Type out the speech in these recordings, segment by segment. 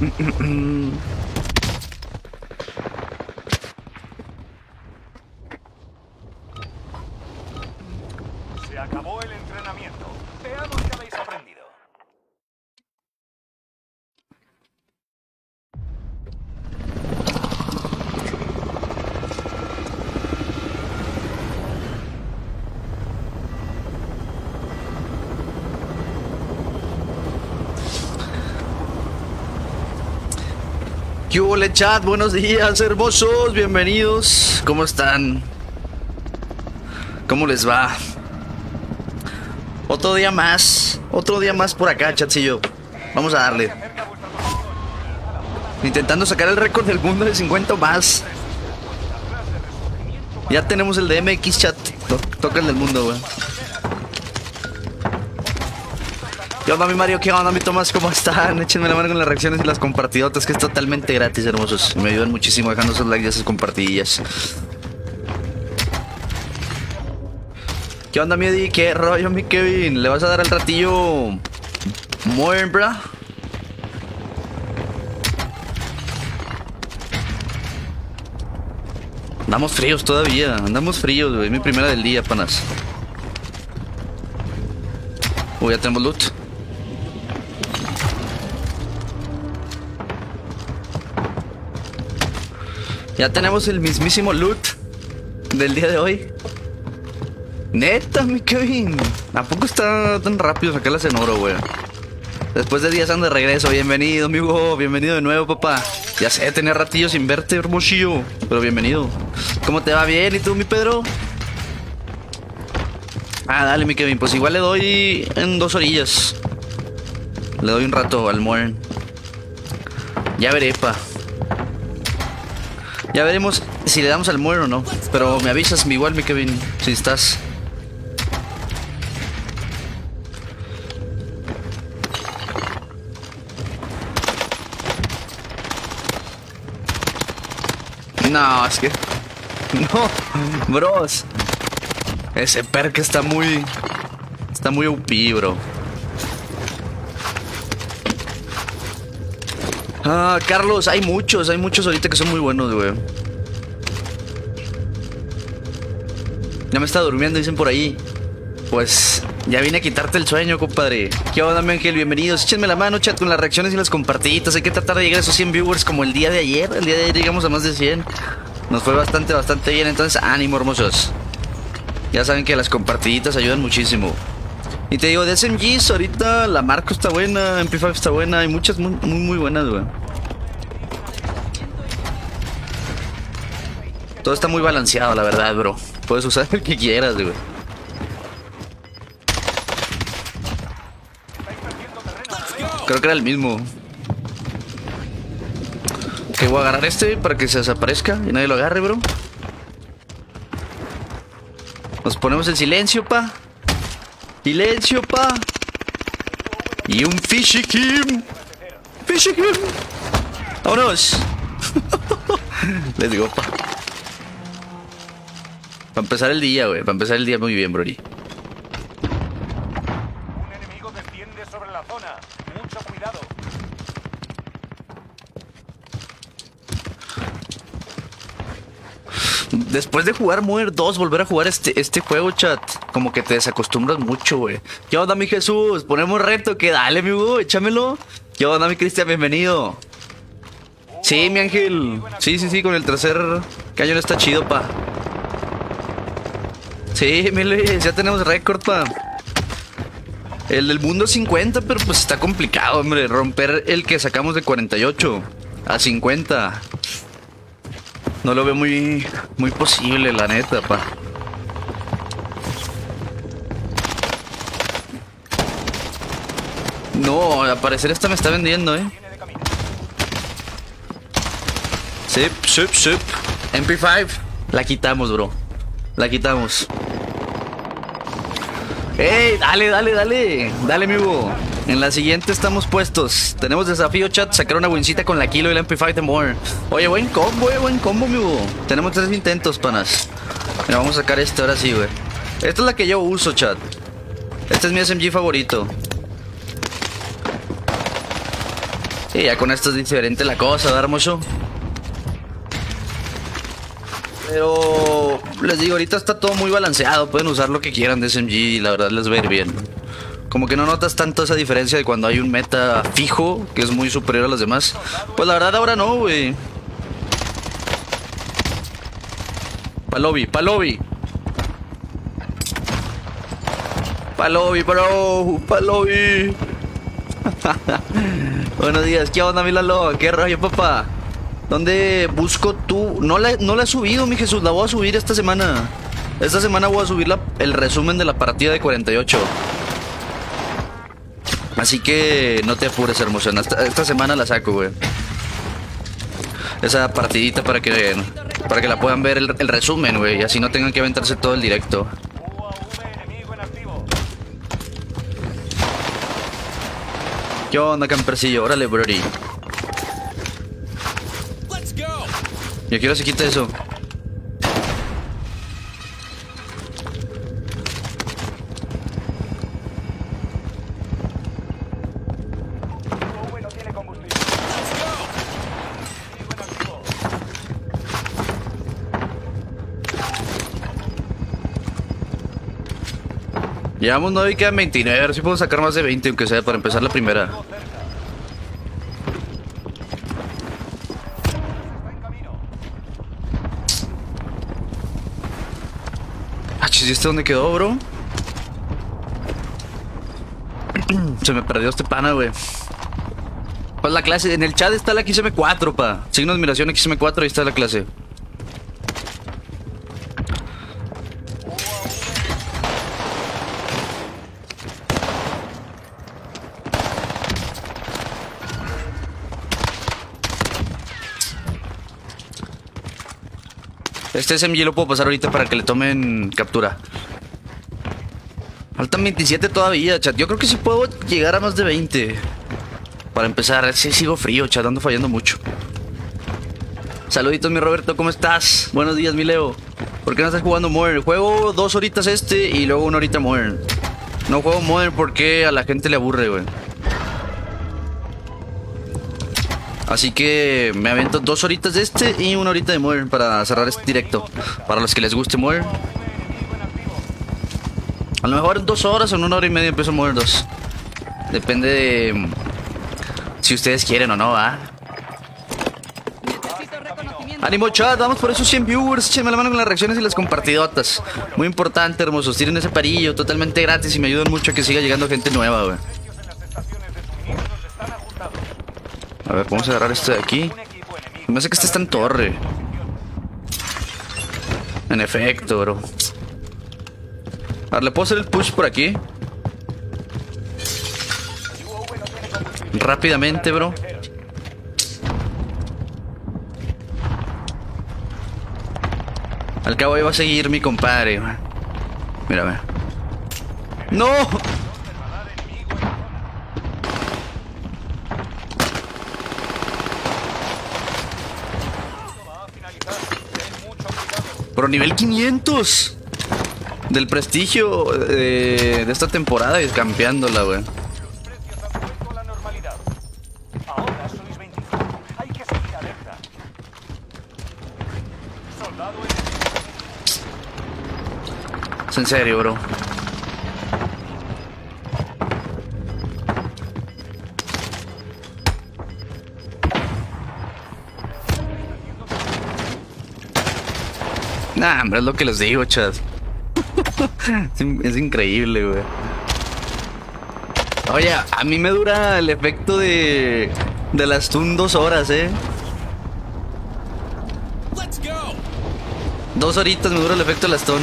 Se acabó el entrenamiento. Veamos qué habéis aprendido. ¿Qué chat? Buenos días, hermosos, bienvenidos. ¿Cómo están? ¿Cómo les va? Otro día más, otro día más por acá, chatcillo. Vamos a darle. Intentando sacar el récord del mundo de 50 o más. Ya tenemos el de MX chat. To- toca el del mundo, güey. ¿Qué onda, mi Mario? ¿Qué onda, mi Tomás? ¿Cómo están? Échenme la mano con las reacciones y las compartidotas, que es totalmente gratis, hermosos. Me ayudan muchísimo dejando sus likes y sus compartidillas. ¿Qué onda, mi Eddie? ¿Qué rollo, mi Kevin? ¿Le vas a dar el ratillo Modern, bra? Andamos fríos todavía, andamos fríos, güey. Mi primera del día, panas. Uy, ya tenemos loot. Ya tenemos el mismísimo loot del día de hoy. Neta, mi Kevin. ¿A poco está tan rápido sacarlas en oro, güey? Después de 10 años de regreso, bienvenido, amigo. Bienvenido de nuevo, papá. Ya sé, tenía ratillo sin verte, hermosillo. Pero bienvenido. ¿Cómo te va bien? ¿Y tú, mi Pedro? Ah, dale, mi Kevin. Pues igual le doy en dos orillas. Le doy un rato al Morn. Ya veré, pa. Ya veremos si le damos al Morn o no. Pero me avisas igual, mi Kevin, si estás. No, es que. No, bros. Ese perk está muy. Está muy OP, bro. Ah, Carlos, hay muchos, hay muchos ahorita que son muy buenos, güey. Ya me está durmiendo, dicen por ahí. Pues ya vine a quitarte el sueño, compadre. ¿Qué onda, mi ángel? Bienvenidos. Échenme la mano, chat, con las reacciones y las compartiditas. Hay que tratar de llegar a esos 100 viewers como el día de ayer. El día de ayer llegamos a más de 100. Nos fue bastante, bastante bien. Entonces, ánimo, hermosos. Ya saben que las compartiditas ayudan muchísimo. Y te digo, de SMGs, ahorita la Marco está buena, MP5 está buena, hay muchas muy, muy, buenas, güey. Todo está muy balanceado, la verdad, bro. Puedes usar el que quieras, güey. Creo que era el mismo. Que voy a agarrar este para que se desaparezca y nadie lo agarre, bro. Nos ponemos en silencio, pa. Silencio, pa. Y un Fishy Kim. Fishy. Vámonos. Les digo, pa. Para empezar el día, güey. Para empezar el día muy bien, Brody. Un enemigo desciende sobre la zona. Mucho cuidado. Después de jugar Modern 2, volver a jugar este, este juego, chat, como que te desacostumbras mucho, güey. ¿Qué onda, mi Jesús? Ponemos reto, que dale, mi Hugo, échamelo. ¿Qué onda, mi Cristian? Bienvenido. Sí, mi ángel. Sí, sí, sí, con el tercer cañón está chido, pa. Sí, mi Luis, ya tenemos récord, pa. El del mundo 50, pero pues está complicado, hombre. Romper el que sacamos de 48 a 50. No lo veo muy, muy posible, la neta, pa. No, al parecer esta me está vendiendo, eh. Sip, sip, sip. MP5. La quitamos, bro. La quitamos. ¡Ey! Dale, dale, dale. Dale, amigo. En la siguiente estamos puestos. Tenemos desafío, chat. Sacar una wincita con la kilo y la MP5 de More. Oye, buen combo, eh, buen combo, amigo. Tenemos tres intentos, panas. Mira, vamos a sacar este ahora sí, güey. Esta es la que yo uso, chat. Este es mi SMG favorito. Sí, ya con esto es diferente la cosa, ¿verdad, hermoso? Pero les digo, ahorita está todo muy balanceado. Pueden usar lo que quieran de SMG y la verdad les va a ir bien. Como que no notas tanto esa diferencia de cuando hay un meta fijo que es muy superior a los demás. Pues la verdad ahora no, güey. Palobi, palobi. Palobi, bro. Palobi. Buenos días, ¿qué onda, Milalo? ¿Qué rollo, papá? ¿Dónde busco tú? No la, no la he subido, mi Jesús, la voy a subir esta semana. Esta semana voy a subir la- el resumen de la partida de 48. Así que no te apures, hermoso. Esta, esta semana la saco, güey. Esa partidita para que para que la puedan ver el, el resumen, güey. Y así no tengan que aventarse todo el directo. ¿Qué onda, campercillo? Órale, brody. Yo quiero se quita eso. Llevamos 9 y quedan 29. A ver si puedo sacar más de 20, aunque sea para empezar la primera. Ah, ¿y este dónde quedó, bro? Se me perdió este pana, güey. Pues la clase, en el chat está la XM4, pa. Signo de admiración XM4, ahí está la clase. Este SMG lo puedo pasar ahorita para que le tomen captura. Faltan 27 todavía, chat. Yo creo que sí puedo llegar a más de 20. Para empezar, sí sigo frío, chat. Ando fallando mucho. Saluditos, mi Roberto, ¿cómo estás? Buenos días, mi Leo. ¿Por qué no estás jugando Modern? Juego dos horitas este y luego una horita Modern. No juego Modern porque a la gente le aburre, güey. Así que me avento dos horitas de este y una horita de Modern para cerrar este directo. Para los que les guste Modern. A lo mejor en dos horas o en una hora y media empiezo Modern 2. Depende de mm, si ustedes quieren o no, ¿va? Ánimo chat, vamos por esos 100 viewers, échenme la mano con las reacciones y las compartidotas. Muy importante, hermosos, tienen ese parillo totalmente gratis y me ayudan mucho a que siga llegando gente nueva, güey. Precios en las estaciones de suministros están ajustados. A ver, vamos a agarrar esto de aquí. Me hace que este está en torre. En efecto, bro. A ver, ¿le puedo hacer el push por aquí? Rápidamente, bro. Al cabo ahí va a seguir mi compadre. ve. ¡No! Va a finalizar. Ten mucho cuidado. Pero nivel 500 del prestigio de, de esta temporada y campeándola, güey. Los precios han vuelto Nah, hombre, es lo que les digo, chat. es, in- es increíble, güey. Oye, a mí me dura el efecto de, de las Stun dos horas, eh. Dos horitas me dura el efecto de la Stun.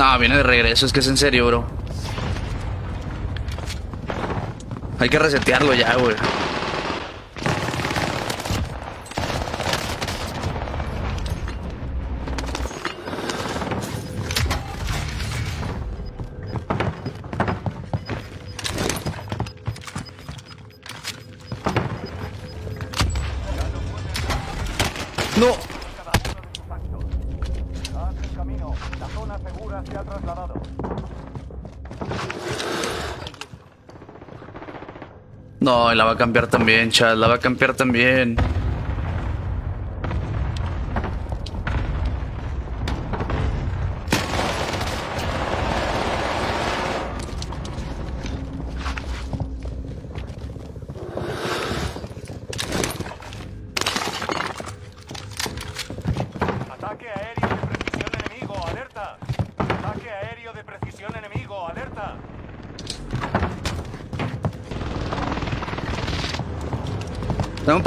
No, viene de regreso, es que es en serio, bro. Hay que resetearlo ya, güey. La va a cambiar también, chat. La va a cambiar también.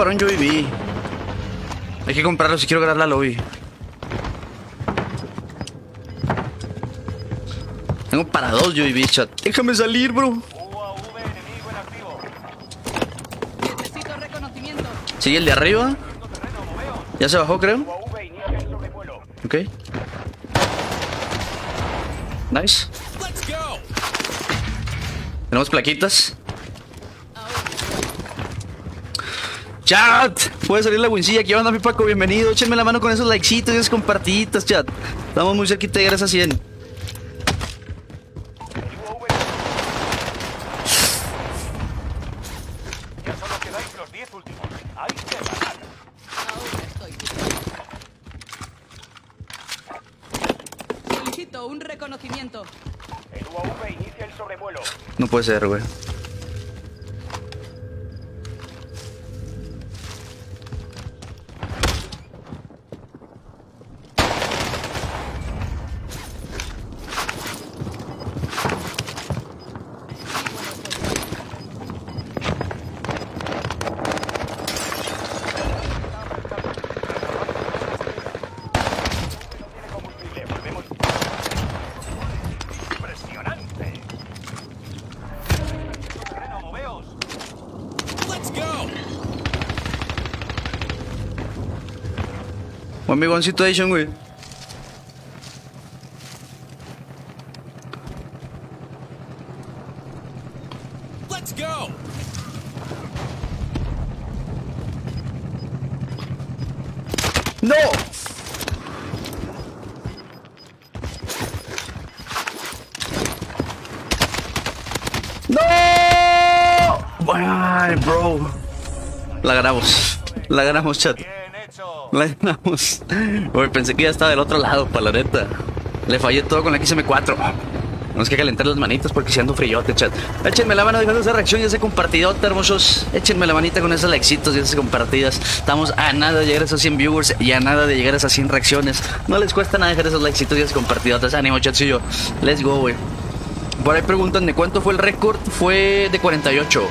Para un UAV. Hay que comprarlo si quiero ganar la lobby. Tengo para dos UAV, chat. Déjame salir, bro. UAV enemigo en activo. Necesito reconocimiento. Sigue el de arriba. Ya se bajó, creo. Ok. Nice. Tenemos plaquitas. Chat, puede salir la wincilla. ¿Qué onda, mi Paco? Bienvenido. Échenme la mano con esos likecitos y esas compartiditas, chat. Estamos muy cerquita de llegar a esas 100. El UAV. Ya solo quedáis los 10 últimos. Hay que ganar. Ahora estoy bien. Solicito un reconocimiento. El UAV inicia el sobrevuelo. No puede ser, güey. One situation, güey. Let's go! ¡No! ¡No! Ay, bro. La ganamos. La ganamos, chat. La ganamos. Güey, pensé que ya estaba del otro lado, pa' la neta. Le fallé todo con la XM4. Tenemos que calentar las manitas porque si ando frillote, chat. Échenme la mano dejando esa reacción y ese compartidote, hermosos. Échenme la manita con esos likecitos y esas compartidas. Estamos a nada de llegar a esos 100 viewers y a nada de llegar a esas 100 reacciones. No les cuesta nada dejar esos likecitos y esos compartidotes. Ánimo, chatcillo. Let's go, güey. Por ahí preguntan de cuánto fue el récord. Fue de 48.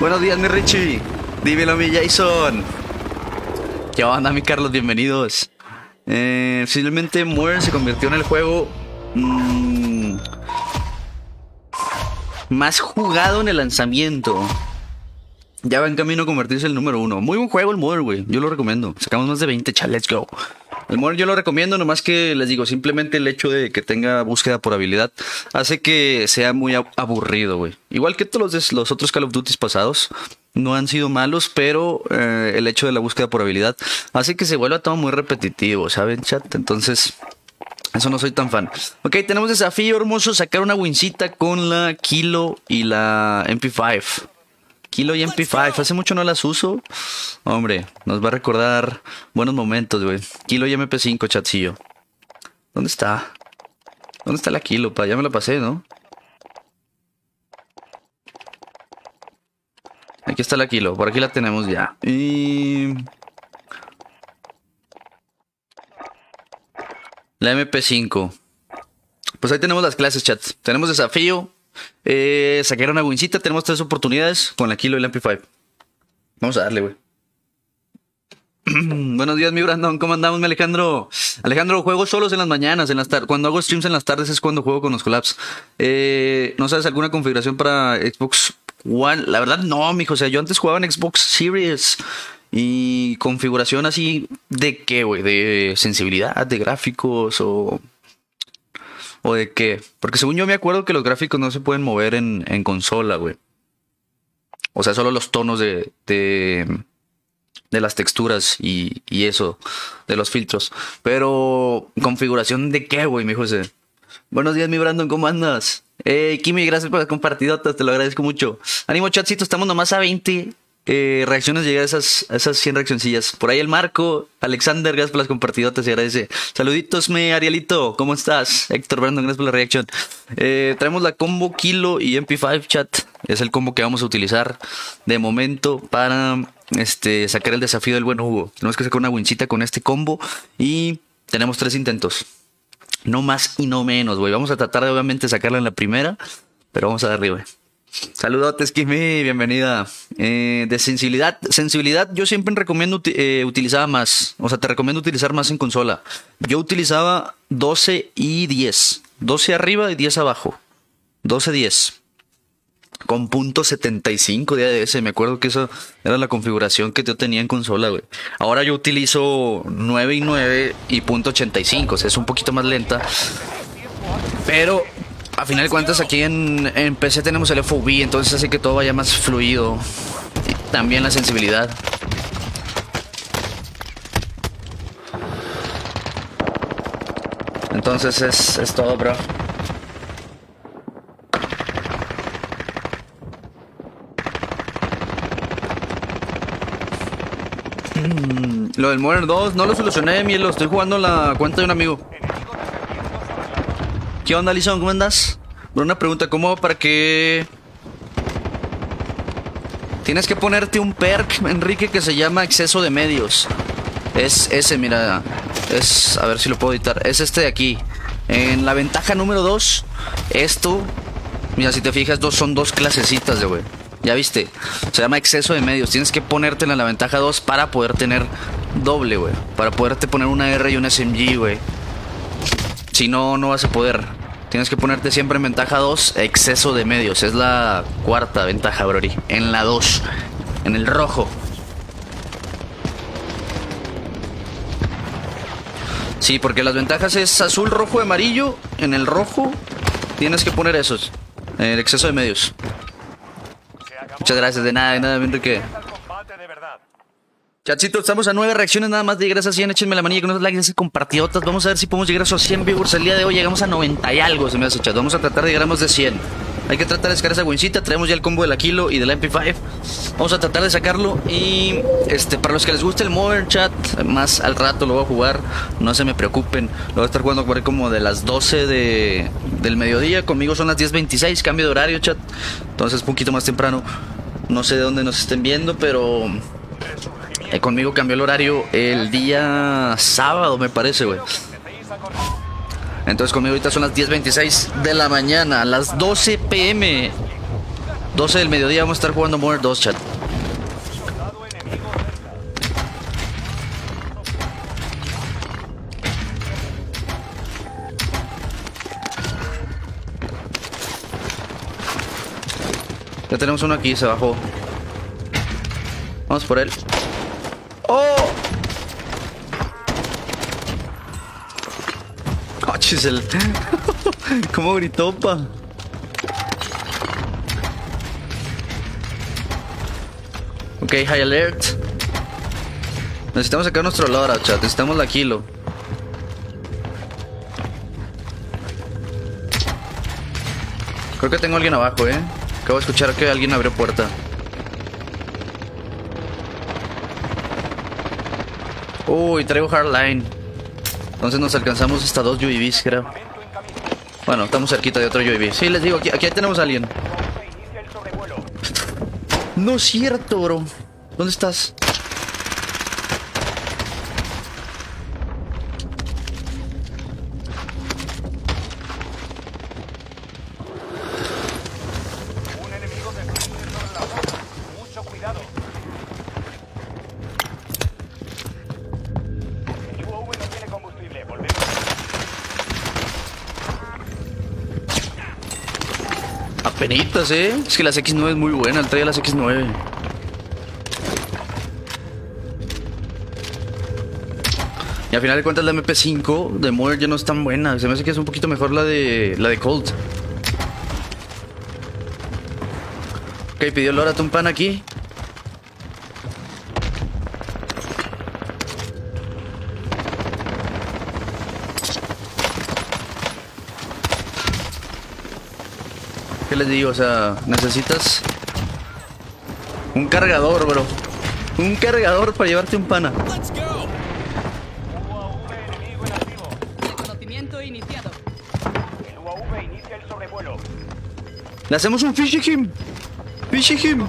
Buenos días, mi Richie. Dímelo, mi Jason. ¿Qué onda, mi Carlos? Bienvenidos. Eh, finalmente Muer se convirtió en el juego mm, más jugado en el lanzamiento. Ya va en camino a convertirse en el número uno. Muy buen juego el Modern, güey. Yo lo recomiendo. Sacamos más de 20, chal, let's go. El Modern yo lo recomiendo, nomás que les digo, simplemente el hecho de que tenga búsqueda por habilidad hace que sea muy ab- aburrido, güey. Igual que todos los, los otros Call of Duty pasados, no han sido malos, pero eh, el hecho de la búsqueda por habilidad hace que se vuelva todo muy repetitivo, ¿saben, chat? Entonces, eso no soy tan fan. Ok, tenemos desafío hermoso, sacar una wincita con la Kilo y la MP5. Kilo y MP5, hace mucho no las uso. Hombre, nos va a recordar buenos momentos, güey. Kilo y MP5, chatcillo. ¿Dónde está? ¿Dónde está la Kilo, pa? Ya me la pasé, ¿no? Aquí está la Kilo, por aquí la tenemos ya. Y... La MP5. Pues ahí tenemos las clases, chat. Tenemos desafío. Eh, sacar una wincita. Tenemos tres oportunidades con la Kilo y la MP5. Vamos a darle, güey. Buenos días, mi Brandon. ¿Cómo andamos, mi Alejandro? Alejandro, juego solos en las mañanas. En las cuando hago streams en las tardes es cuando juego con los collabs. Eh, ¿No sabes alguna configuración para Xbox One? La verdad, no, mijo. O sea, yo antes jugaba en Xbox Series. Y configuración así de qué, güey? De sensibilidad, de gráficos o. ¿O de qué? Porque según yo me acuerdo que los gráficos no se pueden mover en, consola, güey. O sea, solo los tonos de, de, de las texturas y, y eso, de los filtros. Pero, ¿configuración de qué, güey, mi José? Buenos días, mi Brandon, ¿cómo andas? Eh, Kimi, gracias por las compartidotas, te lo agradezco mucho. Ánimo, chatcito, estamos nomás a 20 eh, reacciones, llegar a esas, a esas 100 reaccioncillas. Por ahí el Marco, Alexander, gracias por las compartidotas, y agradece. Saluditos, me Arielito, ¿cómo estás? Héctor Brandon, gracias por la reacción. Eh, traemos la combo Kilo y MP5 chat. Es el combo que vamos a utilizar de momento para este, sacar el desafío del buen Hugo. Tenemos que sacar una wincita con este combo y tenemos tres intentos. No más y no menos, güey. Vamos a tratar de obviamente sacarla en la primera, pero vamos a darle, güey. Saludotes, Kimi, bienvenida. Eh, de sensibilidad, sensibilidad yo siempre recomiendo uti- eh, utilizar más. O sea, te recomiendo utilizar más en consola. Yo utilizaba 12 y 10. 12 arriba y 10 abajo. 12, 10. Con punto 75 de ADS. Me acuerdo que esa era la configuración que yo tenía en consola, güey. Ahora yo utilizo 9 y 9 y punto 85. O sea, es un poquito más lenta. Pero a final de cuentas aquí en, PC tenemos el FOV, entonces hace que todo vaya más fluido. También la sensibilidad. Entonces es, es todo, bro. Lo del Modern 2 no lo solucioné, miel, lo estoy jugando la cuenta de un amigo. ¿Qué onda, Lison? ¿Cómo andas? Una pregunta, ¿cómo para que... Tienes que ponerte un perk, Enrique, que se llama exceso de medios. Es ese, mira. Es... A ver si lo puedo editar. Es este de aquí. En la ventaja número 2, esto... Mira, si te fijas, dos, son dos clasecitas de güey. Ya viste. Se llama exceso de medios. Tienes que ponértela en la ventaja 2 para poder tener doble, güey. Para poderte poner una R y una SMG, güey. Si no, no vas a poder. Tienes que ponerte siempre en ventaja 2, exceso de medios. Es la cuarta ventaja, Brody. En la 2. En el rojo. Sí, porque las ventajas es azul, rojo, amarillo. En el rojo tienes que poner esos. El exceso de medios. Muchas gracias. De nada, de nada, Enrique. Chatcito, estamos a nueve reacciones nada más de llegar a esas 100. Échenme la manilla con unos likes, esas compartidotas. Vamos a ver si podemos llegar a esos 100 viewers. El día de hoy llegamos a 90 y algo, se me hace chat. Vamos a tratar de llegar a más de 100. Hay que tratar de sacar esa wincita. Traemos ya el combo de la Kilo y de la MP5. Vamos a tratar de sacarlo. Y este para los que les guste el Modern Chat, más al rato lo voy a jugar. No se me preocupen. Lo voy a estar jugando por ahí como de las 12 de, del mediodía. Conmigo son las 10.26. Cambio de horario, chat. Entonces, un poquito más temprano. No sé de dónde nos estén viendo, pero eh, conmigo cambió el horario el día sábado, me parece, güey. Entonces conmigo ahorita son las 10.26 de la mañana, las 12 pm. 12 del mediodía vamos a estar jugando Modern 2 chat. Ya tenemos uno aquí, se bajó. Vamos por él. ¡Oh! ¿Cómo gritó, pa? Ok, high alert. Necesitamos sacar nuestro Lora, chat. Necesitamos la kilo. Creo que tengo alguien abajo, eh. Acabo de escuchar que alguien abrió puerta. Uy, traigo hardline. Entonces nos alcanzamos hasta dos UAVs, creo. Bueno, estamos cerquita de otro UAV. Sí, les digo, aquí, aquí tenemos a alguien. No es cierto, bro. ¿Dónde estás? Es que las X9 es muy buena. Trae las X9. Y al final de cuentas la MP5 de Modern ya no es tan buena. Se me hace que es un poquito mejor la de la de Colt. Ok, pidió Lora un pan aquí. Les digo? O sea, necesitas un cargador, bro. Un cargador para llevarte un pana. Le hacemos un fishy him. Fishy him.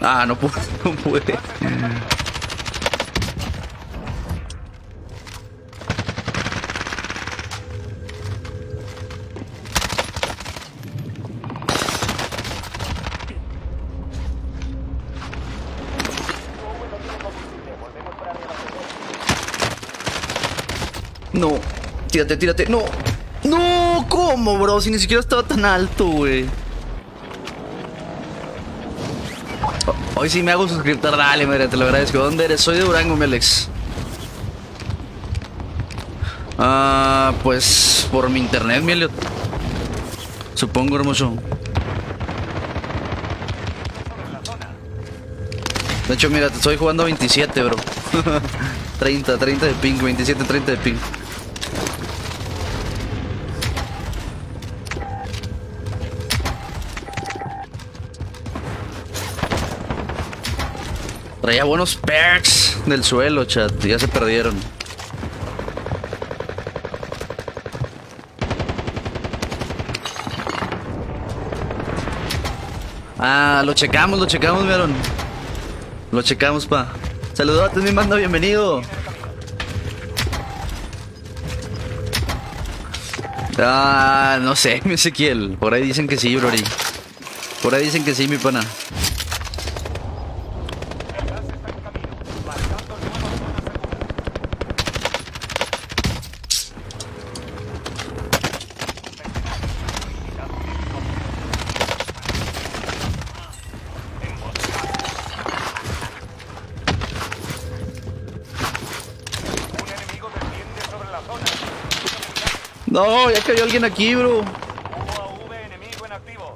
Ah, no pude, no pude. No, tírate, tírate, no. No, ¿cómo, bro? Si ni siquiera estaba tan alto, güey. Hoy sí me hago suscriptor, dale, madre, te lo agradezco. ¿Dónde eres? Soy de Durango, mi Alex. Ah, pues por mi internet, mi Elliot. Supongo, hermoso. De hecho, mira, estoy jugando 27, bro. 30, 30 de ping, 27, 30 de ping. Traía buenos perks del suelo, chat. Ya se perdieron. Ah, lo checamos, lo checamos, vieron. Lo checamos, pa. Saludos, mi mando, bienvenido. Ah, no sé, mi Ezequiel. Por ahí dicen que sí, Brody. Por ahí dicen que sí, mi pana. No, ya cayó alguien aquí, bro. UAV enemigo en activo.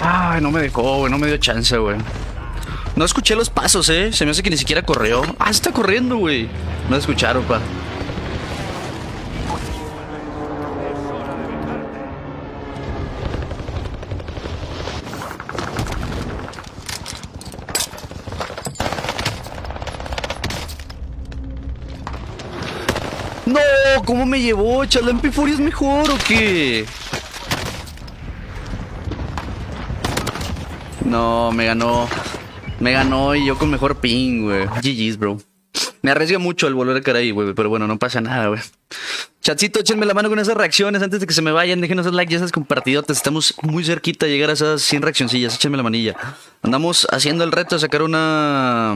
Ay, no me dejó, güey. No me dio chance, güey. No escuché los pasos, eh. Se me hace que ni siquiera corrió. Ah, está corriendo, güey. No escucharon, pa. Llevó? ¿Chala MP40 es mejor o qué? No, me ganó. Me ganó y yo con mejor ping, güey. GG's, bro. Me arriesga mucho el volver a caer ahí, güey. Pero bueno, no pasa nada, güey. Chatcito, échenme la mano con esas reacciones antes de que se me vayan. Déjenos el like y esas compartidotas. Estamos muy cerquita de llegar a esas 100 reaccioncillas. Échenme la manilla. Andamos haciendo el reto de sacar una.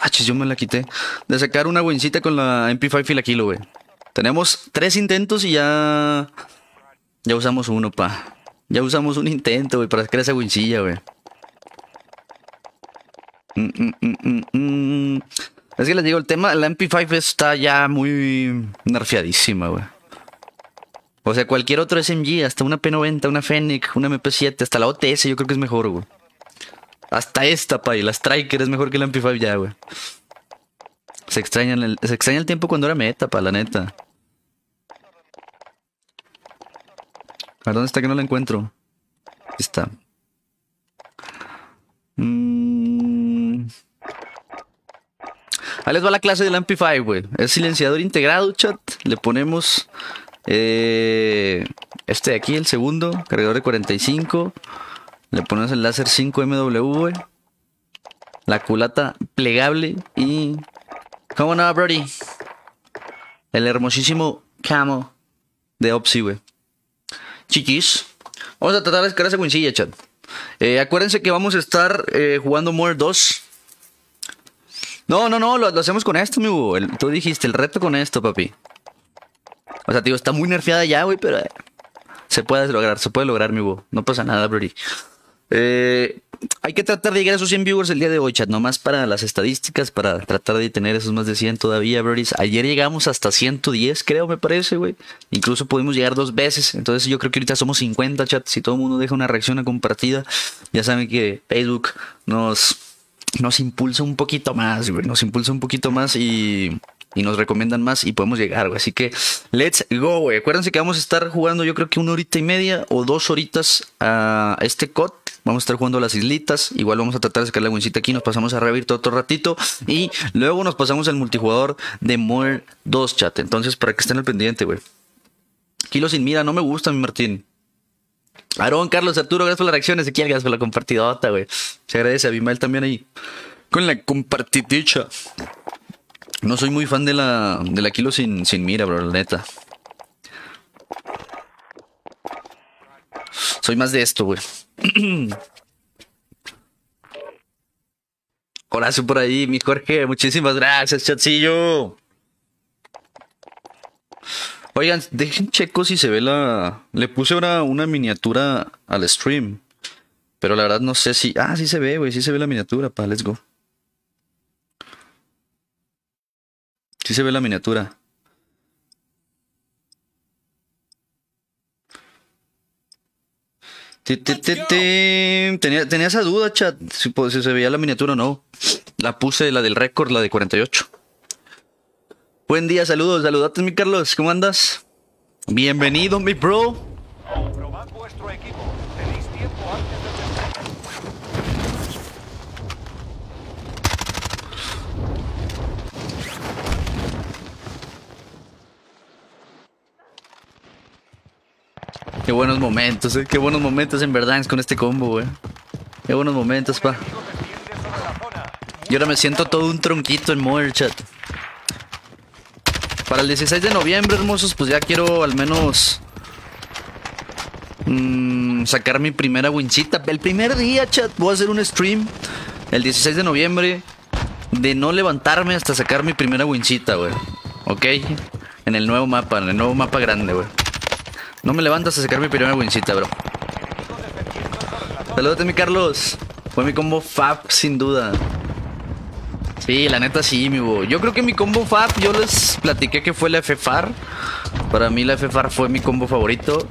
Ah, chis, yo me la quité. De sacar una buencita con la MP5 y la kilo, güey. Tenemos tres intentos y ya. Ya usamos uno, pa. Ya usamos un intento, güey, para sacar esa wincilla, güey. Mm, mm, mm, mm. Es que les digo, el tema, la MP5 está ya muy nerfeadísima, güey. O sea, cualquier otro SMG, hasta una P90, una Fennec, una MP7, hasta la OTS, yo creo que es mejor, güey. Hasta esta, pa, y la Striker es mejor que la MP5 ya, güey. Se extraña, el, se extraña el tiempo cuando era meta, pa, la neta. A ver, ¿dónde está que no la encuentro? Aquí está. Mm. Ahí les va la clase del Amplify, güey. Es silenciador integrado, chat. Le ponemos eh, este de aquí, el segundo, cargador de 45. Le ponemos el láser 5MW, güey. La culata plegable y... ¿Cómo no, Brody? El hermosísimo camo de Opsi, güey. Chiquis. Vamos a tratar de sacar esa wincilla, chat. Eh, acuérdense que vamos a estar eh, jugando More 2. No, no, no, lo, hacemos con esto, mi Hugo. Tú dijiste, el reto con esto, papi. O sea, tío, está muy nerfeada ya, güey, pero eh, se puede lograr, se puede lograr, mi Hugo. No pasa nada, Brody. Eh, hay que tratar de llegar a esos 100 viewers el día de hoy, chat. Nomás para las estadísticas, para tratar de tener esos más de 100 todavía, birdies. Ayer llegamos hasta 110, creo, me parece, güey. Incluso pudimos llegar dos veces. Entonces yo creo que ahorita somos 50, chat. Si todo el mundo deja una reacción, una compartida, ya saben que Facebook nos, nos impulsa un poquito más, güey. Nos impulsa un poquito más y y nos recomiendan más y podemos llegar, güey. Así que, let's go, güey. Acuérdense que vamos a estar jugando, yo creo que una horita y media o dos horitas a este COD. Vamos a estar jugando las islitas. Igual vamos a tratar de sacar la wincita aquí. Nos pasamos a revivir todo otro ratito. Y luego nos pasamos al multijugador de More 2 chat. Entonces, para que estén al pendiente, güey. Kilo sin mira, no me gusta, mi Martín. Aarón, Carlos, Arturo, gracias por las reacciones. Aquí, gracias por la compartidota, güey. Se agradece a Bimael también ahí. Con la compartidicha. No soy muy fan de la, de la kilo sin, sin mira, bro, la neta. Soy más de esto, güey. Horacio por ahí, mi Jorge. Muchísimas gracias, chatcillo. Oigan, dejen checo si se ve la... Le puse ahora una miniatura al stream. Pero la verdad no sé si... Ah, sí se ve, güey. Sí se ve la miniatura, pa. Let's go. Sí se ve la miniatura. Tenía, tenía esa duda, chat, si se veía la miniatura o no. La puse, la del récord, la de 48. Buen día, saludos, saludates, mi Carlos, ¿cómo andas? Bienvenido, mi bro. Probad vuestro equipo. Tenéis tiempo antes del descanso. Qué buenos momentos, eh. Qué buenos momentos en verdad con este combo, güey. Qué buenos momentos, pa. Y ahora me siento todo un tronquito en Mother Chat. Para el 16 de noviembre, hermosos, pues ya quiero al menos mm, sacar mi primera winchita. El primer día, chat, voy a hacer un stream el 16 de noviembre de no levantarme hasta sacar mi primera winchita, güey. ¿Ok? En el nuevo mapa, en el nuevo mapa grande, güey. No me levanto hasta sacar mi primera winchita, bro. Saludos, mi Carlos. Fue mi combo Fab, sin duda. Sí, la neta sí, mi bo. Yo creo que mi combo Fab, yo les platiqué que fue la FFAR. Para mí la FFAR fue mi combo favorito.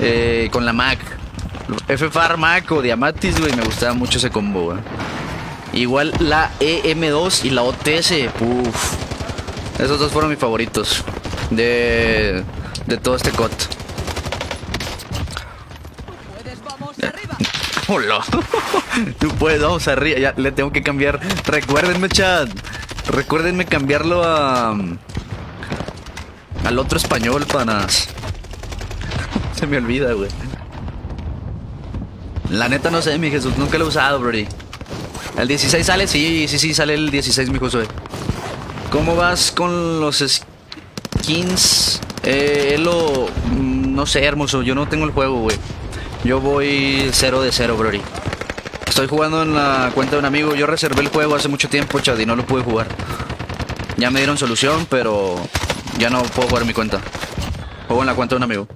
Eh, con la Mac. FFAR Mac o Diamatis, güey, me gustaba mucho ese combo, güey. Igual la EM2 y la OTS, uff. Esos dos fueron mis favoritos. De, de todo este COT. Puedes, vamos arriba. Hola. Tú puedes, vamos arriba. Ya le tengo que cambiar. Recuérdenme, chat. Recuérdenme cambiarlo a. Al otro español, panas. Se me olvida, güey. La neta no sé, mi Jesús. Nunca lo he usado, Brody. ¿El 16 sale? Sí, sí, sí, sale el 16, mi Josué. ¿Cómo vas con los skins? Eh, Elo, mm, no sé, hermoso. Yo no tengo el juego, güey. Yo voy 0 de 0, Brody. Estoy jugando en la cuenta de un amigo. Yo reservé el juego hace mucho tiempo, Chad, y no lo pude jugar. Ya me dieron solución, pero ya no puedo jugar mi cuenta. Juego en la cuenta de un amigo.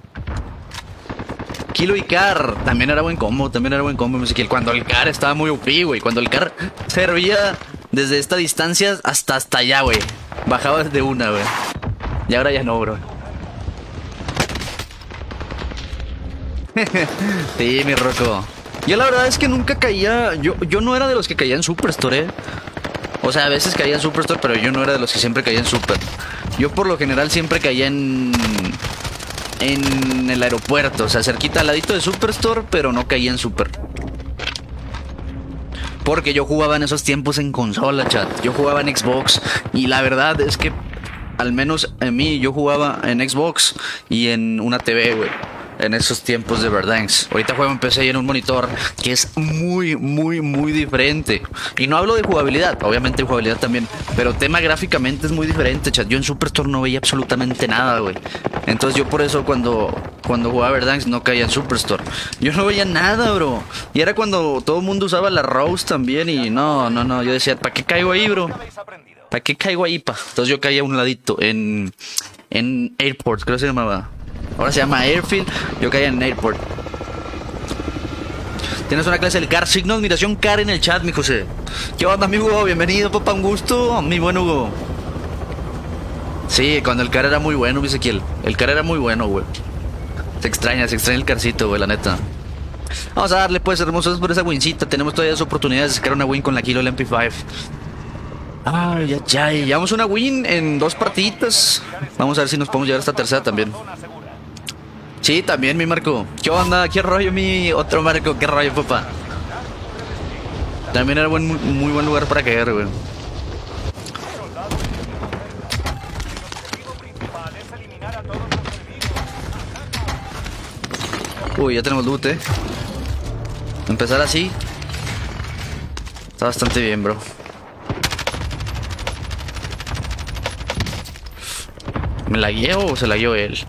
Kilo y Car, también era buen combo, también era buen combo. Cuando el Car estaba muy OP, güey. Cuando el Car servía desde esta distancia hasta hasta allá, güey. Bajaba desde una, güey. Y ahora ya no, bro. Sí, mi roco. Yo la verdad es que nunca caía. Yo, yo no era de los que caía en Superstore, ¿eh? O sea, a veces caía en Superstore, pero yo no era de los que siempre caía en Super. Yo por lo general siempre caía en. En el aeropuerto, o sea, cerquita al ladito de Superstore, pero no caía en Super. Porque yo jugaba en esos tiempos en consola, chat. Yo jugaba en Xbox. Y la verdad es que, al menos en mí, yo jugaba en Xbox y en una TV, güey. En esos tiempos de Verdansk. Ahorita juego en PC y en un monitor que es muy, muy, muy diferente. Y no hablo de jugabilidad, obviamente jugabilidad también. Pero tema gráficamente es muy diferente, chat. Yo en Superstore no veía absolutamente nada, güey. Entonces yo por eso cuando, cuando jugaba Verdansk no caía en Superstore. Yo no veía nada, bro. Y era cuando todo el mundo usaba la Rose también. Y no, no, no. Yo decía, ¿para qué caigo ahí, bro? ¿Para qué caigo ahí, pa? Entonces yo caía a un ladito en, en Airport, creo que se llamaba. Ahora se llama Airfield. Yo caía en Airport. Tienes una clase del CAR, signo de admiración CAR en el chat, mi José. ¿Qué onda, mi Hugo? Bienvenido, papá, un gusto. Mi buen Hugo. Sí, cuando el CAR era muy bueno, mi Ezequiel. El CAR era muy bueno, güey. Se extraña, se extraña el carcito, güey, la neta. Vamos a darle, pues, hermosos por esa wincita. Tenemos todavía dos oportunidades de sacar una win con la Kilo, el MP5. Ay, ya, ya. Llevamos una win en dos partiditas. Vamos a ver si nos podemos llegar a esta tercera también. Sí, también, mi Marco. ¿Qué onda? ¿Qué rollo, mi otro Marco? ¿Qué rollo, papá? También era buen, muy buen lugar para caer, güey. Uy, ya tenemos loot, eh. Empezar así. Está bastante bien, bro. ¿Me la guió o se la guió él?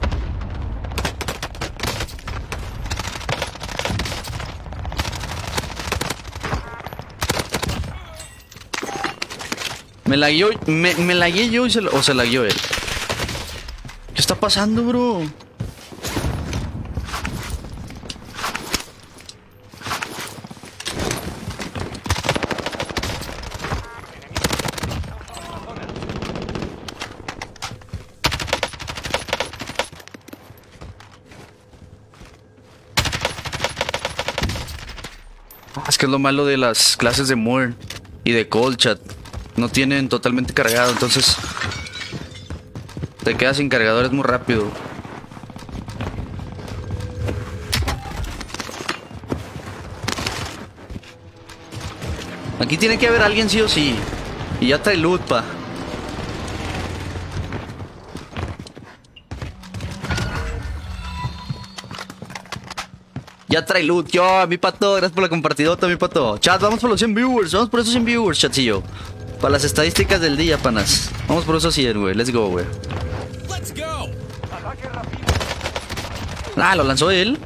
¿Me la guió, me, me la guié yo y se o se la guió él? ¿Qué está pasando, bro? Es que es lo malo de las clases de Moore y de Cold Chat. No tienen totalmente cargado, entonces te quedas sin cargadores muy rápido. Aquí tiene que haber alguien sí o sí. Y ya trae loot, pa. Ya trae loot. Yo, mi pato, gracias por la compartidota, mi pato. Chat, vamos por los 100 viewers. Vamos por esos 100 viewers, chatcillo. Para las estadísticas del día, panas. Vamos por esos 100, güey. Let's go, güey. Ah, lo lanzó él.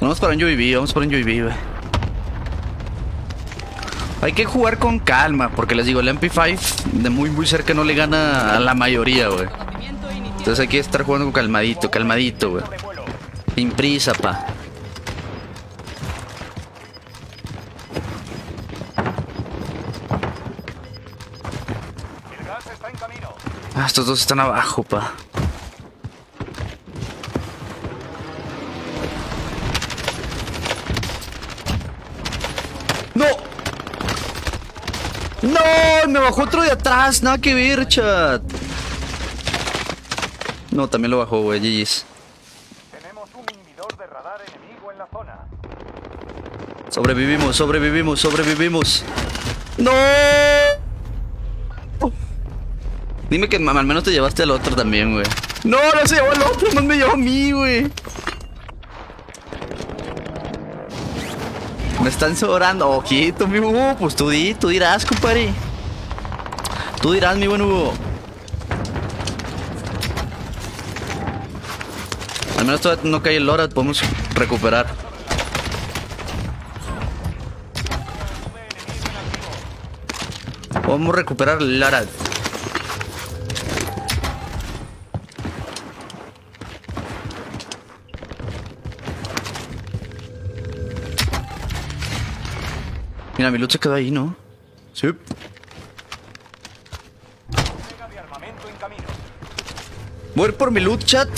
Vamos para un UAV, vamos para un UAV, güey. Hay que jugar con calma, porque les digo, el MP5 de muy muy cerca no le gana a la mayoría, güey. Entonces hay que estar jugando con calmadito, calmadito, güey. Sin prisa, pa. Ah, estos dos están abajo, pa. ¡No! Me bajó otro de atrás. Nada que ver, chat. No, también lo bajó, güey. GG's. Tenemos un inhibidor de radar enemigo en la zona. Sobrevivimos, sobrevivimos, sobrevivimos. ¡No! Dime que al menos te llevaste al otro también, güey. No, no se llevó al otro, no me llevó a mí, güey. Me están sobrando. Ojito, mi Hugo. Pues tú di, tú dirás, compadre. Tú dirás, mi buen Hugo. Al menos todavía no cae el Lora, podemos recuperar. Podemos recuperar el. Mira, mi lucha quedó ahí, ¿no? Sí. Voy a ir por mi loot chat.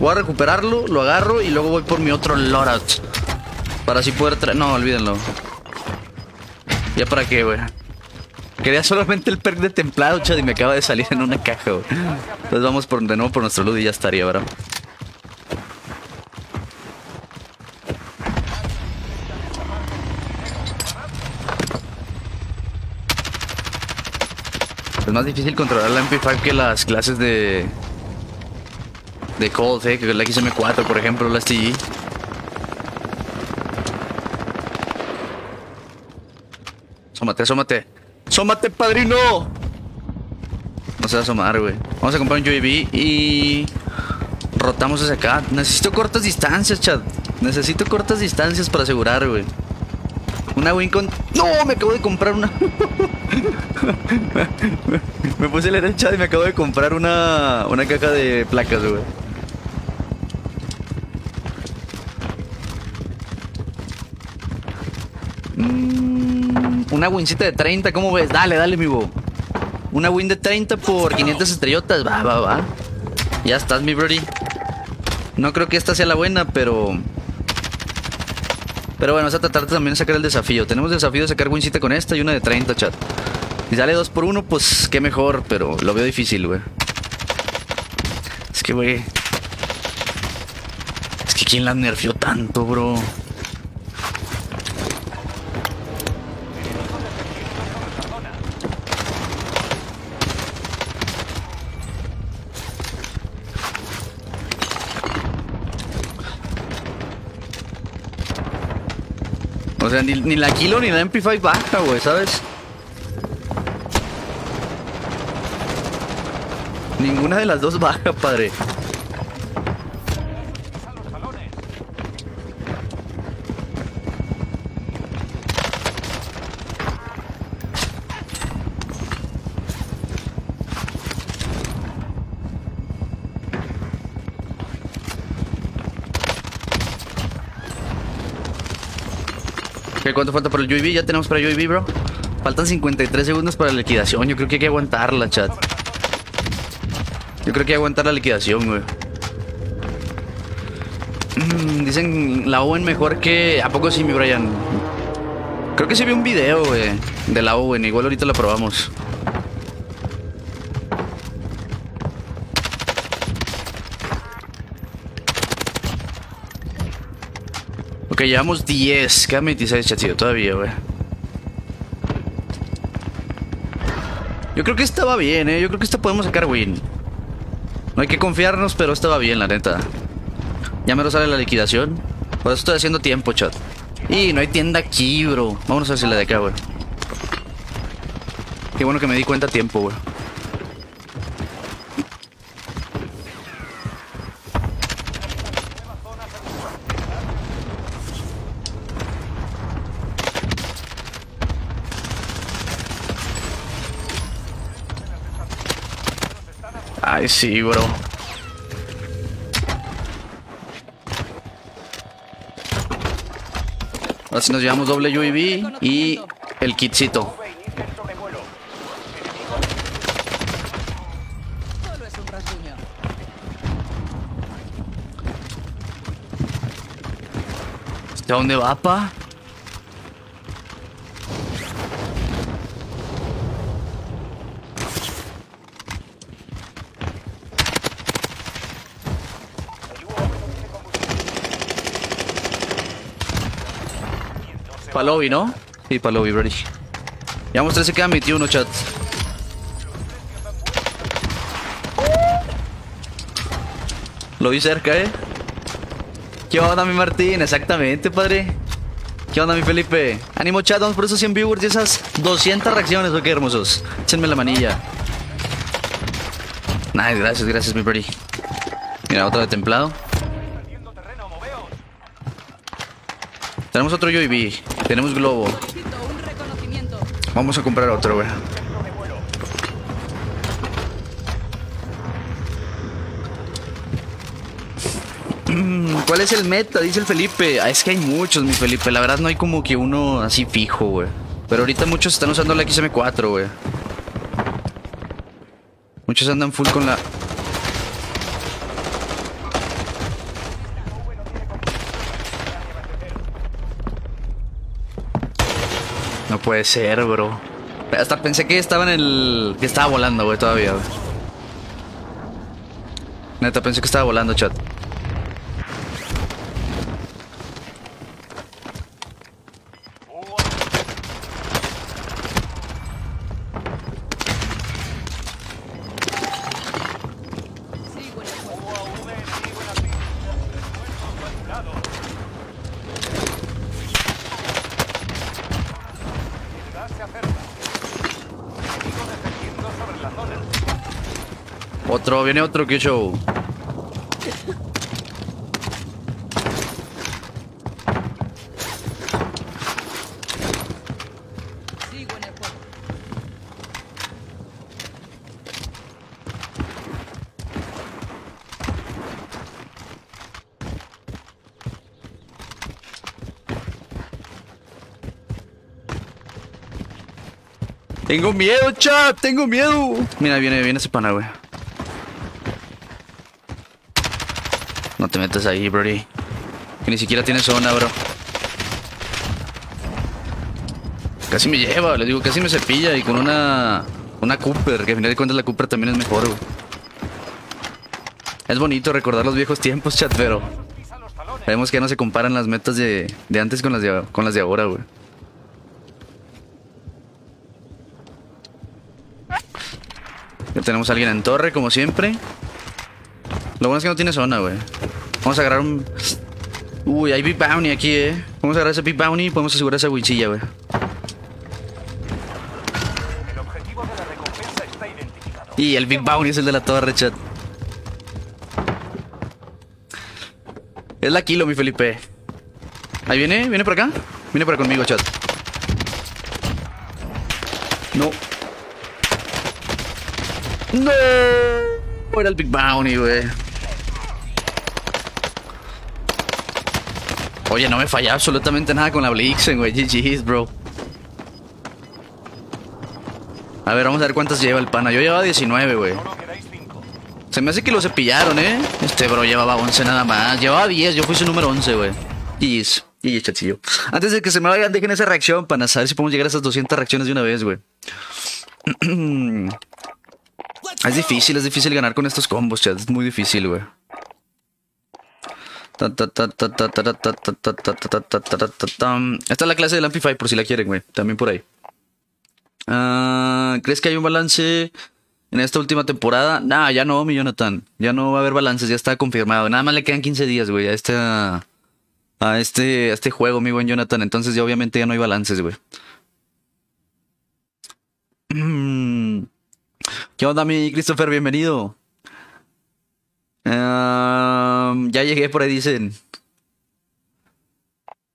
Voy a recuperarlo, lo agarro y luego voy por mi otro loadout. Para así poder traer. No, olvídenlo. ¿Ya para qué, güey? Quería solamente el perk de templado, chat, y me acaba de salir en una caja, güey. Entonces vamos por, de nuevo por nuestro loot y ya estaría, bro. Más difícil controlar la MP5 que las clases de. de Colt, eh, que la XM4, por ejemplo, la STG. Asómate, asómate. ¡Asómate, padrino! No se va a asomar, güey. Vamos a comprar un UAV y. Rotamos hacia acá. Necesito cortas distancias, chat. Necesito cortas distancias para asegurar, güey. Una win con... ¡No! Me acabo de comprar una... me puse a leer el chat y me acabo de comprar una, una caja de placas, güey. Mm, una wincita de 30, ¿cómo ves? Dale, dale, mi bo. Una win de 30 por 500 estrellotas. Va, va, va. Ya estás, mi brody. No creo que esta sea la buena, pero... Pero bueno, vamos a tratar también de sacar el desafío. Tenemos el desafío de sacar wincita con esta y una de 30, chat. Si sale 2 por 1, pues qué mejor, pero lo veo difícil, güey. Es que, güey... Es que ¿quién la nerfeó tanto, bro? O sea, ni, ni la Kilo ni la MP5 baja, güey, ¿sabes? Ninguna de las dos baja, padre. ¿Qué, ¿Cuánto falta para el UAV? Ya tenemos para el UAV, bro. Faltan 53 segundos para la liquidación. Yo creo que hay que aguantarla, chat. Yo creo que aguantar la liquidación, güey. Mm, Dicen la Owen mejor que... ¿A poco sí, mi Brian? Creo que sí vi un video, güey. De la Owen. Igual ahorita la probamos. Ok, llevamos 10. Quedan 26, chatito, todavía, güey. Yo creo que esta va bien, eh. Yo creo que esta podemos sacar win. No hay que confiarnos, pero esta va bien, la neta. Ya me lo sale la liquidación. Por eso estoy haciendo tiempo, chat. Y no hay tienda aquí, bro. Vámonos a hacer la de acá, güey. Qué bueno que me di cuenta a tiempo, güey. Sí, bro. Ahora sí nos llevamos doble UAV y el kitcito. ¿De dónde va, pa? Palobi, ¿no? Sí, Palobi, brody. Llevamos 13, quedan 21, chat. Lo vi cerca, ¿eh? ¿Qué onda, mi Martín? Exactamente, padre. ¿Qué onda, mi Felipe? Ánimo, chat, vamos por esos 100 viewers y esas 200 reacciones, ¿o qué hermosos? Échenme la manilla. Nice, gracias, gracias, mi buddy. Mira, otra de templado. Tenemos otro UAV. Tenemos globo. Vamos a comprar otro, güey. Mm, ¿Cuál es el meta? Dice el Felipe. Ah, es que hay muchos, mi Felipe. La verdad no hay como que uno así fijo, güey. Pero ahorita muchos están usando la XM4, güey. Muchos andan full con la... puede ser, bro. Hasta pensé que estaba en el... Que estaba volando, güey, todavía, güey. Neta, pensé que estaba volando, chat. viene otro que show. Tengo miedo, chat, tengo miedo. Mira, viene, viene ese pana. Ahí, brody. Que ni siquiera tiene zona, bro. Casi me lleva, les digo, casi me cepilla y con una. Una Cooper, que al final de cuentas la Cooper también es mejor. Es bonito recordar los viejos tiempos, chat, pero. Vemos que ya no se comparan las metas de, de antes con las de, con las de ahora, güey. Ya tenemos a alguien en torre, como siempre. Lo bueno es que no tiene zona, güey. Vamos a agarrar un... Uy, hay Big Bounty aquí, eh. Vamos a agarrar ese Big Bounty y podemos asegurar esa winchilla, güey. Y el Big Bounty es el de la torre, chat. Es la kilo, mi Felipe. Ahí viene, viene por acá. Viene por acá conmigo, chat. No. No. Era el Big Bounty, güey. Oye, no me falla absolutamente nada con la Blixen, güey. GG's, bro. A ver, vamos a ver cuántas lleva el pana. Yo llevaba 19, güey. Se me hace que lo cepillaron, ¿eh? Este bro llevaba 11 nada más. Llevaba 10, yo fui su número 11, güey. GG's. GG's, chatillo. Antes de que se me vayan, dejen esa reacción para saber si podemos llegar a esas 200 reacciones de una vez, güey. Es difícil, es difícil ganar con estos combos, chat. Es muy difícil, güey. Esta es la clase del Amplify, por si la quieren, güey. También por ahí. Ah, ¿Crees que hay un balance en esta última temporada? Nah, ya no, mi Jonathan. Ya no va a haber balances, ya está confirmado. Nada más le quedan 15 días, güey, a este, a este, a este juego, mi buen Jonathan. Entonces ya obviamente ya no hay balances, güey. ¿Qué onda, mi Christopher? Bienvenido. Ya llegué por ahí, dicen.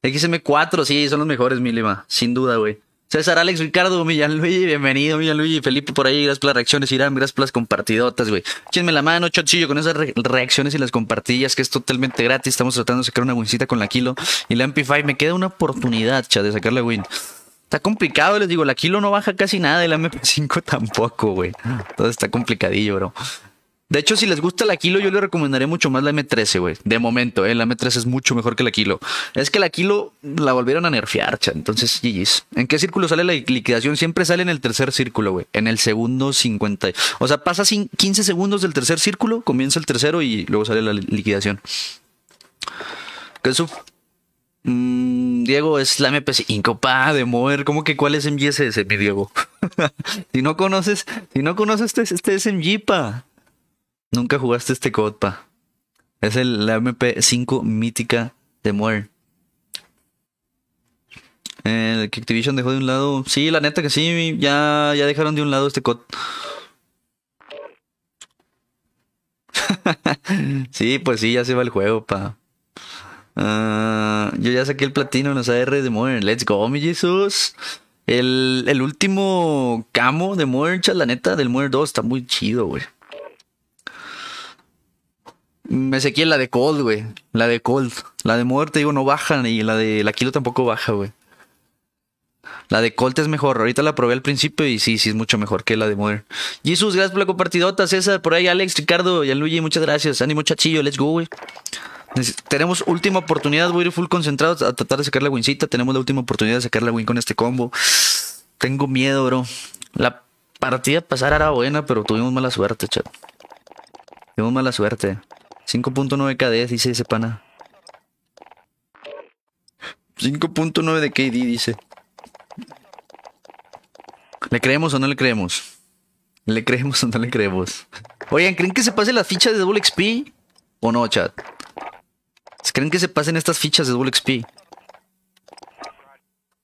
XM4, sí, son los mejores, mi Lima. Sin duda, güey. César, Alex, Ricardo, Millán Luigi, bienvenido, Millán Luigi, Felipe por ahí, gracias por las reacciones, Irán, gracias por las compartidotas, güey. Échenme la mano, chochillo, con esas re- reacciones y las compartillas, que es totalmente gratis. Estamos tratando de sacar una wincita con la kilo y la MP5. Me queda una oportunidad, chat, de sacar la win. Está complicado, les digo, la kilo no baja casi nada la MP5 tampoco, güey. Todo está complicadillo, bro. De hecho, si les gusta la kilo, yo les recomendaré mucho más la M13, güey. De momento, ¿eh? La M13 es mucho mejor que la kilo. Es que la kilo la volvieron a nerfear, chat. Entonces, GG's. ¿En qué círculo sale la liquidación? Siempre sale en el tercer círculo, güey. En el segundo 50. O sea, pasa cin- 15 segundos del tercer círculo, comienza el tercero y luego sale la li- liquidación. ¿Qué? Mm, Diego, es la MP5, pa, de mover. ¿Cómo que cuál es ese, mi Diego? si no conoces, si no conoces este, este SMG, pa. Nunca jugaste este COD, pa. Es el, la MP5 mítica de Modern. El que Activision dejó de un lado. Sí, la neta que sí, ya, ya dejaron de un lado este COD. sí, pues sí, ya se va el juego, pa. Ah, yo ya saqué el platino en los AR de Modern. Let's go, mi Jesús. El, el último camo de Modern, la neta, del Modern 2 está muy chido, güey. Me sequé la de Cold, güey. La de Cold. La de Modern, te digo, no baja. Y la de la Kilo tampoco baja, güey. La de Colt es mejor. Ahorita la probé al principio y sí, sí es mucho mejor que la de Modern. Jesús, gracias por la compartidota. César, por ahí, Alex, Ricardo y Luigi, muchas gracias. Ánimo, chachillo, let's go, güey. Tenemos última oportunidad, voy a ir full concentrados a tratar de sacar la wincita. Tenemos la última oportunidad de sacar la win con este combo. Tengo miedo, bro. La partida pasar era buena, pero tuvimos mala suerte, chat. Tuvimos mala suerte. 5.9 KD, dice ese pana. 5.9 de KD, dice. ¿Le creemos o no le creemos? ¿Le creemos o no le creemos? Oigan, ¿creen que se pase las fichas de Double XP? ¿O no, chat? ¿Creen que se pasen estas fichas de Double XP?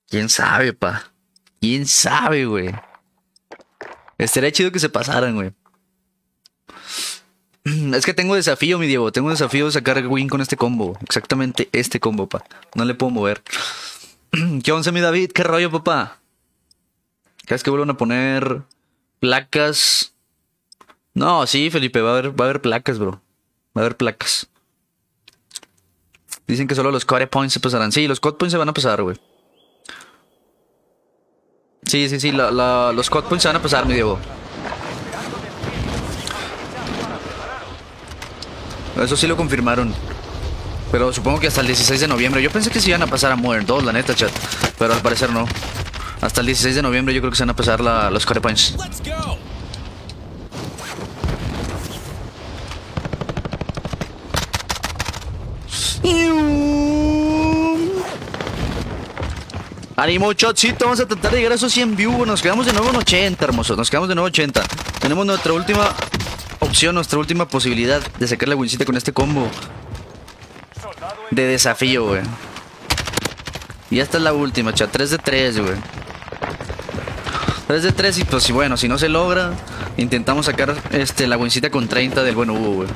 ¿Quién sabe, pa? ¿Quién sabe, güey? Estaría chido que se pasaran, güey. Es que tengo desafío, mi Diego. Tengo desafío de sacar win con este combo. Exactamente este combo, pa. No le puedo mover. ¿Qué once, mi David? ¿Qué rollo, papá? ¿Crees que vuelvan a poner placas? No, sí, Felipe, va a haber, va a haber placas, bro. Va a haber placas. Dicen que solo los core points se pasarán. Sí, los core points se van a pasar, güey. Sí, sí, sí, los cut points se van a pasar, mi Diego. Eso sí lo confirmaron. Pero supongo que hasta el 16 de noviembre. Yo pensé que se iban a pasar a Modern 2, la neta, chat. Pero al parecer no. Hasta el 16 de noviembre yo creo que se van a pasar la- los cut points. Ánimo, chotcito, vamos a tratar de llegar a esos 100 views. Nos quedamos de nuevo en 80, hermosos. Nos quedamos de nuevo en 80. Tenemos nuestra última opción, nuestra última posibilidad de sacar la wincita con este combo de desafío, güey. Y esta es la última, chat. 3 de 3, güey. 3 de 3 y pues bueno, si no se logra, intentamos sacar este la wincita con 30 del buen Hugo, güey.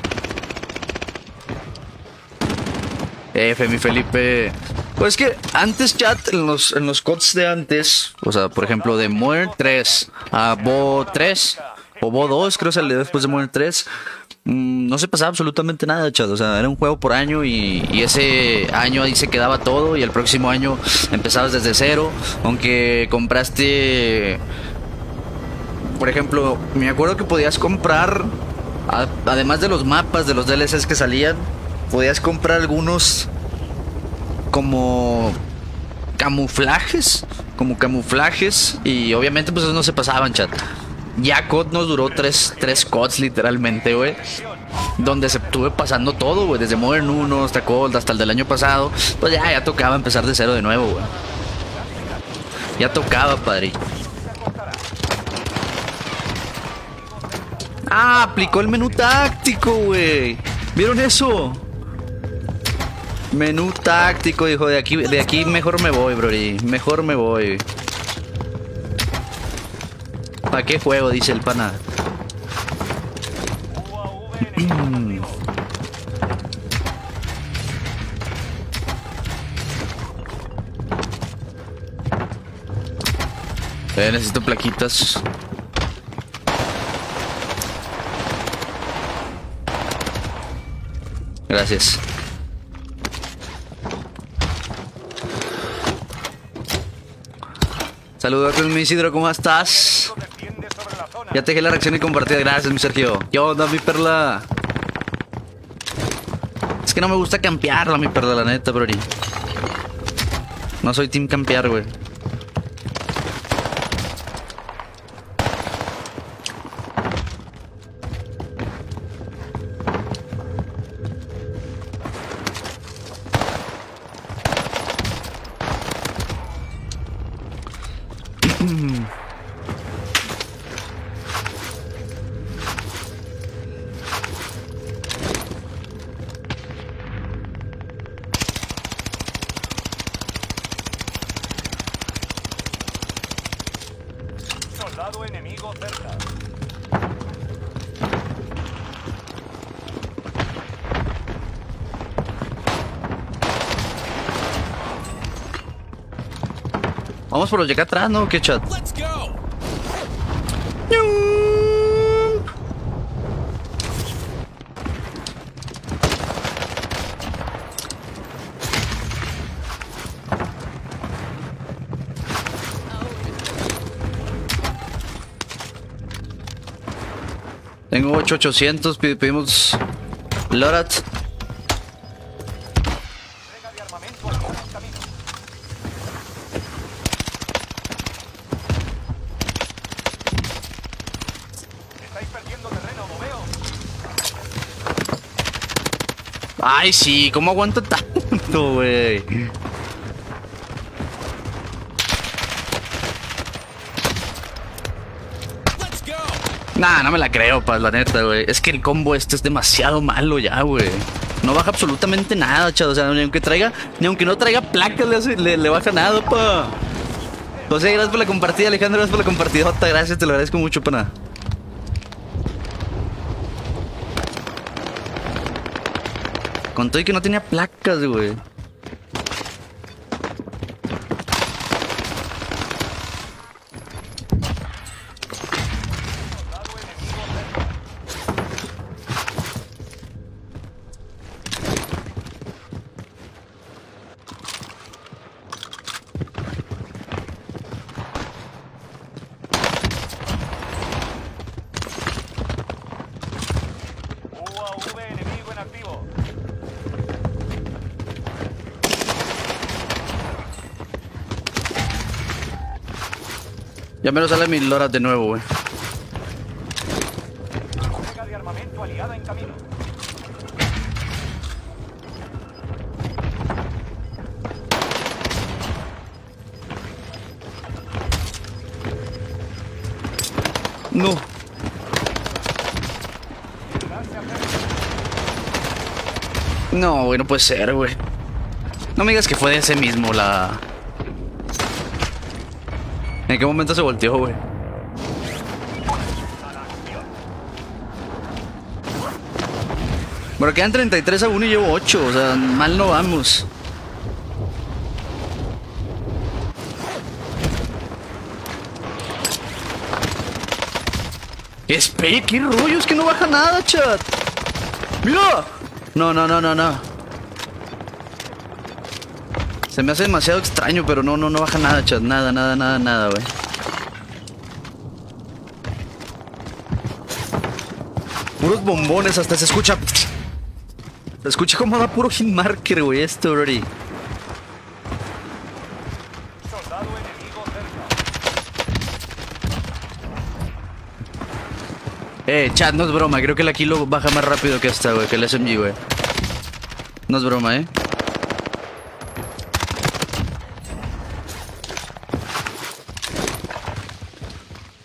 F, mi Felipe. Pues que antes, chat, en los, en los cods de antes, o sea, por ejemplo, de Modern 3 a Bo 3, o Bo 2, creo que salió después de Modern 3, mm, no se pasaba absolutamente nada, chat. O sea, era un juego por año y, ese año ahí se quedaba todo y el próximo año empezabas desde cero, aunque compraste por ejemplo, me acuerdo que podías comprar, además de los mapas, de los DLCs que salían, podías comprar algunos como camuflajes, como camuflajes, y obviamente pues no se pasaban, chat. Ya COD nos duró tres, tres CODs literalmente, güey. Donde se estuve pasando todo, güey. Desde Modern 1 hasta COD, hasta el del año pasado. Pues ya, ya tocaba empezar de cero de nuevo, güey. Ya tocaba, padre. Ah, aplicó el menú táctico, güey. ¿Vieron eso? Menú táctico, dijo, de aquí, de aquí mejor me voy, brody. Mejor me voy. ¿Para qué juego? Dice el pana. Eh, necesito plaquitas. Gracias. Saludos, mi Isidro, ¿cómo estás? Defiende sobre la zona. Ya te dejé la reacción y compartida. Gracias, mi Sergio. ¿Qué onda, mi perla? Es que no me gusta campearla, mi perla, la neta, brody. No soy team campear, güey. Por los de acá atrás, ¿no? ¿Qué chat? Let's go. Tengo 8800, pi- pedimos Lorat. Entrega de armamento al final del camino. Estáis perdiendo terreno, lo veo. Ay, sí, ¿cómo aguanto tanto, güey? Nah, no me la creo, pa, la neta, güey. Es que el combo este es demasiado malo ya, güey. No baja absolutamente nada, chaval. O sea, ni aunque traiga, ni aunque no traiga placas, le baja nada, pa. José, gracias por la compartida, Alejandro, gracias por la compartidota, gracias, te lo agradezco mucho, pana. Con todo y que no tenía placas, güey. Ya me lo sale mi Lora de nuevo, güey. Carga de armamento aliada en camino. No. No, güey, no puede ser, güey. No me digas que fue de ese mismo la... ¿En qué momento se volteó, güey? Bueno, quedan 33 a 1 y llevo 8, o sea, mal no vamos. Espera, qué rollo, es que no baja nada, chat. ¡Mira! No, no, no, no, no. Se me hace demasiado extraño, pero no, no, no baja nada, chat. Nada, nada, nada, nada, güey. Puros bombones, hasta se escucha. Se escucha como da puro hit marker, güey, esto, cerca. Eh, chat, no es broma. Creo que la kilo baja más rápido que esta, güey, que el SMG, güey. No es broma, eh.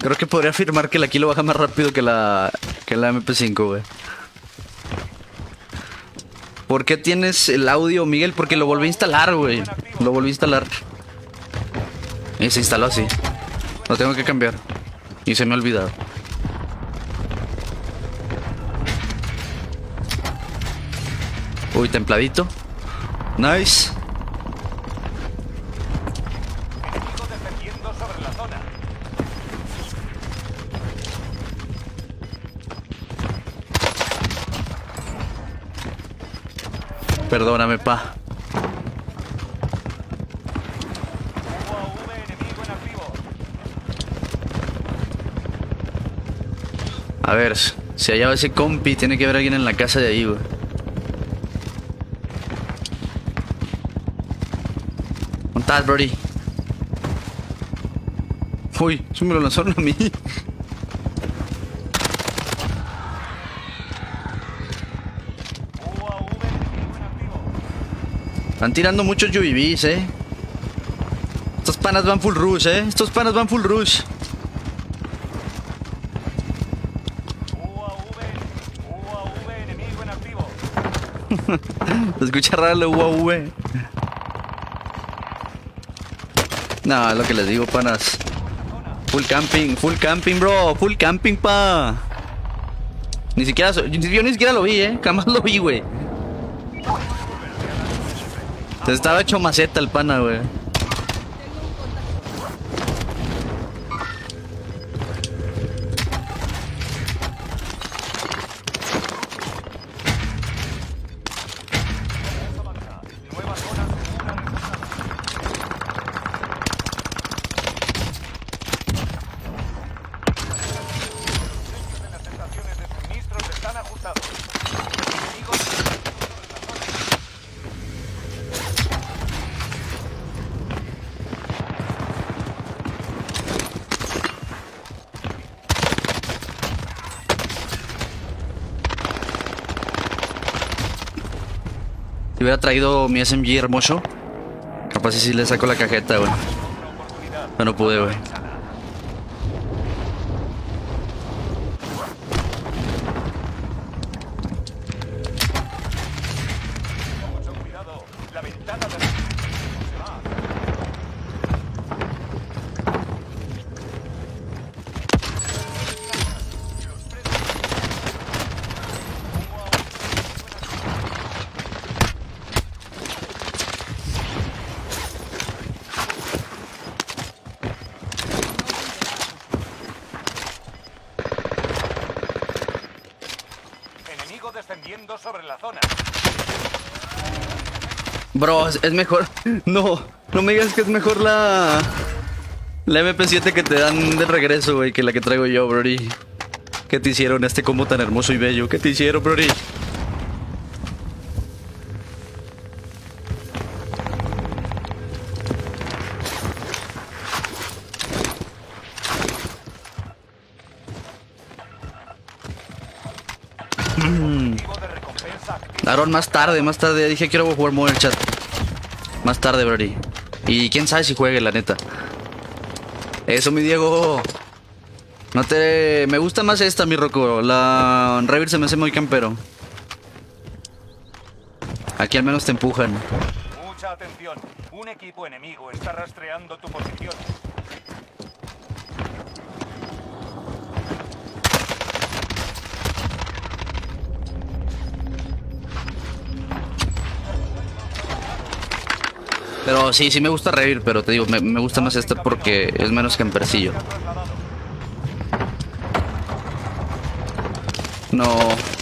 Creo que podría afirmar que la kilo baja más rápido que la, que la MP5, güey. ¿Por qué tienes el audio, Miguel? Porque lo volví a instalar, güey. Lo volví a instalar. Y se instaló así. Lo tengo que cambiar. Y se me ha olvidado. Uy, templadito. Nice. Perdóname, pa. A ver, si allá va ese compi, tiene que haber alguien en la casa de ahí, güey. ¿Dónde estás, Brody? Uy, eso me lo lanzaron a mí. UAV enemigo en activo. Están tirando muchos UAVs, eh. Estos panas van full rush, eh. Estos panas van full rush. Se escucha raro la UAV. No, es lo que les digo, panas. Full camping, full camping, bro. Full camping, pa. Ni siquiera, yo ni siquiera lo vi, eh. Jamás lo vi, güey. Se estaba hecho maceta el pana, güey. Traído mi SMG hermoso, capaz si sí le saco la cajeta, güey. No pude, güey. Es mejor. No, no me digas que es mejor la. La MP7 que te dan de regreso, güey, que la que traigo yo, Brody. ¿Qué te hicieron este combo tan hermoso y bello? ¿Qué te hicieron, Brody? Mm. Aaron, más tarde, más tarde. Dije, quiero jugar Modern Chat. Más tarde, Brody. Y quién sabe si juegue, la neta. Eso, mi Diego. No te. Me gusta más esta, mi Rocco. La Revir se me hace muy campero. Aquí al menos te empujan. Mucha atención. Un equipo enemigo está rastreando tu posición. Pero sí, sí me gusta Revir, pero te digo, me, me gusta más esta porque es menos campercillo. ¡No!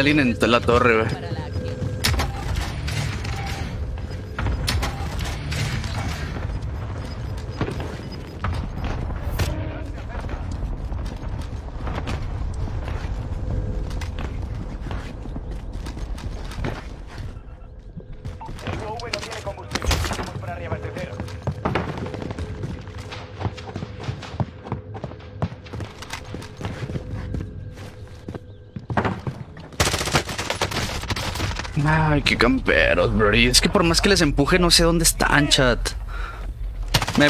Alguien en la torre, güey. Camperos, bro. Y es que por más que les empuje, no sé dónde están, chat.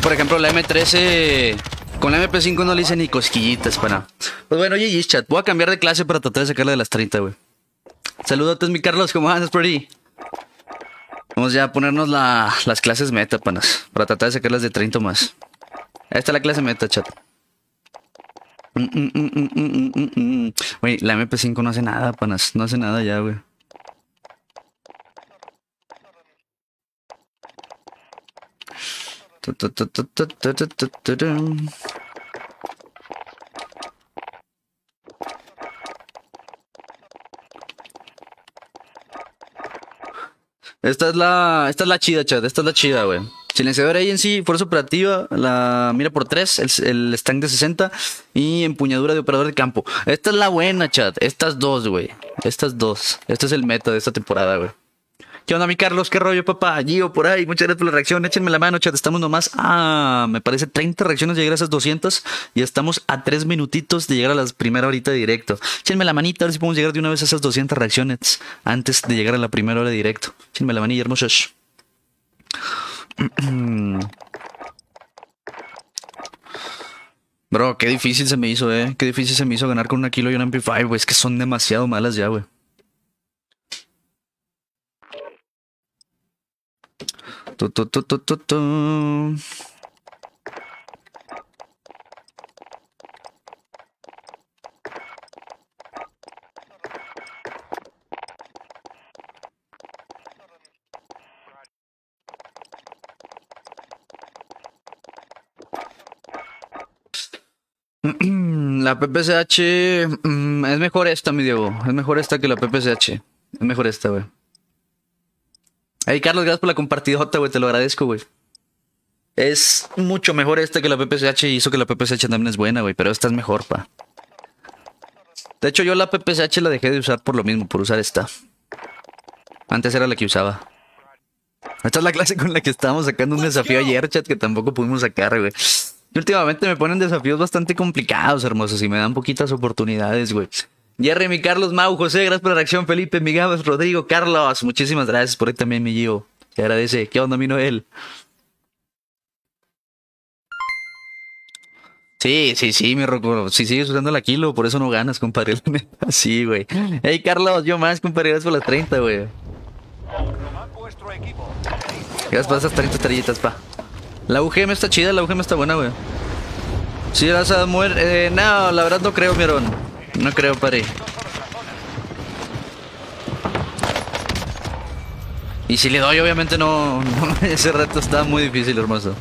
Por ejemplo, la M13. Con la MP5 no le hice ni cosquillitas para. Pues bueno, oye, chat. Voy a cambiar de clase para tratar de sacarla de las 30, güey. Saludos, mi Carlos. ¿Cómo andas, Brody? Vamos ya a ponernos la- las clases meta, panas. Para tratar de sacarlas de 30 o más. Esta es la clase meta, chat. Mm, mm, mm, mm, mm, mm, mm. Güey, la MP5 no hace nada, panas. No hace nada ya, güey. Esta es la. Esta es la chida, chat. Esta es la chida, güey. Silenciador Agency, fuerza operativa, la mira por 3, el, el stank de 60 y empuñadura de operador de campo. Esta es la buena, chat. Estas dos, güey. Estas dos. Este es el meta de esta temporada, güey. ¿Qué onda, mi Carlos? ¿Qué rollo, papá? Gio, por ahí. Muchas gracias por la reacción. Échenme la mano, chat. Estamos nomás a, me parece, 30 reacciones de llegar a esas 200. Y estamos a 3 minutitos de llegar a la primera horita de directo. Échenme la manita, a ver si podemos llegar de una vez a esas 200 reacciones antes de llegar a la primera hora de directo. Échenme la manilla, hermosos. Bro, qué difícil se me hizo, eh. Qué difícil se me hizo ganar con una kilo y una MP5, güey. Es que son demasiado malas ya, güey. Tu, tu, tu. La PPCH mm, es mejor esta, mi Diego. Es mejor esta que la PPCH. Es mejor esta, güey. Hey, Carlos, gracias por la compartidota, güey. Te lo agradezco, güey. Es mucho mejor esta que la PPCH y hizo que la PPCH también es buena, güey. Pero esta es mejor, pa. De hecho, yo la PPCH la dejé de usar por lo mismo, por usar esta. Antes era la que usaba. Esta es la clase con la que estábamos sacando un desafío ayer, chat, que tampoco pudimos sacar, güey. Y últimamente me ponen desafíos bastante complicados, hermosos, y me dan poquitas oportunidades, güey. Jerry, mi Carlos, Mau, José, gracias por la reacción, Felipe, mi Gabas, Rodrigo, Carlos, muchísimas gracias por ahí también, mi Gio. Se agradece. ¿Qué onda, mi Noel? Sí, sí, sí, mi Rocco. Si sigues usando la kilo, por eso no ganas, compadre. la neta. Sí, güey. Hey, Carlos, yo más, compadre, gracias por las 30, güey. Gracias por esas 30 estrellitas, pa. La UGM está chida, la UGM está buena, güey. ¿Sí vas a mover? Eh, no, la verdad no creo, mi Aaron. No creo, padre. Y si le doy, obviamente no, Ese reto está muy difícil, hermoso.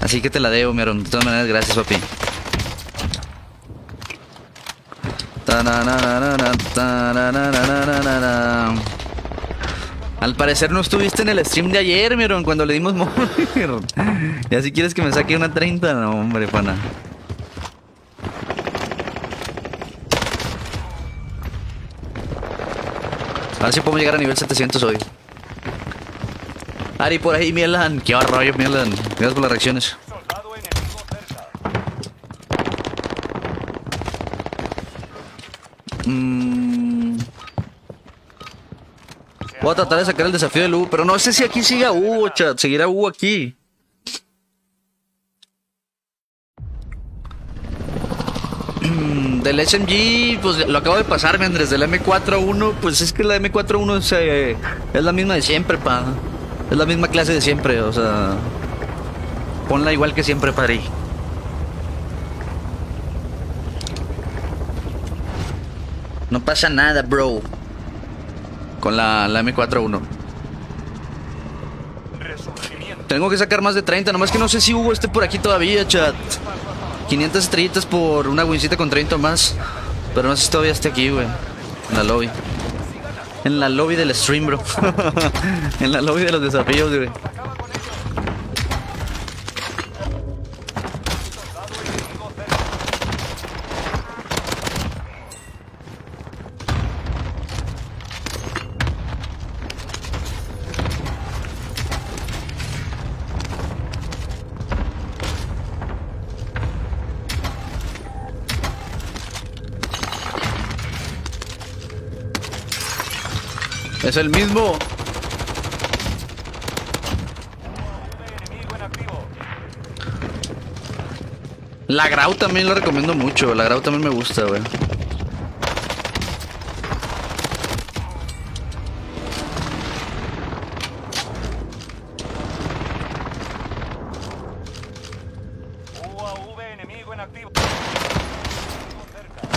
Así que te la debo, mi. De todas maneras, gracias, papi. Al parecer no estuviste en el stream de ayer, mi Aaron, cuando le dimos morir. Y así quieres que me saque una 30, no, hombre, pana. A ver si podemos llegar a nivel 700 hoy. Ari, por ahí, Mielan. Qué rollo, Mielan. Gracias por las reacciones. Mm. Voy a tratar de sacar el desafío del U, pero no sé si aquí siga U, chat. Seguirá U aquí. Del SMG, pues lo acabo de pasar, mi Andrés. Del M41, pues es que la M41 es, eh, es la misma de siempre, pa. Es la misma clase de siempre, o sea. Ponla igual que siempre, padre. No pasa nada, bro. Con la, la M41. Resurgimiento. Tengo que sacar más de 30, nomás que no sé si Hugo esté por aquí todavía, chat. 500 estrellitas por una wincita con 30 más. Pero no sé si todavía esté aquí, güey. En la lobby. En la lobby del stream, bro. en la lobby de los desafíos, güey. Es el mismo. La Grau también lo recomiendo mucho. La Grau también me gusta, güey. UAV enemigo en activo. Cerca.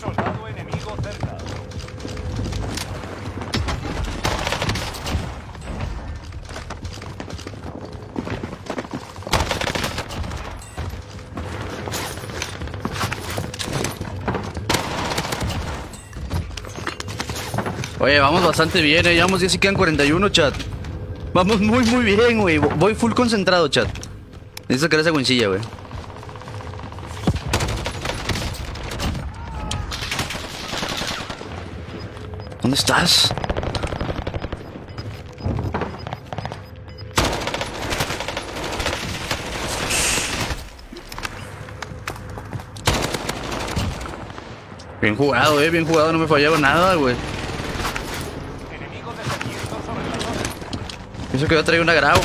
Soldado enemigo cerca. Oye, vamos bastante bien, eh. Llevamos 10 y quedan 41, chat. Vamos muy, muy bien, güey. Voy full concentrado, chat. Necesito sacar esa guincilla, güey. ¿Dónde estás? Bien jugado, eh. Bien jugado. No me fallaba nada, güey. Enemigo descendiendo sobre la Pienso que a traer una grau.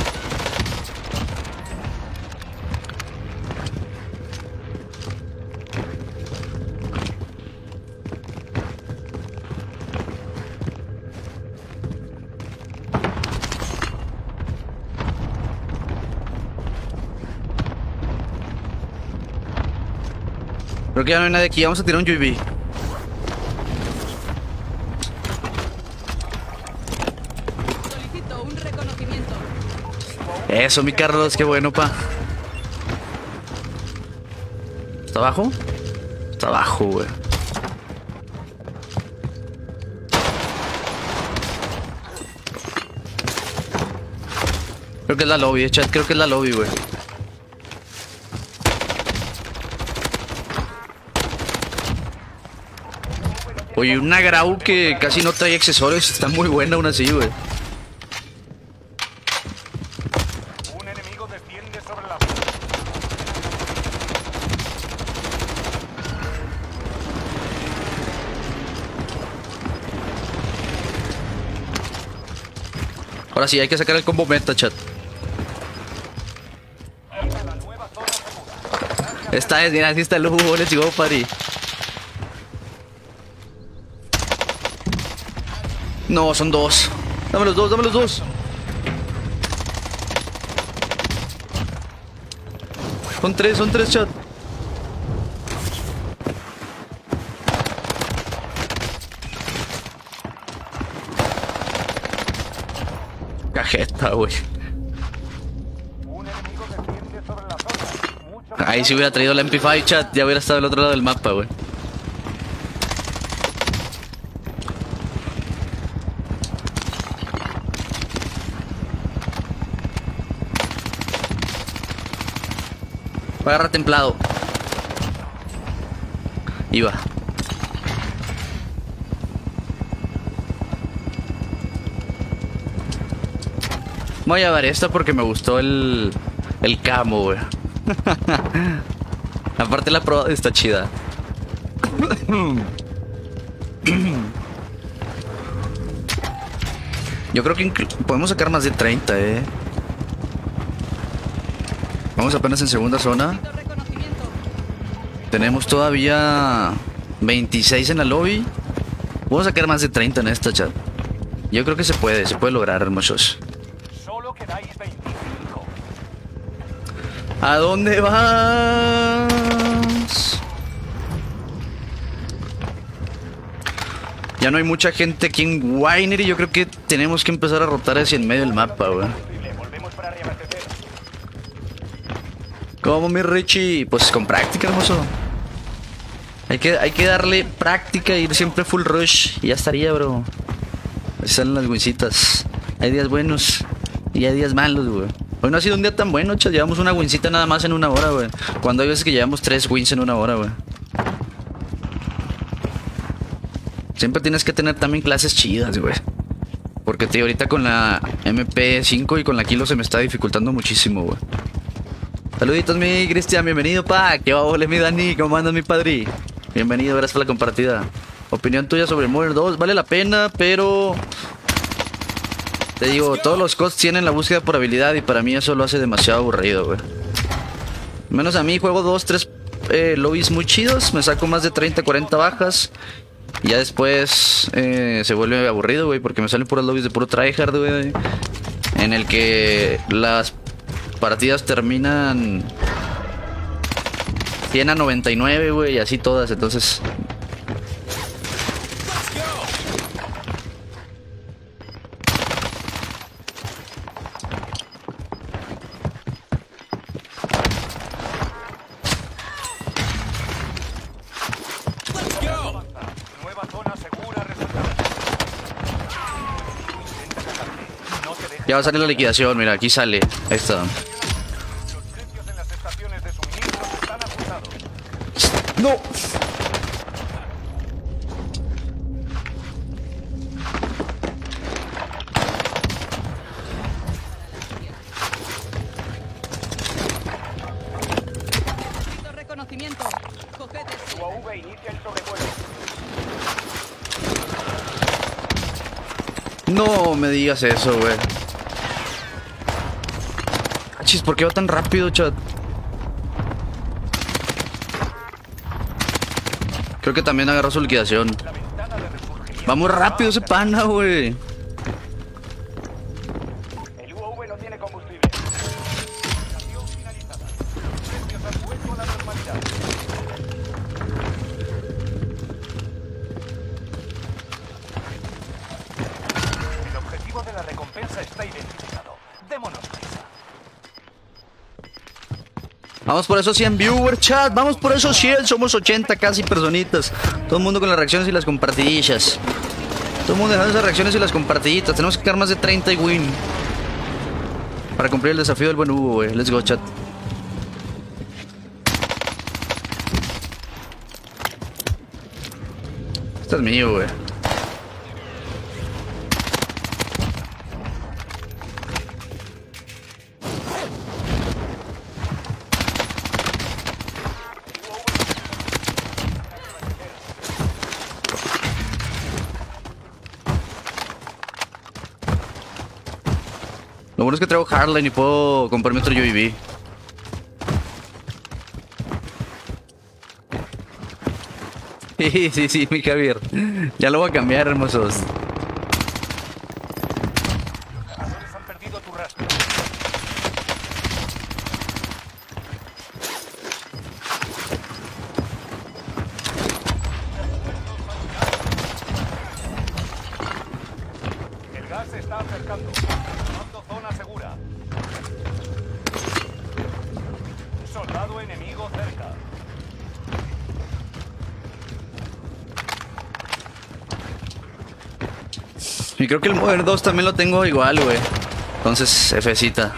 Creo que ya no hay nadie aquí. Vamos a tirar un UAV. Solicito un reconocimiento. Eso, mi Carlos, qué bueno, pa. ¿Está abajo? Está abajo, güey. Creo que es la lobby, eh, chat. Creo que es la lobby, güey. Oye, una Grau que casi no trae accesorios. Está muy buena aún así, güey. Ahora sí, hay que sacar el combo meta, chat. Esta es, mira, así está el Hugo, let's party. No, son dos. Dame los dos, dame los dos. Son tres, son tres, chat. Cajeta, güey. Ahí si hubiera traído la MP5 chat, ya hubiera estado al otro lado del mapa, güey. Agarra templado. Iba. Voy a llevar esta porque me gustó el, el camo, güey. Aparte la prueba está chida. Yo creo que podemos sacar más de 30, eh. Vamos apenas en segunda zona. Tenemos todavía 26 en la lobby. Puedo sacar más de 30 en esta chat. Yo creo que se puede, se puede lograr, hermosos. ¿A dónde vas? Ya no hay mucha gente aquí en Winery. Yo creo que tenemos que empezar a rotar hacia el medio del mapa, güey. ¿Cómo, mi Richie? Pues con práctica, hermoso. Hay que, hay que darle práctica, ir siempre full rush. Y ya estaría, bro. Ahí salen las wincitas. Hay días buenos y hay días malos, güey. Hoy no ha sido un día tan bueno, chat. Llevamos una wincita nada más en una hora, güey. Cuando hay veces que llevamos tres wins en una hora, güey. Siempre tienes que tener también clases chidas, güey. Porque, ahorita con la MP5 y con la Kilo se me está dificultando muchísimo, güey. Saluditos, mi Cristian, bienvenido, pa. ¿Qué va, mi Dani? ¿Cómo andas, mi padre? Bienvenido, gracias por la compartida. Opinión tuya sobre Modern 2, vale la pena, pero. Te digo, todos los costs tienen la búsqueda por habilidad y para mí eso lo hace demasiado aburrido, güey. Menos a mí, juego dos, tres eh, lobbies muy chidos, me saco más de 30, 40 bajas. Y ya después eh, se vuelve aburrido, güey, porque me salen puros lobbies de puro tryhard, güey. En el que las partidas terminan 100 a 99, güey, y así todas, entonces... Ya va a salir la liquidación, mira, aquí sale. Ahí está. Los precios en las estaciones de suministro están ajustados. ¡No! Necesito reconocimiento. Cogete. UAV inicia el sobrevuelo. No me digas eso, güey. Chis, ¿por qué va tan rápido, chat? Creo que también agarró su liquidación. Va muy rápido ese pana, güey. Vamos por esos 100 viewers, chat. Vamos por esos 100. Somos 80 casi personitas. Todo el mundo con las reacciones y las compartidillas. Todo el mundo dejando esas reacciones y las compartidillas. Tenemos que quedar más de 30 y win. Para cumplir el desafío del buen Hugo, güey. Let's go, chat. Este es mío, güey. Bueno es que traigo Hardline y puedo comprarme otro UAV. Sí, sí, sí, mi Javier. Ya lo voy a cambiar, hermosos. Y creo que el Modern 2 también lo tengo igual, güey. Entonces, Fcita.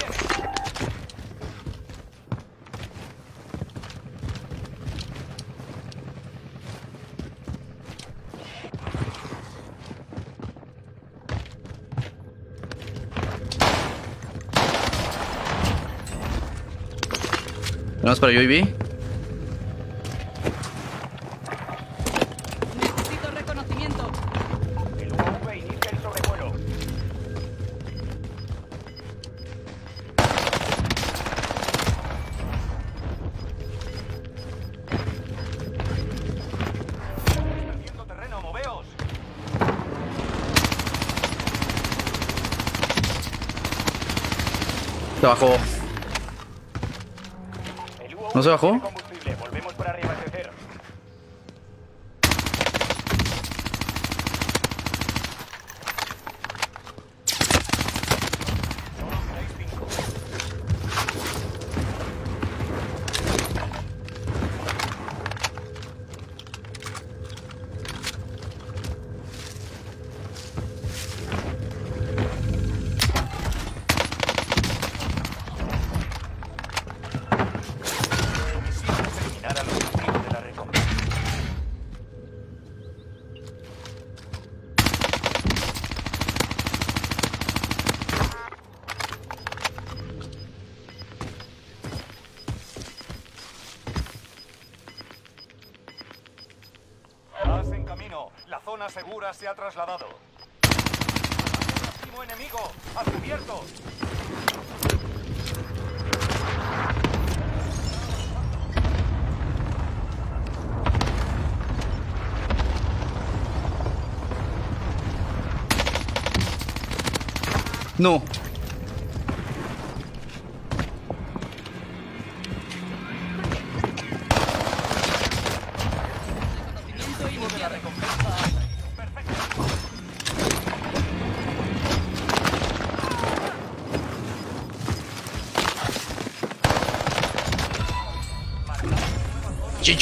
Vamos para UAV. Se bajó. ¿No se bajó?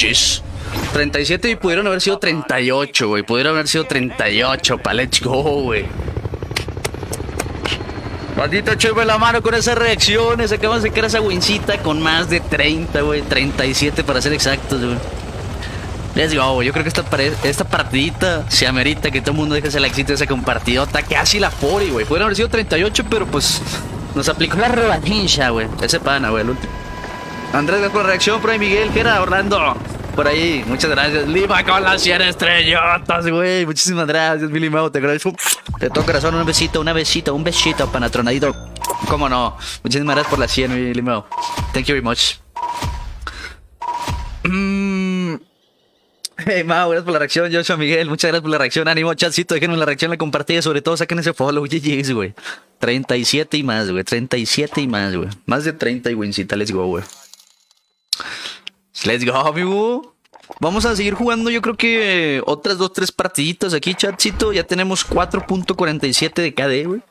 GG's. 37 y pudieron haber sido 38, güey. Pudieron haber sido 38, pa' let's go, güey. Maldito echéme la mano con esas reacciones. Acabamos de sacar esa wincita con más de 30, güey. 37 para ser exactos, güey. Let's go, güey. Yo creo que esta, esta partidita se amerita que todo el mundo deje ese likecito esa compartidota. Casi la 40, güey. Pudieron haber sido 38, pero pues nos aplicó la revancha, güey. Ese pana, güey, el último. Andrés, gracias por la reacción. Por ahí, Miguel, que era Orlando. Por ahí, muchas gracias. Lima con las 100 estrellotas, güey. Muchísimas gracias, mi Limao. Te agradezco. De todo corazón, un besito, una besita, un besito, panatronadito. ¿Cómo no? Muchísimas gracias por la 100, mi Limao. Thank you very much. Mm. Hey, Mau, gracias por la reacción. Joshua Miguel, muchas gracias por la reacción. Ánimo, chatcito, déjenos la reacción, la compartida. Sobre todo, saquen ese follow, GG's, güey. 37 y más, güey. 37 y más, güey. Más de 30 y wincita, let's go, güey. Let's go, amigo. Vamos a seguir jugando, yo creo que otras dos, tres partiditas aquí, chatcito. Ya tenemos 4.47 de KD, güey.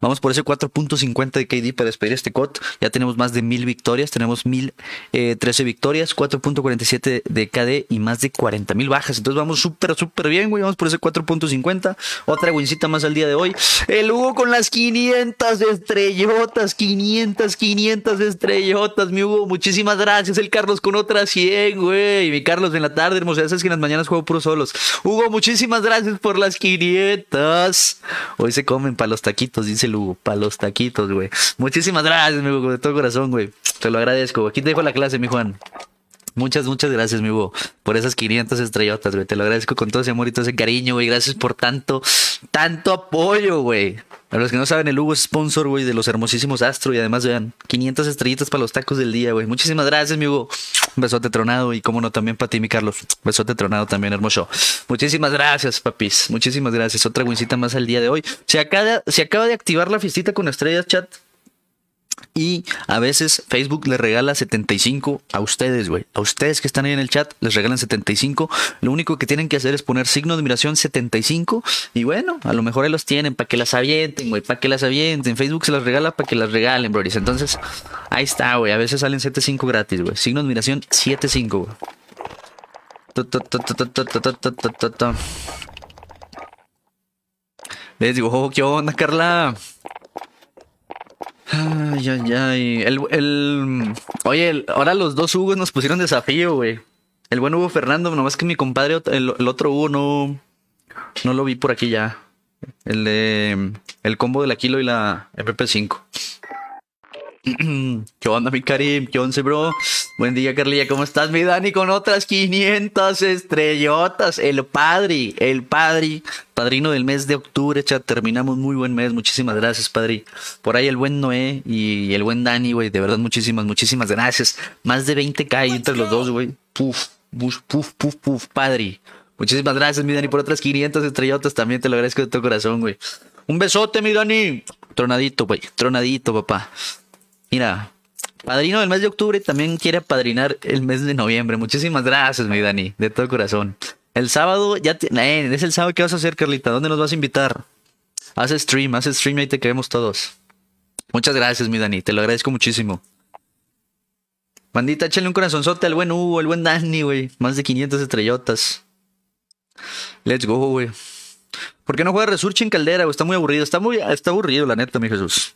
Vamos por ese 4.50 de KD para despedir este COT. Ya tenemos más de mil victorias. Tenemos mil eh, 13 victorias, 4.47 de KD y más de 40 mil bajas. Entonces vamos súper, súper bien, güey. Vamos por ese 4.50. Otra wincita más al día de hoy. El Hugo con las 500 estrellotas. 500, 500 estrellotas, mi Hugo. Muchísimas gracias. El Carlos con otras 100, güey. Mi Carlos en la tarde, hermoso. Ya sabes que en las mañanas juego puros solos. Hugo, muchísimas gracias por las 500. Hoy se comen para los taquitos, dice el Hugo. Para los taquitos, güey. Muchísimas gracias, mi Hugo, de todo corazón, güey. Te lo agradezco. Aquí te dejo la clase, mi Juan. Muchas, muchas gracias, mi Hugo, por esas 500 estrellotas, güey. Te lo agradezco con todo ese amor y todo ese cariño, güey. Gracias por tanto, tanto apoyo, güey. A los que no saben, el Hugo es sponsor, güey, de los hermosísimos Astro. Y además, vean, 500 estrellitas para los tacos del día, güey. Muchísimas gracias, mi Hugo. Un besote tronado y, como no, también para ti, mi Carlos. Besote tronado también, hermoso. Muchísimas gracias, papis. Muchísimas gracias. Otra wincita más al día de hoy. Se acaba, se acaba de activar la fiestita con estrellas, chat. Y a veces Facebook les regala 75 a ustedes, güey. A ustedes que están ahí en el chat, les regalan 75. Lo único que tienen que hacer es poner signo de admiración 75. Y bueno, a lo mejor ahí los tienen para que las avienten, güey. Para que las avienten. Facebook se las regala para que las regalen, bro. Entonces, ahí está, güey. A veces salen 75 gratis, güey. Signo de admiración 75, güey. Les digo, oh, ¿qué onda, Carla? Ay, ay, ay. El, el... Oye, el- ahora los dos Hugos nos pusieron desafío, güey. El buen Hugo Fernando, nomás que mi compadre, el, el otro Hugo, no, no lo vi por aquí ya. El de el combo de la kilo y la MP5. ¿Qué onda, mi Karim? ¿Qué onda, bro? Buen día, Carlilla. ¿Cómo estás, mi Dani? Con otras 500 estrellotas. El padre, el padre, padrino del mes de octubre, chat. Terminamos muy buen mes. Muchísimas gracias, padre. Por ahí el buen Noé y el buen Dani, güey. De verdad, muchísimas, muchísimas gracias. Más de 20k ahí entre los dos, güey. Puf, puf, puf, puf, puf, padre. Muchísimas gracias, mi Dani, por otras 500 estrellotas. También te lo agradezco de todo corazón, güey. Un besote, mi Dani. Tronadito, güey. Tronadito, papá. Mira, padrino del mes de octubre también quiere padrinar el mes de noviembre. Muchísimas gracias, mi Dani, de todo corazón. El sábado, ya te- eh, es el sábado que vas a hacer, Carlita. ¿Dónde nos vas a invitar? Haz stream, haz stream y ahí te queremos todos. Muchas gracias, mi Dani, te lo agradezco muchísimo. Bandita, échale un corazonzote al buen Hugo, al buen Dani, güey. Más de 500 estrellotas. Let's go, güey. ¿Por qué no juega Resurge en Caldera, güey? Está muy aburrido. Está muy está aburrido, la neta, mi Jesús.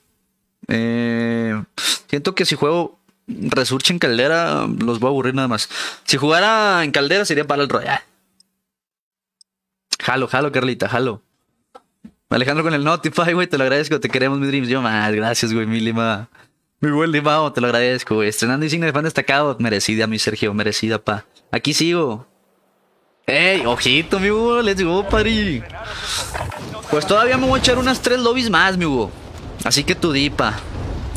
Eh, siento que si juego Resurge en Caldera, los voy a aburrir nada más. Si jugara en Caldera sería para el Royal. Jalo, jalo, Carlita, jalo. Alejandro con el Notify, güey, te lo agradezco, te queremos, mi Dreams. Yo más, gracias, güey, mi Lima. Mi buen Limao, te lo agradezco, güey. Estrenando insignia de fan destacado. Merecida, mi Sergio, merecida, pa. Aquí sigo. ¡Ey! ojito, mi Hugo! ¡Let's go, pari! Pues todavía me voy a echar unas tres lobbies más, mi Hugo. Así que tu dipa.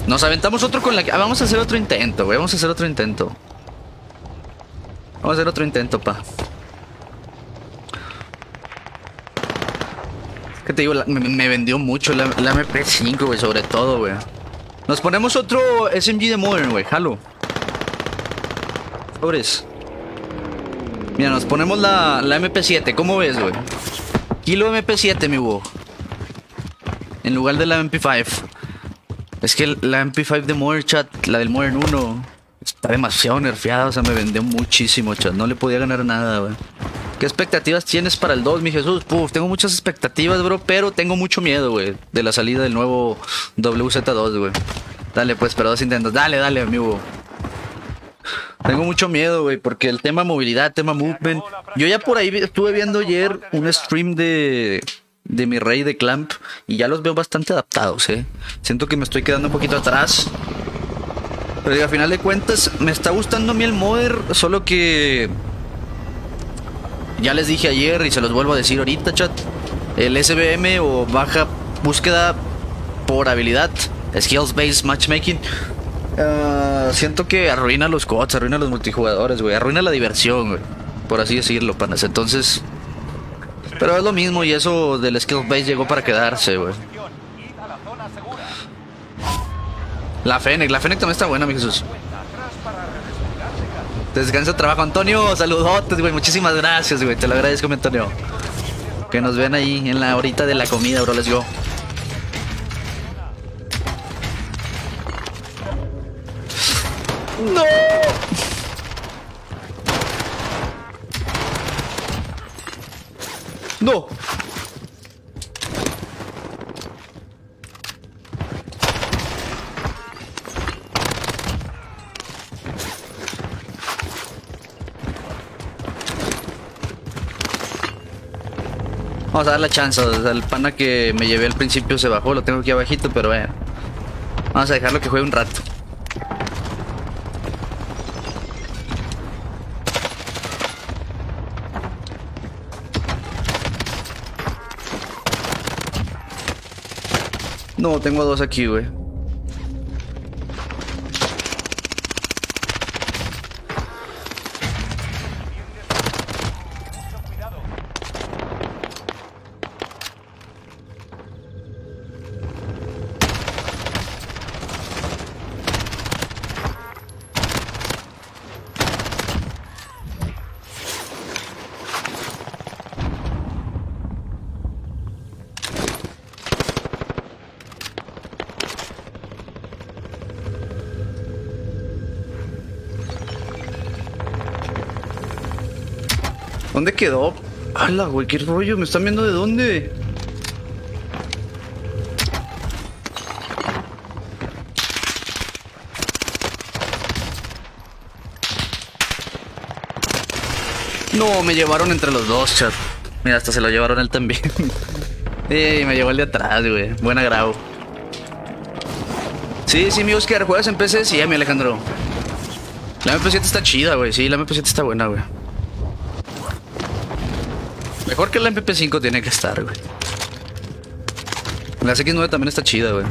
Nos aventamos otro con la... ah, vamos a hacer otro intento, güey. Vamos a hacer otro intento. Vamos a hacer otro intento, pa. Es que te digo, me, vendió mucho la, la MP5, güey, sobre todo, güey. Nos ponemos otro SMG de Modern, güey. Jalo. Sobres. Mira, nos ponemos la, la MP7. ¿Cómo ves, güey? Kilo MP7, mi Hugo. En lugar de la MP5. Es que la MP5 de Modern Chat, la del Modern 1, está demasiado nerfeada. O sea, me vendió muchísimo, chat. No le podía ganar nada, güey. ¿Qué expectativas tienes para el 2, mi Jesús? Puf, tengo muchas expectativas, bro, pero tengo mucho miedo, güey, de la salida del nuevo WZ2, güey. Dale, pues, pero dos intentos. Dale, dale, amigo. Tengo mucho miedo, güey, porque el tema movilidad, tema movement. Yo ya por ahí estuve viendo ayer un stream de, de mi rey de Clamp y ya los veo bastante adaptados, eh. Siento que me estoy quedando un poquito atrás. Pero digo, a final de cuentas, me está gustando a mí el Moder, solo que. Ya les dije ayer y se los vuelvo a decir ahorita, chat. El SBM o baja búsqueda por habilidad, skills based matchmaking. ah, siento que arruina los cods, arruina los multijugadores, güey. Arruina la diversión, güey. Por así decirlo, panas. Entonces. Pero es lo mismo y eso del skills based llegó para quedarse, güey. La Fennec, la Fennec también está buena, mi Jesús. Descansa trabajo, Antonio. Saludotes, güey. Muchísimas gracias, güey. Te lo agradezco, mi Antonio. Que nos vean ahí en la horita de la comida, bro. Let's go. ¡No! ¡No! Vamos a dar la chance. el pana que me llevé al principio se bajó. Lo tengo aquí abajito, pero bueno. Vamos a dejarlo que juegue un rato. No, tengo dos aquí, güey. ¿Dónde quedó? ¡Hala, güey! ¿Qué rollo? ¿Me están viendo de dónde? No, me llevaron entre los dos, chat. Mira, hasta se lo llevaron él también. Ey, me llevó el de atrás, güey. Buena grabo. Sí, sí, mi Oscar, ¿juegas en PC? Sí, mi Alejandro. La MP7 está chida, güey. Sí, la MP7 está buena, güey. Que la MP5 tiene que estar, güey. La X9 también está chida, güey.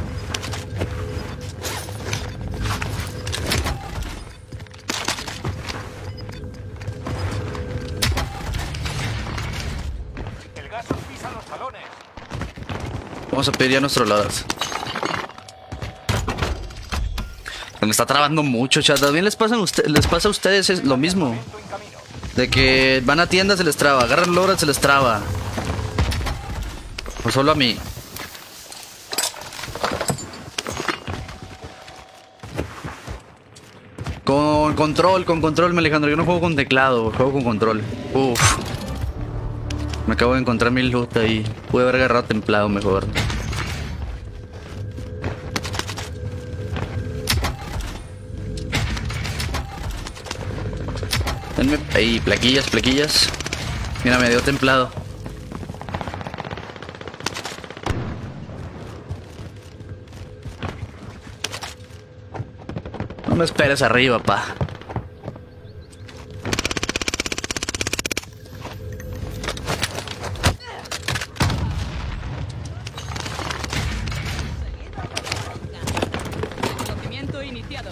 El gas os pisa los talones. Vamos a pedir ya nuestro ladas. Se me está trabando mucho, chat. También les pasa a, les pasa a ustedes es lo mismo. De que van a tiendas se les traba, agarran loras se les traba. O solo a mí. Con control, con control, Alejandro. Yo no juego con teclado, juego con control. Uf. Me acabo de encontrar mi loot ahí. Pude haber agarrado templado mejor. Plaquillas, plaquillas. Mira, me dio templado. No me esperes arriba, pa. Reconocimiento iniciado.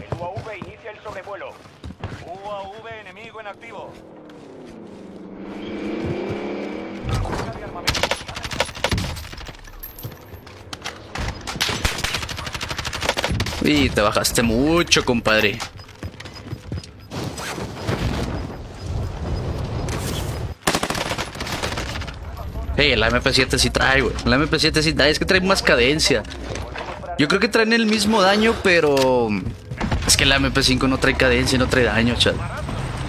El UAV inicia el sobrevuelo. UAV enemigo en activo. Carga de armamento. Y te bajaste mucho, compadre. Hey, la MP7 sí trae, güey. La MP7 sí trae, es que trae más cadencia. Yo creo que traen el mismo daño, pero. Es que la MP5 no trae cadencia y no trae daño, chat.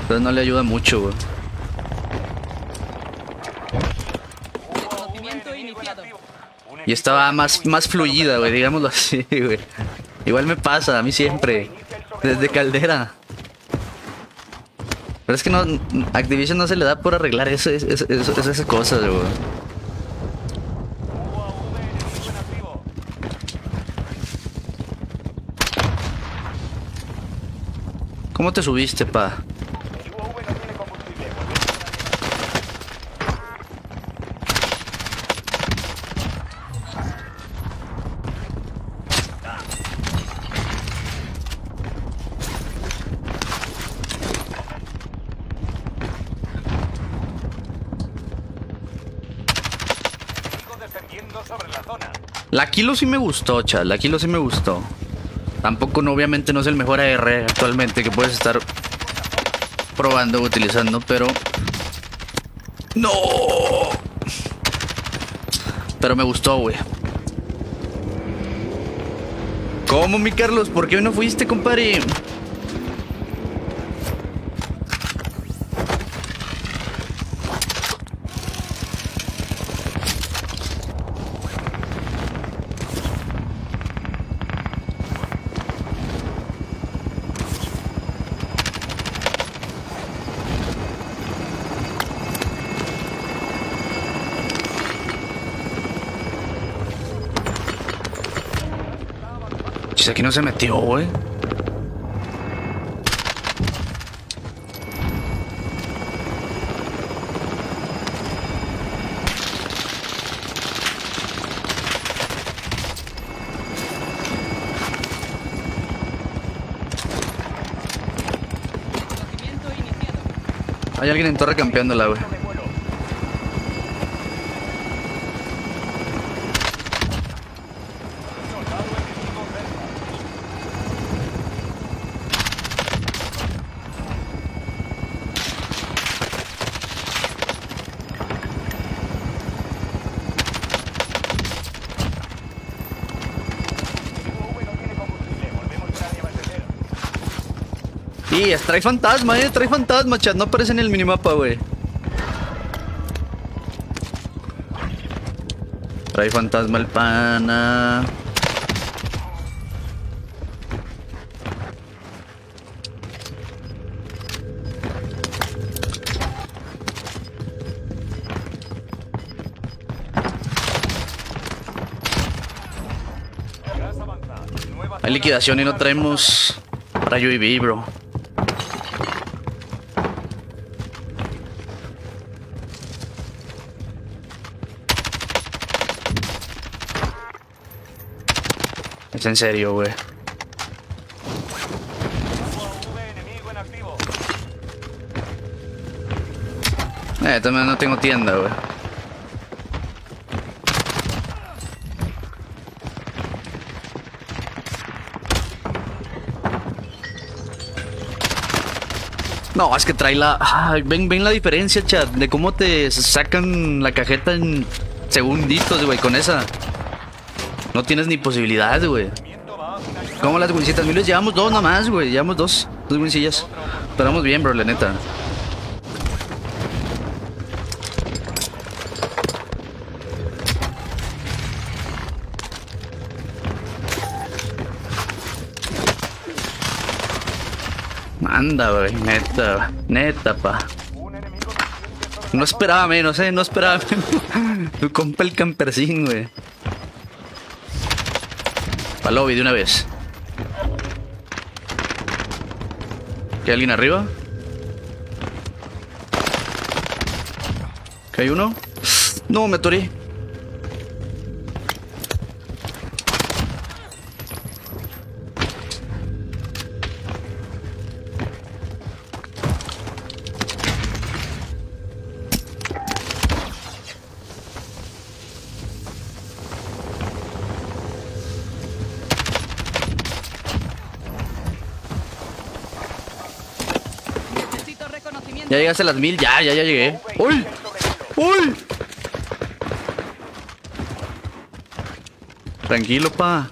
Entonces no le ayuda mucho, güey. Y estaba más, más fluida, güey, digámoslo así, güey. Igual me pasa, a mí siempre. Desde Caldera. Pero es que no, Activision no se le da por arreglar eso, eso, eso- esas cosas. ¿Cómo te subiste, pa? El UAV no tiene combustible. Sigo descendiendo sobre la zona. La Kilo sí me gustó, chat. La Kilo sí me gustó. Tampoco, no, obviamente, no es el mejor AR actualmente que puedes estar probando o utilizando, pero. ¡No! Pero me gustó, güey. ¿Cómo, mi Carlos? ¿Por qué hoy no fuiste, compadre? Pues aquí no se metió, güey. Hay alguien en torre campeándola, güey. Trae fantasma, eh. Trae fantasma, chat. No aparece en el minimapa, güey. Trae fantasma el pana. Hay liquidación y no traemos rayo y bro. En serio, güey. Eh, también no tengo tienda, güey. No, es que trae la... Ven, ven la diferencia, chat, de cómo te sacan la cajeta en segunditos, güey, con esa. No tienes ni posibilidad, güey. ¿Cómo las wincitas? Miles, llevamos dos nomás, güey. Llevamos dos. Dos wincillas. Esperamos bien, bro, la neta. Anda, güey. Neta, neta, pa. No esperaba menos, eh. No esperaba menos. Tu compa el campercín, güey. Pa' lobby de una vez. ¿Qué alguien arriba? ¿Qué hay uno? No, me atoré. Ya llegaste a las mil, ya, ya, ya llegué. ¡Uy! ¡Uy! Tranquilo, pa.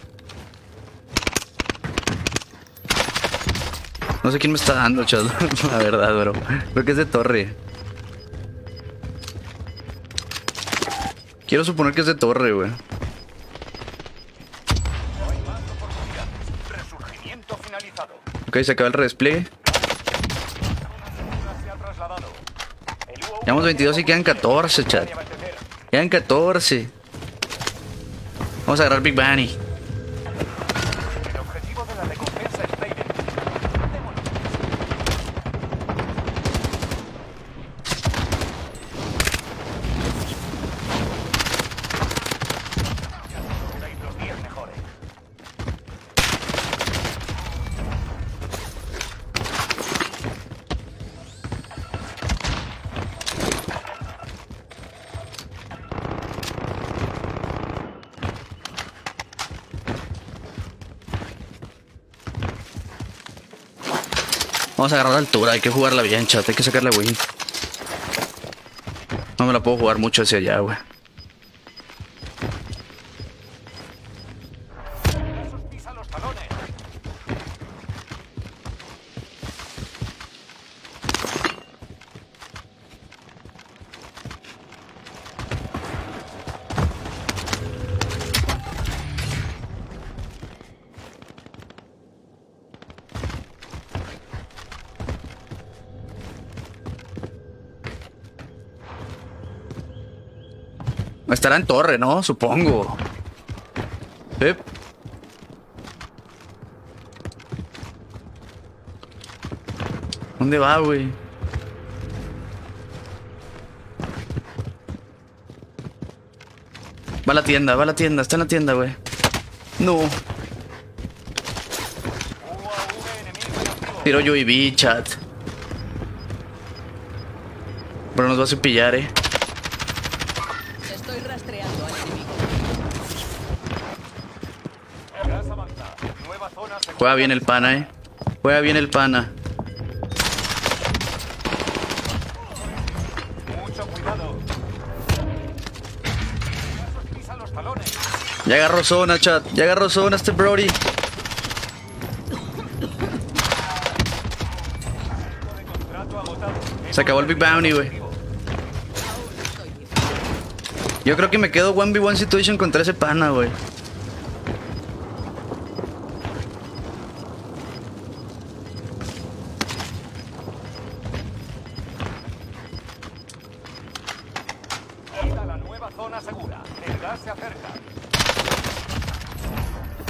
No sé quién me está dando, chat. La verdad, bro. Creo que es de torre. Quiero suponer que es de torre, güey. Ok, se acaba el redespliegue. Una se ha trasladado. El UAV Llevamos 22 y quedan 14, chat. Quedan 14. Vamos a agarrar Big Bunny. El objetivo de la recompensa es Leiden. Démonos. Sois los 10 mejores. Vamos a agarrar la altura, hay que jugarla bien, chat, hay que sacarle win. No me la puedo jugar mucho hacia allá, güey. Estará en torre, ¿no? Supongo. ¿Dónde va, güey? Va a la tienda, va a la tienda, está en la tienda, güey. No. Tiro yo y vi, chat. Pero nos va a cepillar, eh. Estoy rastreando al enemigo. Gas avanza. Nueva zona segura. Juega bien el pana, eh. Juega bien el pana. Mucho cuidado. Ya agarró zona, chat. Ya agarró zona este Brody. Se acabó el Big Bounty, güey. Yo creo que me quedo 1v1 situation contra ese pana, güey. Ida a la nueva zona segura. El gas se acerca.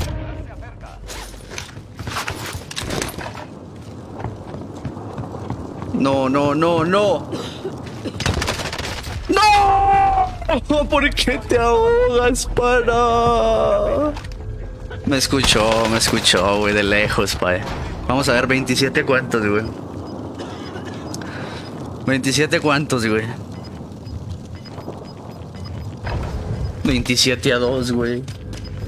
El gas se acerca. No, no, no, no. ¡No! ¿Por qué te ahogas, pana? Me escuchó, me escuchó, güey, de lejos, pa. Vamos a ver, 27 a cuántos, güey. 27 a cuántos, güey. 27 a 2, güey.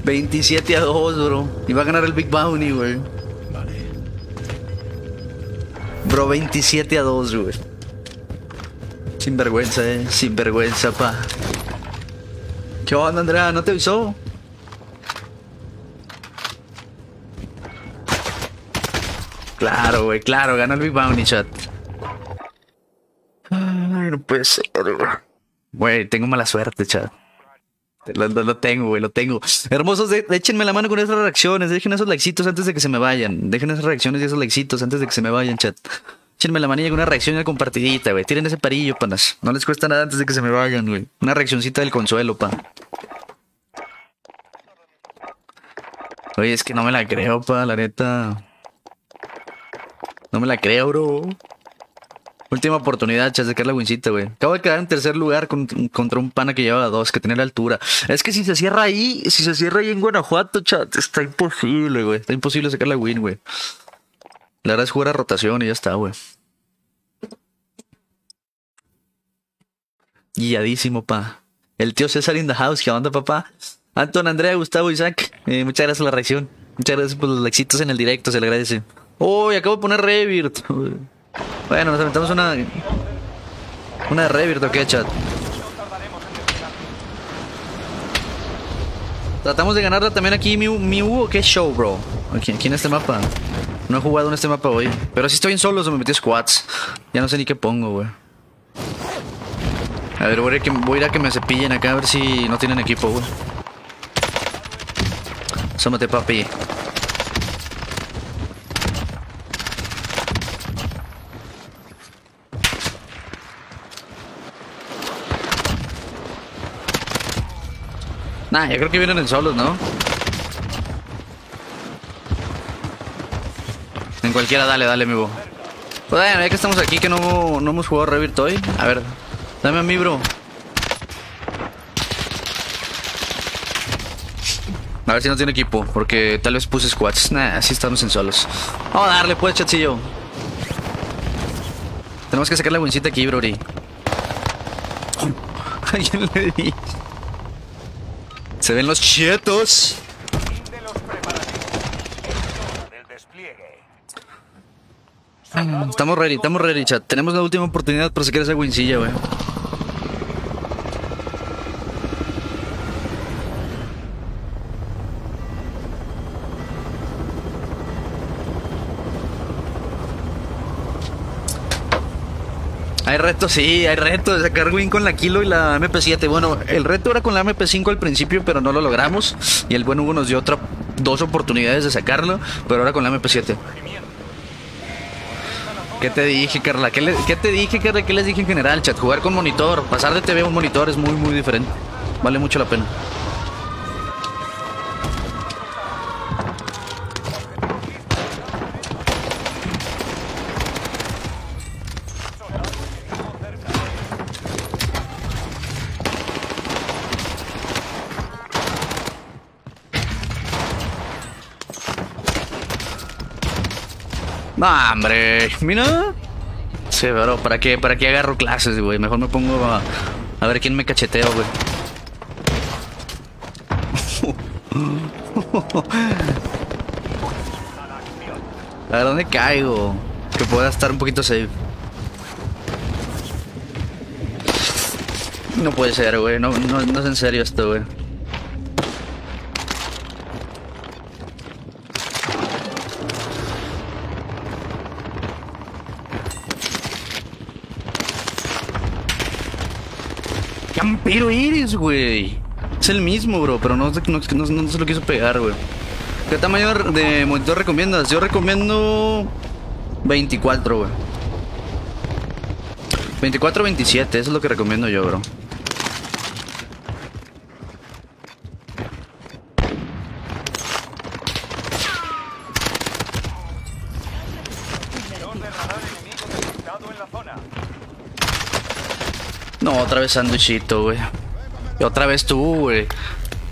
27 a 2, bro. Y va a ganar el Big Bounty, güey. Bro, 27 a 2, güey. Sin vergüenza, eh. Sin vergüenza, pa. ¿Qué onda, Andrea? ¿No te avisó? Claro, güey, claro, ganó el Big Bounty, chat. Ay, no puede ser, güey. Tengo mala suerte, chat. Lo tengo, güey, lo tengo. Hermosos, de- échenme la mano con esas reacciones. Dejen esos likecitos antes de que se me vayan. Dejen esas reacciones y esos likecitos antes de que se me vayan, chat. Échenme la manilla con una reacción y una compartidita, güey. Tiren ese parillo, panas. No les cuesta nada antes de que se me vayan, güey. Una reaccioncita del consuelo, pa. Oye, es que no me la creo, pa, la neta. No me la creo, bro. Última oportunidad, chas, de sacar la wincita, güey. Acabo de quedar en tercer lugar con- contra un pana que llevaba dos, que tenía la altura. Es que si se cierra ahí, si se cierra ahí en Guanajuato, chat, está imposible, güey. Está imposible sacar la win, güey. La verdad es jugar a rotación y ya está, güey. Guiadísimo, pa. El tío César in the house, ¿qué onda, papá? Anton, Andrea, Gustavo, Isaac. eh, muchas gracias por la reacción. Muchas gracias por los éxitos en el directo, se le agradece. Uy, acabo de poner Revirt. Bueno, nos aventamos una. Una Revirt, ¿o qué, chat? Tratamos de ganarla también aquí, mi, mi Hugo. ¿Qué show, bro? Aquí, aquí en este mapa. No he jugado en este mapa hoy. Pero si estoy en solo, se me metió squats. Ya no sé ni qué pongo, güey. A ver, voy a, ir a que, voy a que me cepillen acá a ver si no tienen equipo, güey. Sómate, papi. Nah, yo creo que vienen en solos, ¿no? En cualquiera, dale, dale, amigo. Pues bueno, ya que estamos aquí, que no, no hemos jugado Revirt hoy. A ver, dame a mí, bro. A ver si no tiene equipo, porque tal vez puse squats. Nah, así estamos en solos. Vamos a darle, pues, chatcillo. Tenemos que sacar la wincita aquí, brody. ¿A quién le di? Se ven los chetos. Fin de los preparativos. Inicio del despliegue. Estamos ready, estamos ready, chat. Tenemos la última oportunidad para sacar esa wincilla, güey. Hay retos, sí, hay retos de sacar win con la Kilo y la MP7. Bueno, el reto era con la MP5 al principio, pero no lo logramos. Y el buen Hugo nos dio otra, dos oportunidades de sacarlo, pero ahora con la MP7. ¿Qué te dije, Carla? ¿Qué, le- te dije, Carla? ¿Qué les dije en general, chat? Jugar con monitor, pasar de TV a un monitor es muy, muy diferente. Vale mucho la pena. No, hombre, mira. Sí, pero ¿para qué, ¿para qué agarro clases, güey? Mejor me pongo a, a ver quién me cacheteo, güey. A ver dónde caigo. Que pueda estar un poquito safe. No puede ser, güey. No, no, no es en serio esto, güey. Campero eres, güey. Es el mismo, bro, pero no, no, no, no se lo quiso pegar, güey. ¿Qué tamaño de monitor recomiendas? Yo recomiendo 24, güey. 24 27, eso es lo que recomiendo yo, bro. Dos de radar enemigo detectado en la zona. No, otra vez sándwichito, güey. Y otra vez tú, güey.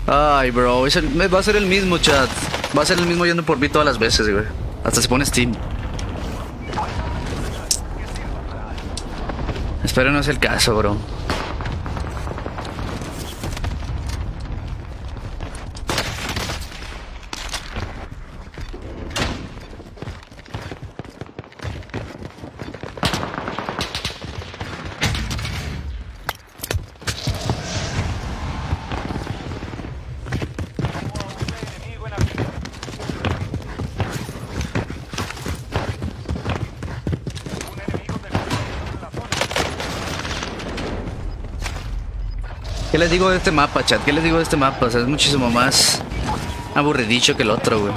Ay, bro, va a ser el mismo chat. Va a ser el mismo yendo por mí todas las veces, güey. Hasta se pone Steam. Espero no es el caso, bro. Enemigo en activo. Un enemigo detectado en la zona. ¿Qué les digo de este mapa, chat? ¿Qué les digo de este mapa? Es muchísimo más aburridicho que el otro, güey.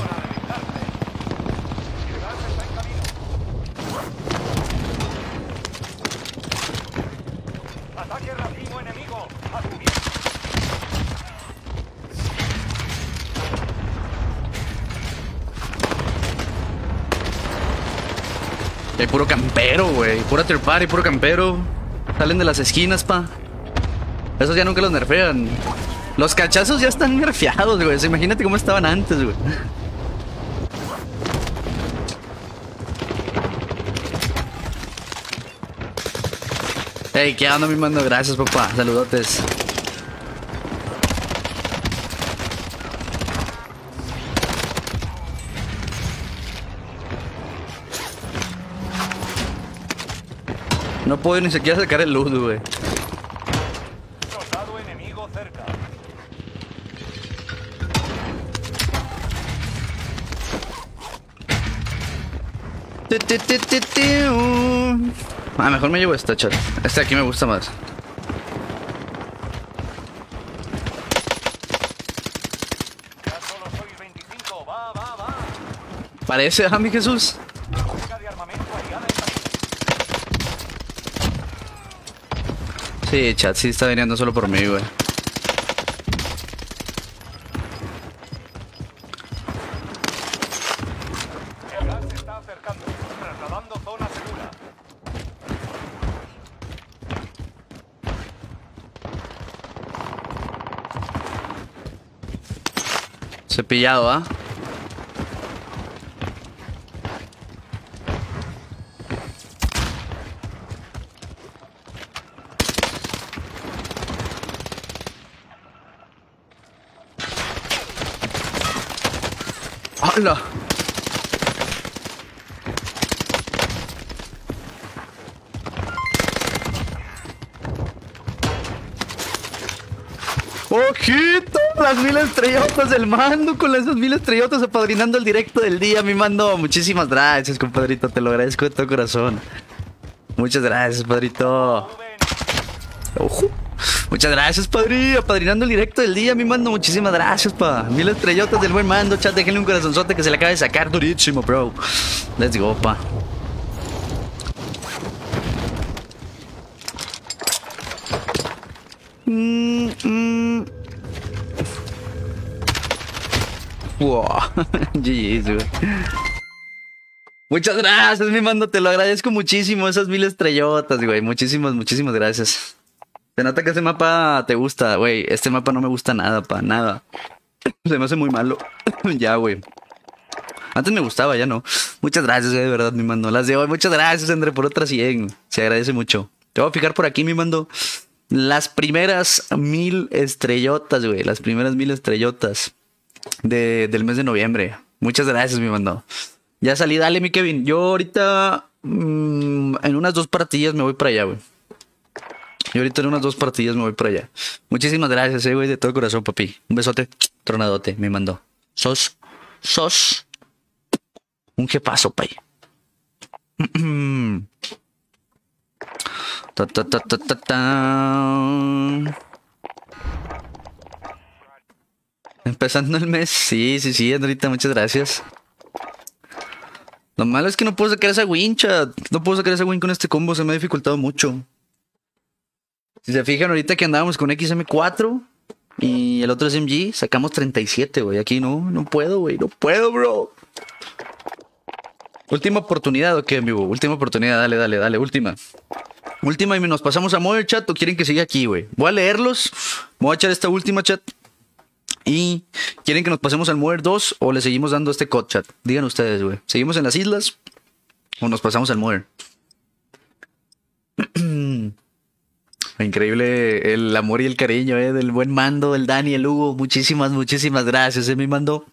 Puro campero, güey. Pura third party, puro campero. Salen de las esquinas, pa. Esos ya nunca los nerfean. Los cachazos ya están nerfeados, güey. Imagínate cómo estaban antes, güey. Hey, ¿qué onda, mi mando? Gracias, papá. Saludotes. No puedo ni siquiera sacar el loot, güey. Ah, mejor me llevo esta, chat. Este aquí me gusta más. Ya solo soy 25. Va, va, va. Parece, ah, mi Jesús. Sí, chat, sí está viniendo solo por mí, güey. Cepillado, ¿ah? ¡Hala! ¡Ojito! Las mil estrellotas del mando con esas mil estrellotas apadrinando el directo del día, mi mando. Muchísimas gracias, compadrito. Te lo agradezco de todo corazón. Muchas gracias, padrito. Ojo. Muchas gracias, padre. Apadrinando el directo del día, mi mando. Muchísimas gracias, pa. Mil estrellotas del buen mando. Chat, déjenle un corazonzote que se le acaba de sacar durísimo, bro. Let's go, pa. GG's, güey. Muchas gracias, mi mando. Te lo agradezco muchísimo. Esas mil estrellotas, güey. Muchísimas, muchísimas gracias. Se nota que ese mapa te gusta, güey. Este mapa no me gusta nada, pa, nada. Se me hace muy malo. ya, güey. Antes me gustaba, ya no. Muchas gracias, eh, de verdad, mi mando. Las de hoy, muchas gracias, André, por otras 100. Se agradece mucho. Te voy a fijar por aquí, mi mando. Las primeras mil estrellotas, güey. Las primeras mil estrellotas de- del mes de noviembre. Muchas gracias, mi mando. Ya salí, dale, mi Kevin. Yo ahorita mm, en unas dos partidas me voy para allá, güey. Yo ahorita en unas dos partidas me voy para allá. Muchísimas gracias, eh, güey, de todo corazón, papi. Un besote, tronadote, me mandó. Sos, sos un jefazo, pay. Empezando el mes, sí, sí, sí, Andrita, muchas gracias. Lo malo es que no puedo sacar esa wincha. No puedo sacar esa win con este combo, se me ha dificultado mucho. Si se fijan, ahorita que andábamos con XM4 y el otro SMG, sacamos 37, güey. Aquí no, no puedo, güey. No puedo, bro. Última oportunidad, ¿o qué, amigo? Última oportunidad, dale, dale, dale, última. Última y nos pasamos a modo chat o quieren que siga aquí, güey. Voy a leerlos. Voy a echar esta última chat. Y quieren que nos pasemos al Mover 2 o le seguimos dando este code chat. Digan ustedes, güey. ¿Seguimos en las islas o nos pasamos al Mover? Increíble el amor y el cariño eh, del buen mando, del Dani, el Hugo. Muchísimas, muchísimas gracias, eh, mi mando.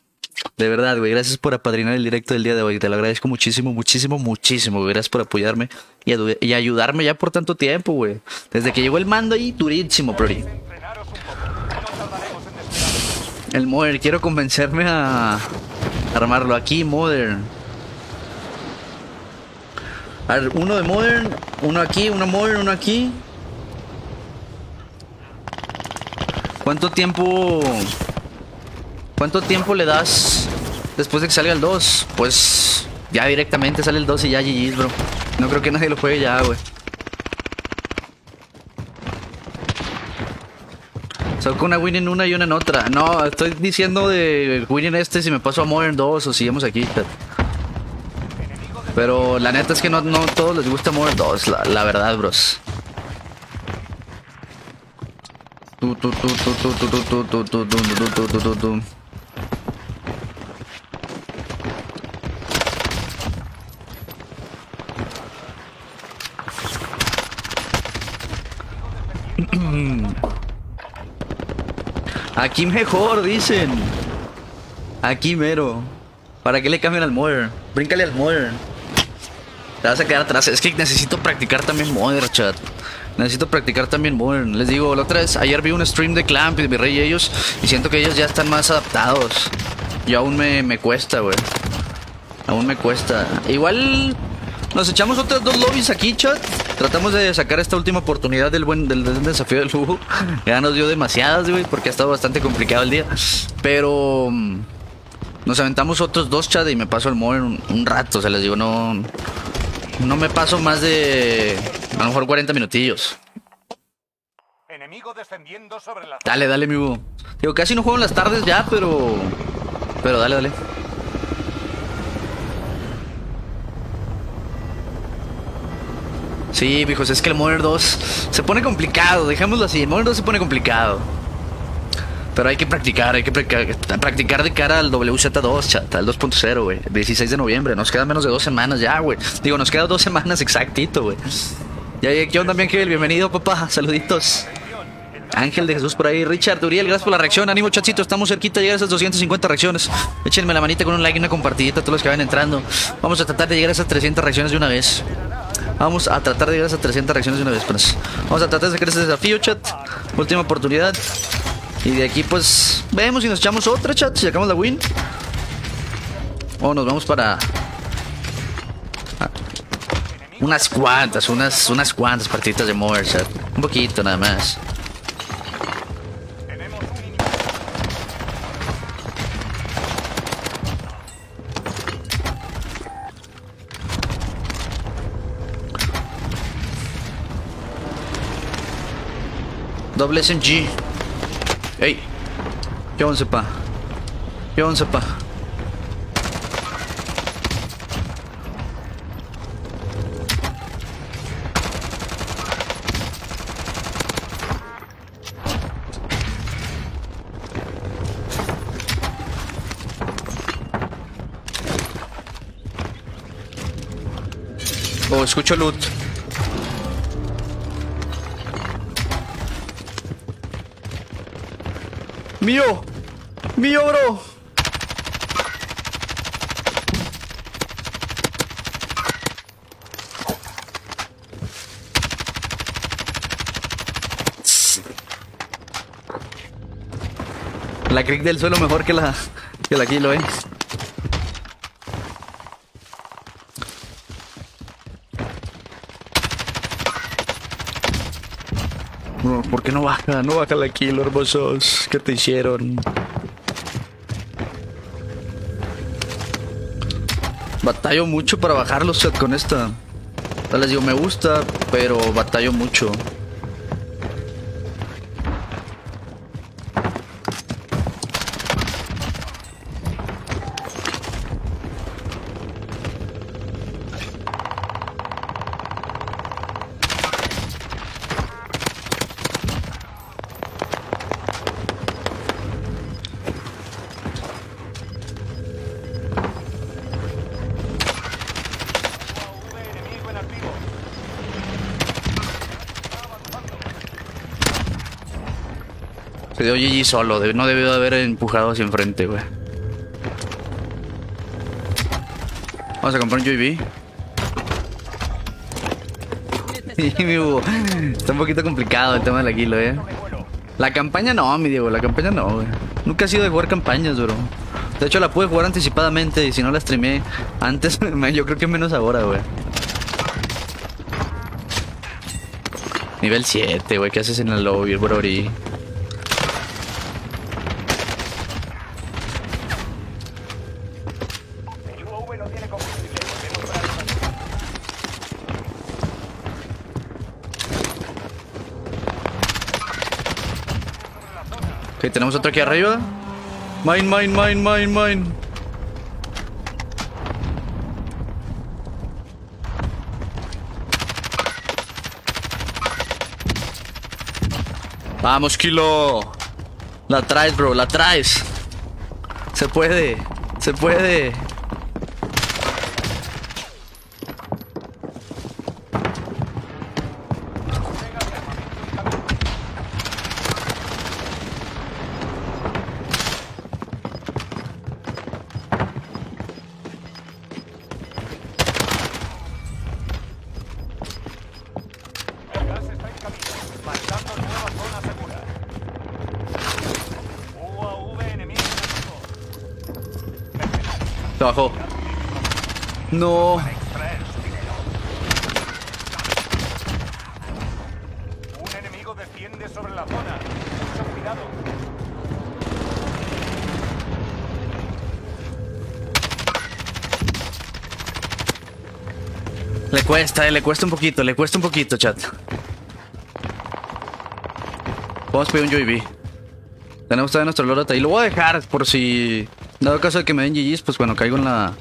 De verdad, güey. Gracias por apadrinar el directo del día de hoy. Te lo agradezco muchísimo, muchísimo, muchísimo. Gracias por apoyarme y ayudarme ya por tanto tiempo, güey. Desde que llegó el mando ahí, durísimo, Prori. El Modern, quiero convencerme a armarlo aquí, Modern. A ver, uno de Modern, uno aquí, uno Modern, uno aquí. ¿Cuánto tiempo... ¿Cuánto tiempo le das después de que salga el 2? Pues ya directamente sale el 2 y ya GG's, bro. No creo que nadie lo juegue ya, güey. Saco una win en una y una en otra. No, estoy diciendo de win en este si me paso a Modern 2 o sigamos aquí. Pero la neta es que no, no todos les gusta Modern 2, la, la verdad, bros. Aquí mejor, dicen. Aquí mero. ¿Para qué le cambian al Modern? Bríncale al Modern. Te vas a quedar atrás. Es que necesito practicar también Modern, chat. Necesito practicar también Modern. Les digo, la otra vez, ayer vi un stream de Clamp y mi rey y ellos. Y siento que ellos ya están más adaptados. Y aún me, me cuesta, güey. Aún me cuesta. Igual nos echamos otras dos lobbies aquí, chat. Tratamos de sacar esta última oportunidad del buen del, del desafío del lujo. Ya nos dio demasiadas, güey, porque ha estado bastante complicado el día. Pero mm, nos aventamos otros dos, chat, y me paso el Modern un, un rato. O sea, les digo, no. No me paso más de. A lo mejor 40 minutillos. Enemigo descendiendo sobre la Dale, dale, mi bu. Digo, casi no juego en las tardes ya, pero. Pero dale, dale. Sí, hijos, es que el Modern 2 se pone complicado, dejémoslo así. El Modern 2 se pone complicado. Pero hay que practicar, hay que practicar, de cara al WZ2, chat, al 2.0, güey. 16 de noviembre, nos quedan menos de dos semanas ya, güey. Digo, nos quedan dos semanas exactito, güey. Ya, ¿qué onda, Ángel? Bienvenido, papá. Saluditos. Ángel de Jesús por ahí. Richard Uriel, gracias por la reacción. Ánimo, chatcito. Estamos cerquita de llegar a esas 250 reacciones. Échenme la manita con un like y una compartidita a todos los que vayan entrando. Vamos a tratar de llegar a esas 300 reacciones de una vez. Vamos a tratar de llegar a esas 300 reacciones de una vez, pues. Vamos a tratar de sacar ese desafío, chat. Última oportunidad. Y de aquí, pues, vemos si nos echamos otra, chat. Si sacamos la win. O nos vamos para. ah, Unas cuantas, unas, unas cuantas partiditas de Mover, chat. Un poquito nada más. doble SMG. Ey. Yo un sepa. Yo sepa. Oh, escucho loot. Mío. Mío, bro. La crick del suelo mejor que la que la kilo, eh. ¿Por qué no baja? No baja la kilo, hermosos. ¿Qué te hicieron? Batallo mucho para bajarlos, chat, con esta. Les digo, me gusta, pero batallo mucho. Dio GG solo, no debió de haber empujado hacia enfrente, güey. Vamos a comprar un UAV. Está un poquito complicado el tema del kilo, eh. La campaña no, mi Diego, la campaña no, güey. Nunca he sido de jugar campañas, bro. De hecho, la pude jugar anticipadamente y si no la streamé antes, yo creo que menos ahora, güey. Nivel 7, güey. ¿Qué haces en el lobby, brody? El UAV no tiene combustible. Volvemos para adelante. Ok, tenemos otro aquí arriba. Mine, mine, mine, mine, mine. Vamos, Kilo. La traes, bro, la traes. Se puede, se puede. Eh, le cuesta un poquito, le cuesta un poquito, chat. Vamos a pedir un UAV. Tenemos todavía nuestro lorota y lo voy a dejar por si. Dado caso de que me den GG's, pues bueno, caigo en la.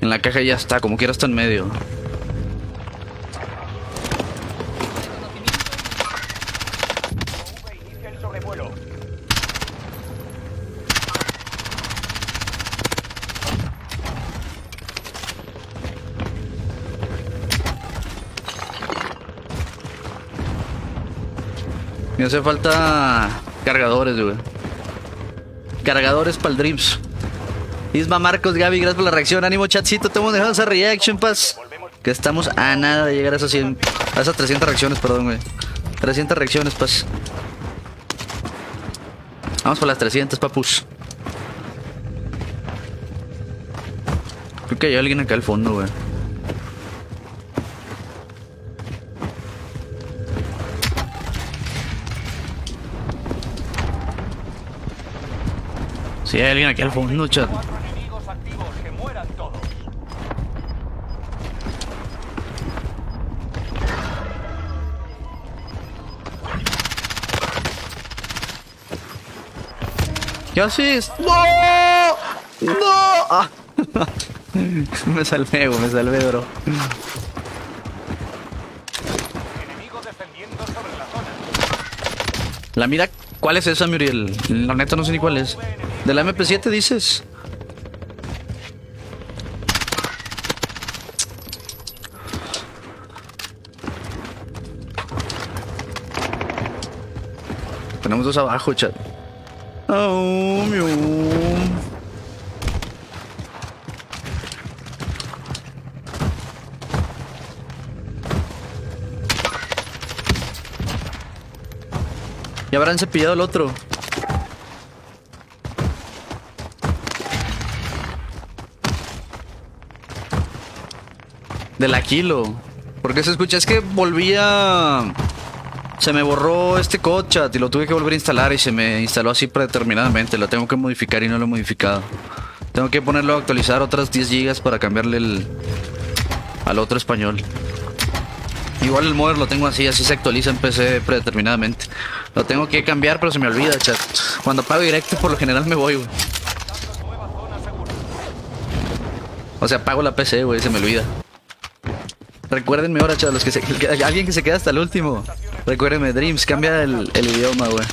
En la caja y ya está, como quiera está en medio. Me hace falta cargadores, güey. Cargadores para el Dreams. Isma Marcos, Gaby, gracias por la reacción. Ánimo, chatcito. Te hemos dejado esa reaction, pas. Que estamos a nada de llegar a esas 100. A esas 300 reacciones, perdón, güey. 300 reacciones, pas. Vamos por las 300, papus. Creo que hay alguien acá al fondo, güey. Alguien aquí al fondo, chat. ¿Qué haces? ¡No! ¡No! Ah. me salvé, me salvé, bro. La mira, ¿cuál es esa, Muriel? La neta no sé ni cuál es. ¿De la MP7 dices? Tenemos dos abajo, chat. Oh, mío. Ya habrán cepillado el otro. De la kilo. ¿Por qué se escucha? Es que volvía. Se me borró este code chat y lo tuve que volver a instalar y se me instaló así predeterminadamente. Lo tengo que modificar y no lo he modificado. Tengo que ponerlo a actualizar otras 10 gigas para cambiarle el. al otro español. Igual el modder lo tengo así, así se actualiza en PC predeterminadamente. Lo tengo que cambiar, pero se me olvida, chat. Cuando pago directo, por lo general me voy, güey. O sea, pago la PC, güey, se me olvida. Recuérdenme ahora, chat, los que se, alguien que se queda hasta el último. Recuérdenme, Dreams, cambia el, el idioma, güey.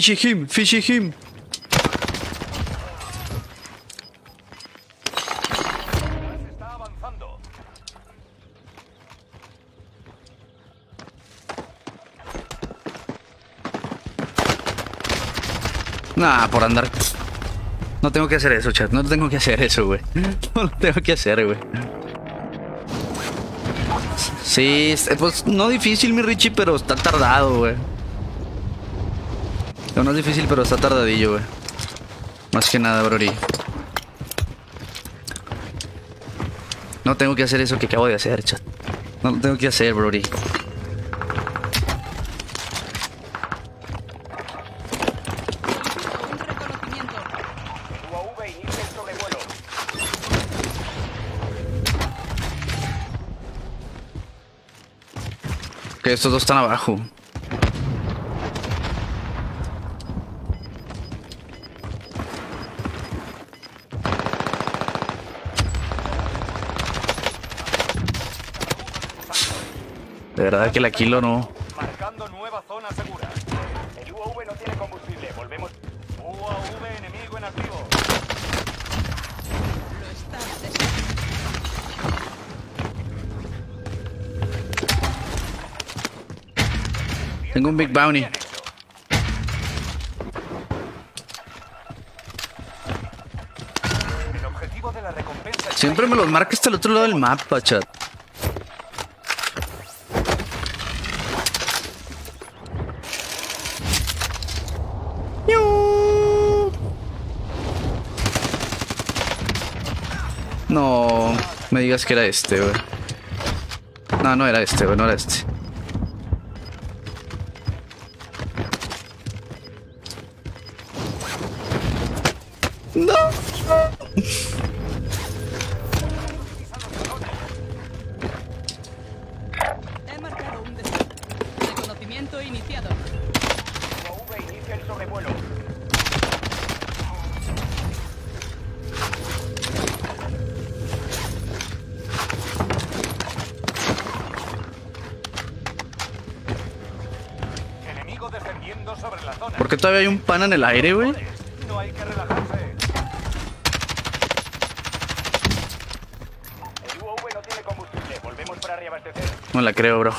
Fishy him, fishy him. Nah, por andar. No tengo que hacer eso, chat. No tengo que hacer eso, güey. No lo tengo que hacer, güey. Sí, es- pues no difícil, mi Richie, pero está tardado, güey. No, es difícil, pero está tardadillo, güey. Más que nada, Brody. No tengo que hacer eso que acabo de hacer, chat. No lo tengo que hacer, sobrevuelo. Que estos dos están abajo. Verdad que la kilo no. Marcando nueva zona segura. El UAV no tiene combustible. Volvemos. UAV enemigo en activo. Lo estás. Tengo un Big Bounty. Siempre me los marca hasta el otro lado del mapa, chat. No, me digas que era este, güey. No, no era este, güey, no era este. Hay un pan en el aire, güey? No hay que relajarse. El UAV no tiene combustible. Volvemos para reabastecer. No la creo, bro.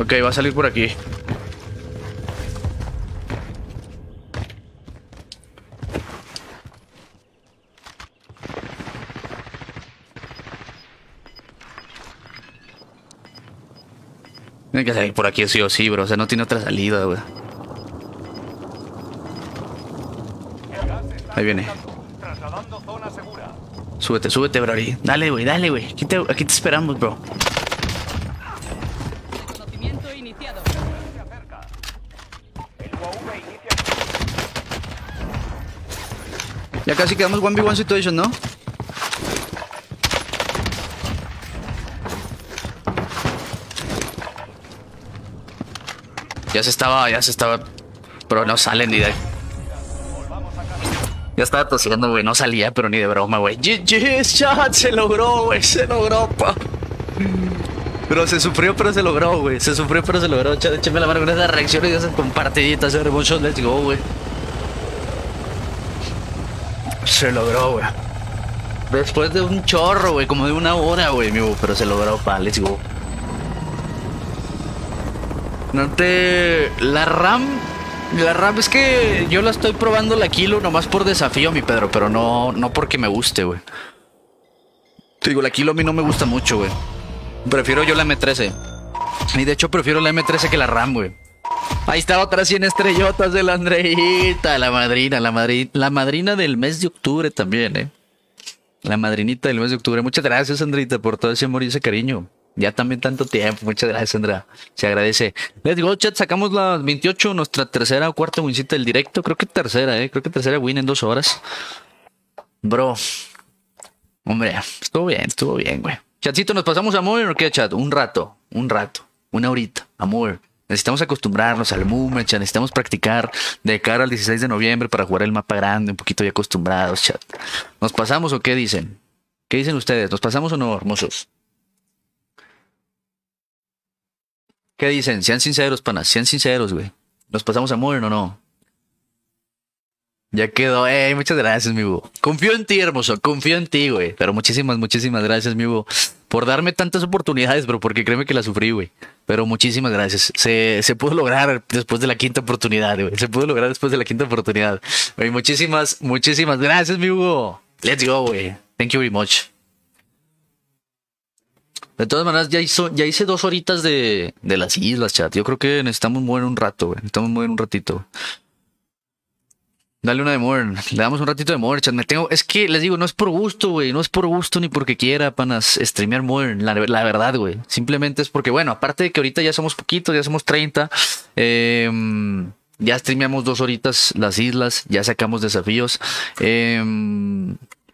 Ok, va a salir por aquí. Tiene que salir por aquí sí o sí, bro. O sea, no tiene otra salida, güey. Ahí viene. Súbete, súbete, bro. Dale, güey, dale, güey. Aquí te, aquí te esperamos, bro. Ya casi quedamos 1v1 situation, ¿no? Ya se estaba, ya se estaba. Pero no salen ni de. Ya estaba tosiendo, güey. No salía, pero ni de broma, güey. GG, chat, se logró, güey. Se logró, pa. Pero se sufrió, pero se logró, güey. Se sufrió, pero se logró. Écheme la mano con esas reacciones y esas compartiditas. Hermosos, let's go, güey. Se logró, güey. Después de un chorro, güey, como de una hora, güey. Pero se logró, pa, let's go. No te. La RAM. La RAM es que yo la estoy probando la kilo nomás por desafío, mi Pedro, pero no, no porque me guste, güey. Te digo, la kilo a mí no me gusta mucho, güey. Prefiero yo la M13. Y de hecho prefiero la M13 que la RAM, güey. Ahí está otra 100 estrellotas de la Andreita, la madrina, la, madri- la madrina del mes de octubre también, eh. La madrinita del mes de octubre. Muchas gracias, Andreita, por todo ese amor y ese cariño. Ya también tanto tiempo. Muchas gracias, Andrea. Se agradece. Let's go, chat. Sacamos las 28, nuestra tercera o cuarta wincita del directo. Creo que tercera, eh. Creo que tercera win en dos horas. Bro. Hombre, estuvo bien, estuvo bien, güey. Chatcito, ¿nos pasamos a mover o qué, chat? Un rato, un rato, una horita, amor. Necesitamos acostumbrarnos al movement, chat. Necesitamos practicar de cara al 16 de noviembre para jugar el mapa grande, un poquito ya acostumbrados, chat. ¿Nos pasamos o qué dicen? ¿Qué dicen ustedes? ¿Nos pasamos o no, hermosos? ¿Qué dicen? Sean sinceros, panas, sean sinceros, güey. ¿Nos pasamos a mover o no? Ya quedó, ey, muchas gracias, mi Hugo. Confío en ti, hermoso, confío en ti, güey. Pero muchísimas, muchísimas gracias, mi Hugo, por darme tantas oportunidades, bro, porque créeme que la sufrí, güey. Pero muchísimas gracias. Se, se pudo lograr después de la quinta oportunidad, güey. Se pudo lograr después de la quinta oportunidad. Güey, muchísimas, muchísimas gracias, mi Hugo. Let's go, güey. Thank you very much. De todas maneras, ya, hizo, ya hice dos horitas de, de las islas, chat. Yo creo que necesitamos mover un rato, güey. Necesitamos mover un ratito. Dale una de Modern. Le damos un ratito de Modern, chat. Me tengo... Es que les digo, no es por gusto, güey. No es por gusto ni porque quiera, panas, streamear Modern. La, verdad, güey. Simplemente es porque, bueno, aparte de que ahorita ya somos poquitos, ya somos 30. eh, ya streameamos dos horitas las islas. Ya sacamos desafíos. eh,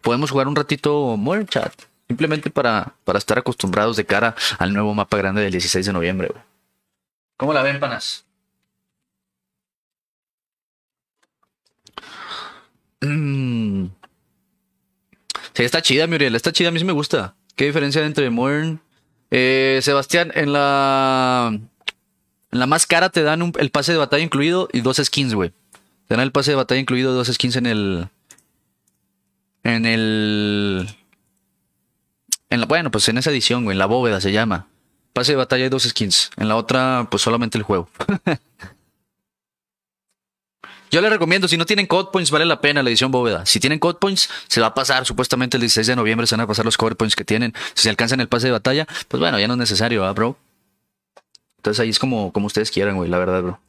podemos jugar un ratito Modern, chat. Simplemente para, para estar acostumbrados de cara al nuevo mapa grande del 16 de noviembre, güey. ¿Cómo la ven, panas? Mm. Sí, está chida, Muriel. Está chida, a mí sí me gusta. ¿Qué diferencia entre Modern? Eh, Sebastián, en la. En la más cara te dan un- el pase de batalla incluido y dos skins, güey. Te dan el pase de batalla incluido dos skins en el. En el. En la, bueno, pues en esa edición, güey, en la bóveda se llama. Pase de batalla y dos skins. En la otra, pues solamente el juego. Yo les recomiendo, si no tienen code points, vale la pena la edición bóveda. Si tienen code points, se va a pasar. Supuestamente el 16 de noviembre se van a pasar los code points que tienen. Si se alcanzan el pase de batalla, pues bueno, ya no es necesario, ¿ah, bro? Entonces ahí es como, como ustedes quieran, güey, la verdad, bro.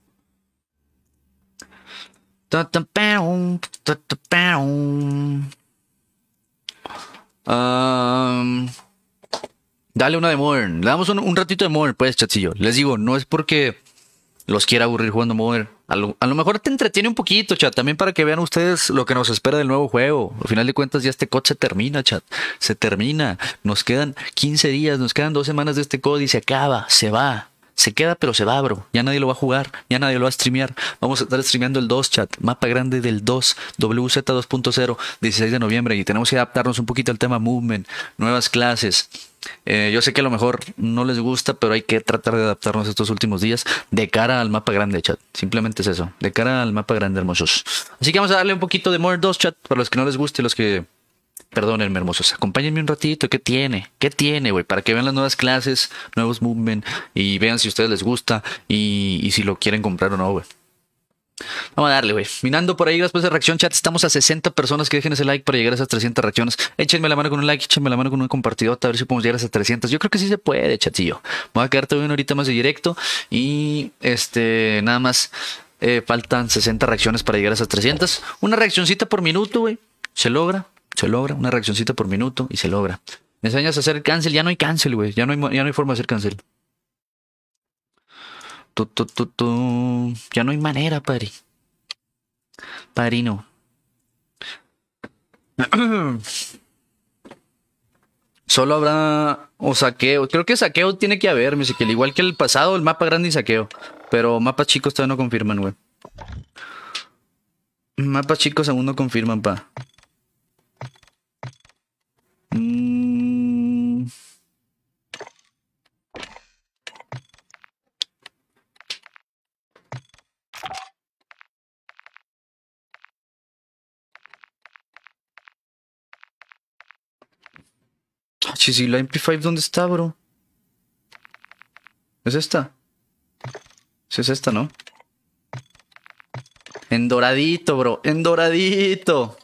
Dale una de Modern. Le damos un, un ratito de Modern, pues, chatcillo. Les digo, no es porque los quiera aburrir jugando Modern. A lo, a lo mejor te entretiene un poquito, chat. También para que vean ustedes lo que nos espera del nuevo juego. Al final de cuentas, ya este COD se termina, chat. Se termina. Nos quedan 15 días, nos quedan dos semanas de este COD y se acaba, se va. Se queda, pero se va, bro. Ya nadie lo va a jugar, ya nadie lo va a streamear. Vamos a estar streameando el 2, chat. Mapa grande del 2, WZ 2.0, 16 de noviembre. Y tenemos que adaptarnos un poquito al tema movement, nuevas clases. Eh, yo sé que a lo mejor no les gusta, pero hay que tratar de adaptarnos estos últimos días de cara al mapa grande, chat. Simplemente es eso, de cara al mapa grande, hermosos. Así que vamos a darle un poquito de More 2, chat, para los que no les guste los que Perdónenme, hermosos. Acompáñenme un ratito. ¿Qué tiene? ¿Qué tiene, güey? Para que vean las nuevas clases, nuevos movement y vean si a ustedes les gusta y, si lo quieren comprar o no, güey. Vamos a darle, güey. Minando por ahí después de reacción chat. Estamos a 60 personas que dejen ese like para llegar a esas 300 reacciones. Échenme la mano con un like, échenme la mano con un compartidota a ver si podemos llegar a esas 300. Yo creo que sí se puede, chatillo. Voy a quedar todavía una horita más de directo y este, nada más Eh, faltan 60 reacciones para llegar a esas 300. Una reaccioncita por minuto, güey. Se logra, se logra. Una reaccioncita por minuto y se logra. Me enseñas a hacer el cancel. Ya no hay cancel, güey. Ya, no hay ya no hay forma de hacer cancel. Tu, tu, tu. Ya no hay manera, padre. Padrino. Solo habrá o saqueo. Creo que saqueo tiene que haber, me dice que al igual que el pasado, el mapa grande y saqueo. Pero mapas chicos todavía no confirman, güey. Mapas chicos aún no confirman, pa. Sí, la MP5, ¿dónde está, bro? ¿Es esta? Sí, es esta, ¿no? En doradito, bro. En doradito.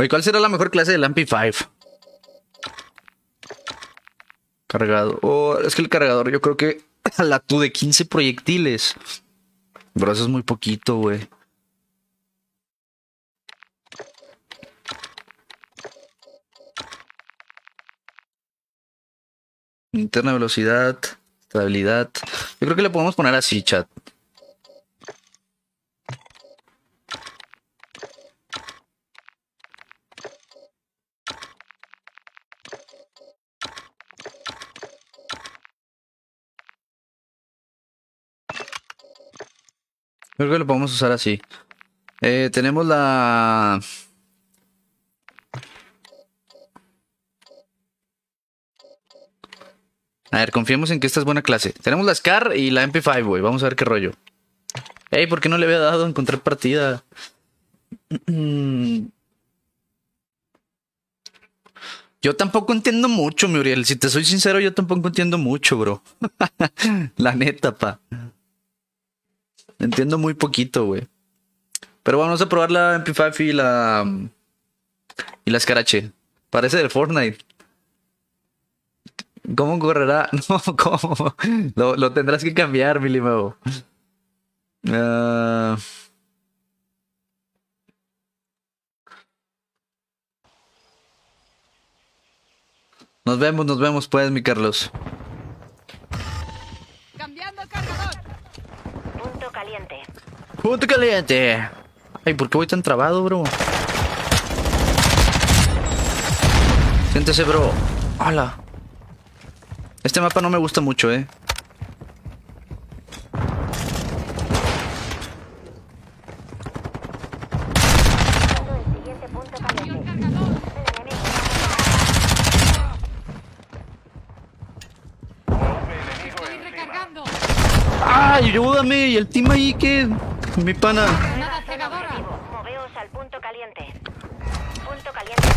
Oye, ¿cuál será la mejor clase del MP5? Cargado. Oh, es que el cargador, yo creo que la tu de 15 proyectiles. Bro, eso es muy poquito, güey. Interna velocidad, estabilidad. Yo creo que le podemos poner así, chat. Creo que lo podemos usar así. Eh, tenemos la... A ver, confiemos en que esta es buena clase. Tenemos la SCAR y la MP5, güey. Vamos a ver qué rollo. Ey, ¿por qué no le había dado encontrar partida? Yo tampoco entiendo mucho, mi Uriel. Si te soy sincero, yo tampoco entiendo mucho, bro. la neta, pa. Entiendo muy poquito, güey. Pero vamos a probar la MP5 y la. Y la Scarache. Parece del Fortnite. ¿Cómo correrá? No, ¿cómo? Lo, lo tendrás que cambiar, mi limao. Ah. Nos vemos, nos vemos, pues, mi Carlos. Cambiando cargador. Punto caliente. Ay, ¿por qué voy tan trabado, bro? Siéntese, bro. Hola. Este mapa no me gusta mucho, eh. ¡Ay, ayúdame! ¿Y el team ahí qué? Mi pana. Moveos al punto caliente. Punto caliente.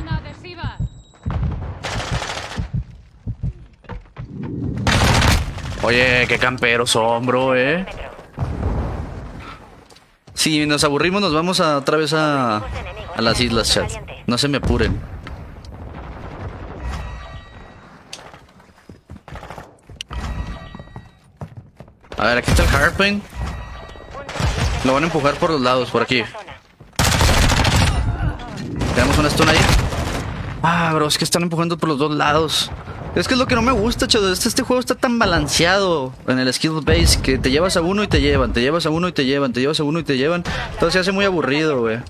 Una adhesiva. Oye, qué camperos son, bro, eh. Si nos aburrimos, nos vamos a, otra vez a, a las islas, chat. No se me apuren. A ver, aquí está el Harping. Lo van a empujar por los lados, por aquí. Tenemos una stun ahí. Ah, bro, es que están empujando por los dos lados. Es que es lo que no me gusta, chaval. Este, este juego está tan balanceado en el skill base que te llevas a uno y te llevan, te llevas a uno y te llevan, te llevas a uno y te llevan. Entonces se hace muy aburrido, güey.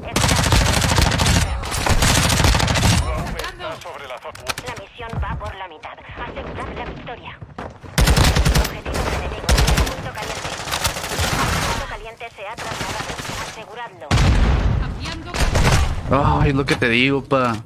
Ay, lo que te digo, pa.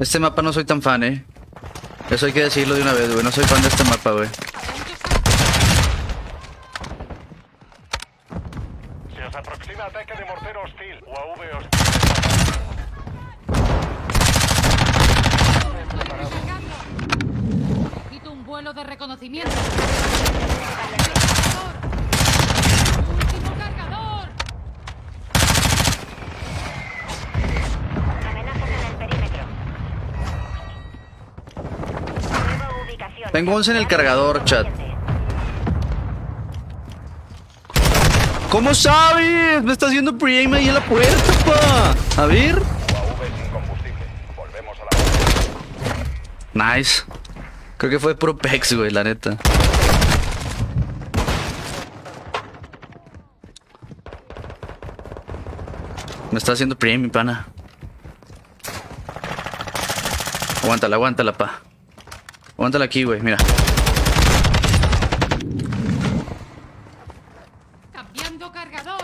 Este mapa no soy tan fan, eh. Eso hay que decirlo de una vez, güey. No soy fan de este mapa, güey. De mortero hostil. UAV hostil. Necesito un vuelo de reconocimiento. ¡Último cargador! Amenazas en el perímetro. Nueva ubicación. Tengo 11 en el cargador, chat. ¿Cómo sabes? Me está haciendo pre-aim ahí en la puerta, pa. A ver. Nice. Creo que fue pro pex, güey, la neta. Me está haciendo pre mi pana. Aguántala, aguántala, pa. Aguántala aquí, güey, mira. Cambiando cargador.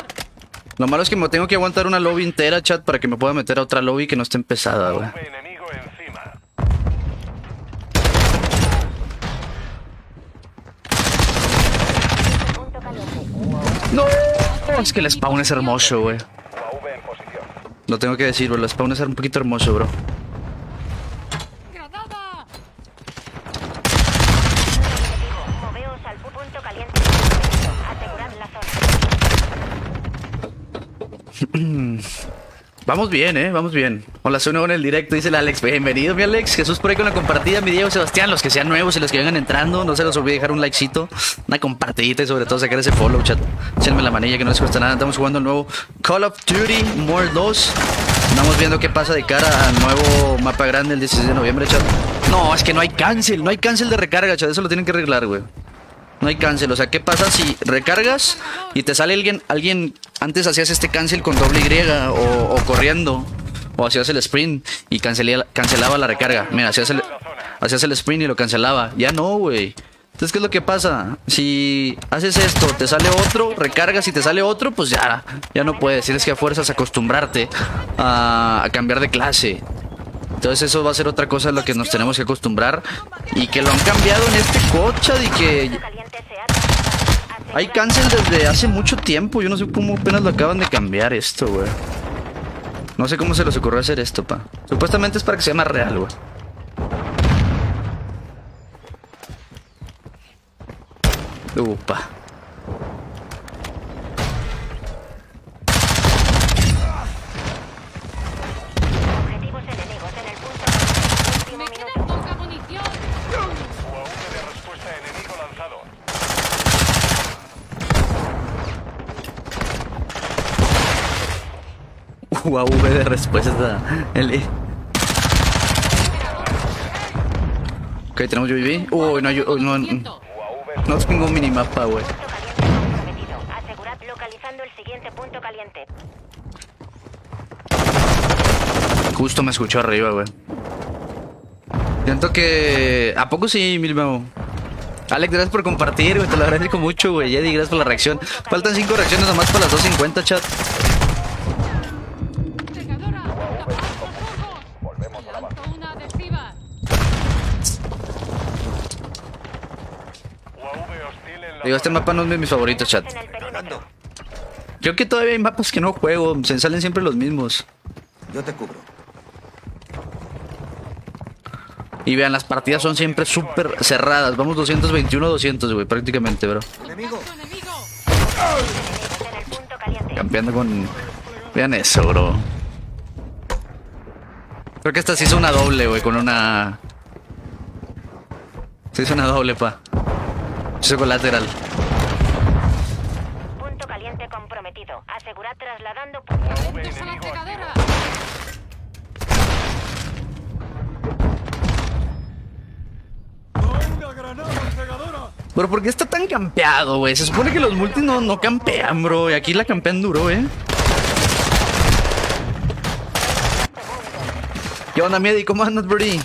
Lo malo es que me tengo que aguantar una lobby entera, chat, para que me pueda meter a otra lobby que no esté empezada, güey. No, es que el spawn es hermoso, güey. Lo tengo que decir, bro. El spawn es un poquito hermoso, bro. ¡Granada! Objetivo. Moveos al punto caliente. Asegurad la zona. Vamos bien, eh, vamos bien. Hola, nuevo en el directo, dice el Alex. Bienvenido, mi Alex. Jesús por ahí con la compartida, mi Diego Sebastián. Los que sean nuevos y los que vengan entrando, no se les olvide dejar un likecito, una compartidita y sobre todo sacar ese follow, chat. Échenme la manilla que no les cuesta nada. Estamos jugando el nuevo Call of Duty More 2. Estamos viendo qué pasa de cara al nuevo mapa grande el 16 de noviembre, chat. No, es que no hay cancel, no hay cancel de recarga, chat. Eso lo tienen que arreglar, güey. No hay cancel, o sea, ¿qué pasa si recargas y te sale alguien, alguien, antes hacías este cancel con doble Y o, o corriendo, o hacías el sprint y cancelía- cancelaba la recarga. Mira, hacías el, hacías el sprint y lo cancelaba. Ya no, güey. Entonces, ¿qué es lo que pasa? Si haces esto, te sale otro, recargas y te sale otro, pues ya, ya no puedes. Tienes que a fuerzas acostumbrarte a, a cambiar de clase. Entonces eso va a ser otra cosa a lo que nos tenemos que acostumbrar y que lo han cambiado en este coche y que Punto caliente se ha trasladado. Hay cancel desde hace mucho tiempo. Yo no sé cómo apenas lo acaban de cambiar esto, güey. No sé cómo se les ocurrió hacer esto, pa. Supuestamente es para que sea más real, güey. Upa. UAV de respuesta. L. Ok, tenemos UAV. Uy, no, yo- no, no, tengo un minimapa, güey. El. Justo me escuchó arriba, güey. Siento que. ¿A poco sí, Milmao? Alex, gracias por compartir, güey. Te lo agradezco mucho, güey. Eddie, gracias por la reacción. Faltan cinco reacciones nomás para las 2.50, chat. Digo, este mapa no es de mis favoritos, chat. Creo que todavía hay mapas que no juego. Se salen siempre los mismos. Yo te cubro. Y vean, las partidas son siempre súper cerradas. Vamos 221-200, güey, prácticamente, bro. Campeando con. Vean eso, bro. Creo que esta sí hizo una doble, güey, con una. Se hizo una doble, pa. Se hizo colateral. Punto caliente comprometido. Asegurad trasladando. ¡Atentos a la cegadora! Pero ¿por qué está tan campeado, güey? Se supone que los multis no, no campean, bro. Y aquí la campean duro, eh. ¿Qué onda, Miedi? ¿Cómo andas, Birdie?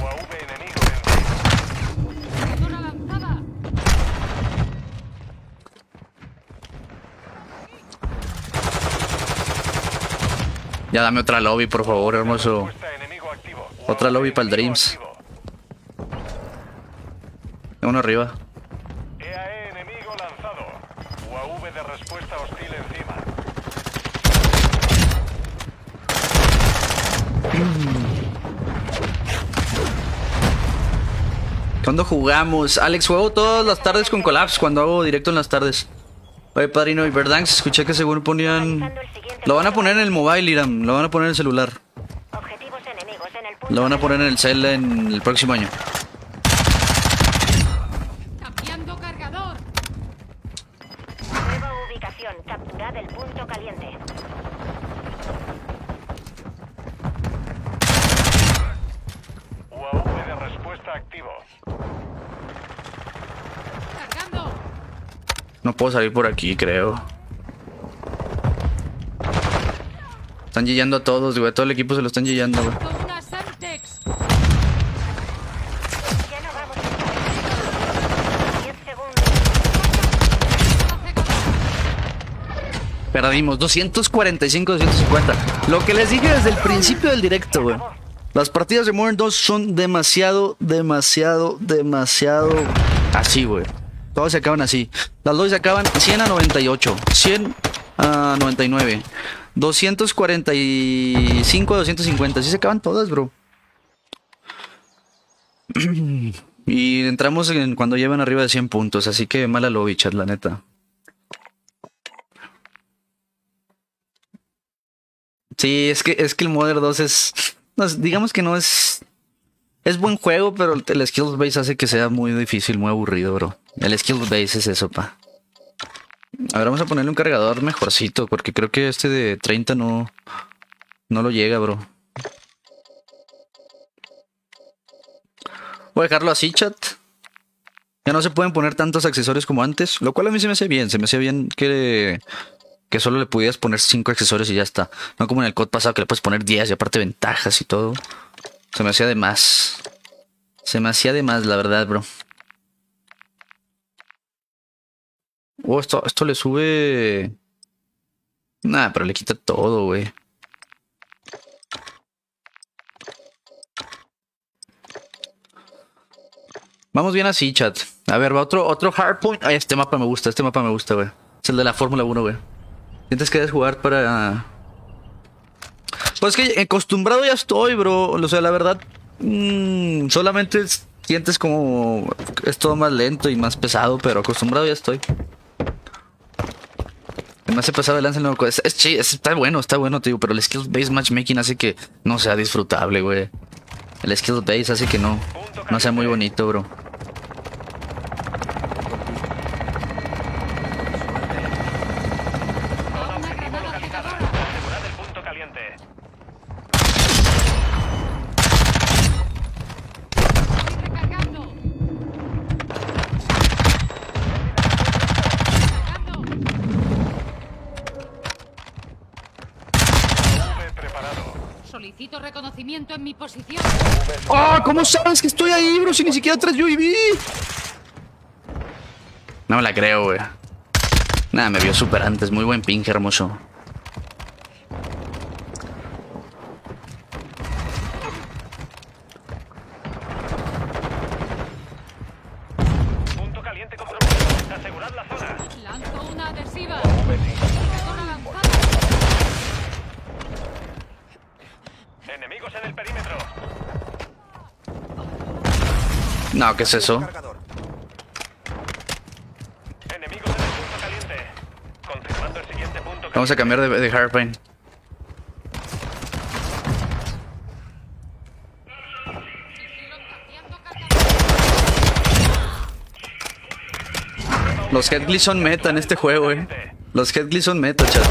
UAV enemigo encima. ¡Cargadora lanzada! Ya dame otra lobby, por favor, hermoso. Otra lobby para el Dreams. Uno arriba. ¿Cuándo jugamos? Alex, juego todas las tardes con Collapse cuando hago directo en las tardes. Oye, padrino, y Verdansk, escuché que según ponían... Lo van a poner en el mobile, Iram. Lo van a poner en el celular. Objetivos enemigos en el punto. Lo van a poner en el cel en el próximo año. Cambiando cargador. Nueva ubicación. Capturad el punto caliente. UAV de respuesta activo. No puedo salir por aquí, creo. Están yillando a todos, güey. Todo el equipo se lo están yillando, güey. Con una Semtex. Ya no vamos a estar. 10 segundos. Perdimos 245, 250. Lo que les dije desde el principio del directo, güey. Las partidas de Modern 2 son demasiado, demasiado, demasiado así, güey. Todas se acaban así. Las dos se acaban 100 a 98, 100 a 99, 245 a 250. Así se acaban todas, bro. Y entramos en cuando llevan arriba de 100 puntos, así que mala lobby, chat, la neta. Sí, es que, es que el Modern 2 es, no es- Digamos que no es. Es buen juego, pero el, Skills Base hace que sea muy difícil, muy aburrido, bro. El Skills Base es eso, pa. A ver, vamos a ponerle un cargador mejorcito, porque creo que este de 30 no. No lo llega, bro. Voy a dejarlo así, chat. Ya no se pueden poner tantos accesorios como antes, lo cual a mí se me hace bien. Se me hace bien que que solo le pudieras poner 5 accesorios y ya está. No como en el COD pasado que le puedes poner 10 y aparte ventajas y todo. Se me hacía de más. Se me hacía de más, la verdad, bro. Oh, esto, esto le sube... Nah, pero le quita todo, güey. Vamos bien así, chat. A ver, va otro, otro hardpoint. Ay, este mapa me gusta, este mapa me gusta, güey. Es el de la Fórmula 1, güey. Sientes que debes jugar para. Pues que acostumbrado ya estoy, bro. O sea, la verdad. mm, solamente es- sientes como. Es todo más lento y más pesado, pero acostumbrado ya estoy. Me hace pesado el lance el nuevo. Es, es está bueno, está bueno, te pero el skills based matchmaking hace que no sea disfrutable, güey. El skills based hace que no. No sea muy bonito, bro. Una granada cargadora. Asegurad el punto caliente. Estoy recargando. Cargando. UAV preparado. Solicito posición. ¡Oh! ¿Cómo sabes que estoy ahí, bro? Si ni siquiera traes UAV. No me la creo, güey. Nada, me vio súper antes. Muy buen ping, hermoso. Punto caliente comprometido. Asegurad la zona. Lanzo una adhesiva. UAV sin Cargadora lanzada. Enemigos en el perímetro. No, ¿qué es eso? Vamos a cambiar de, de cargador. Los Headgley son meta en este juego, eh. Los Headgley son meta, chat.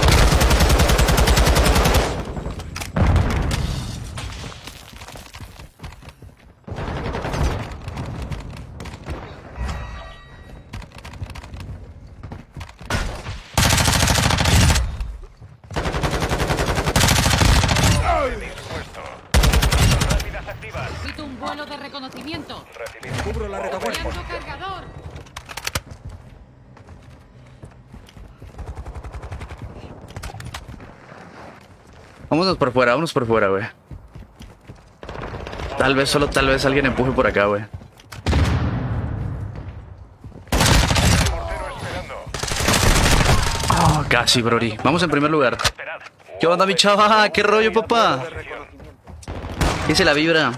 Dispuesto. Rápidas activas. Necesito un vuelo de reconocimiento. Recibido. Cubro la retaguardia. Tateando cargador. Vámonos fuera, vámonos por fuera, güey. Tal vez, solo tal vez alguien empuje por acá, güey. Ah, casi, Brody. Vamos en primer lugar. ¿Qué onda, mi chava? ¿Qué rollo, papá? ¿Qué dice la vibra?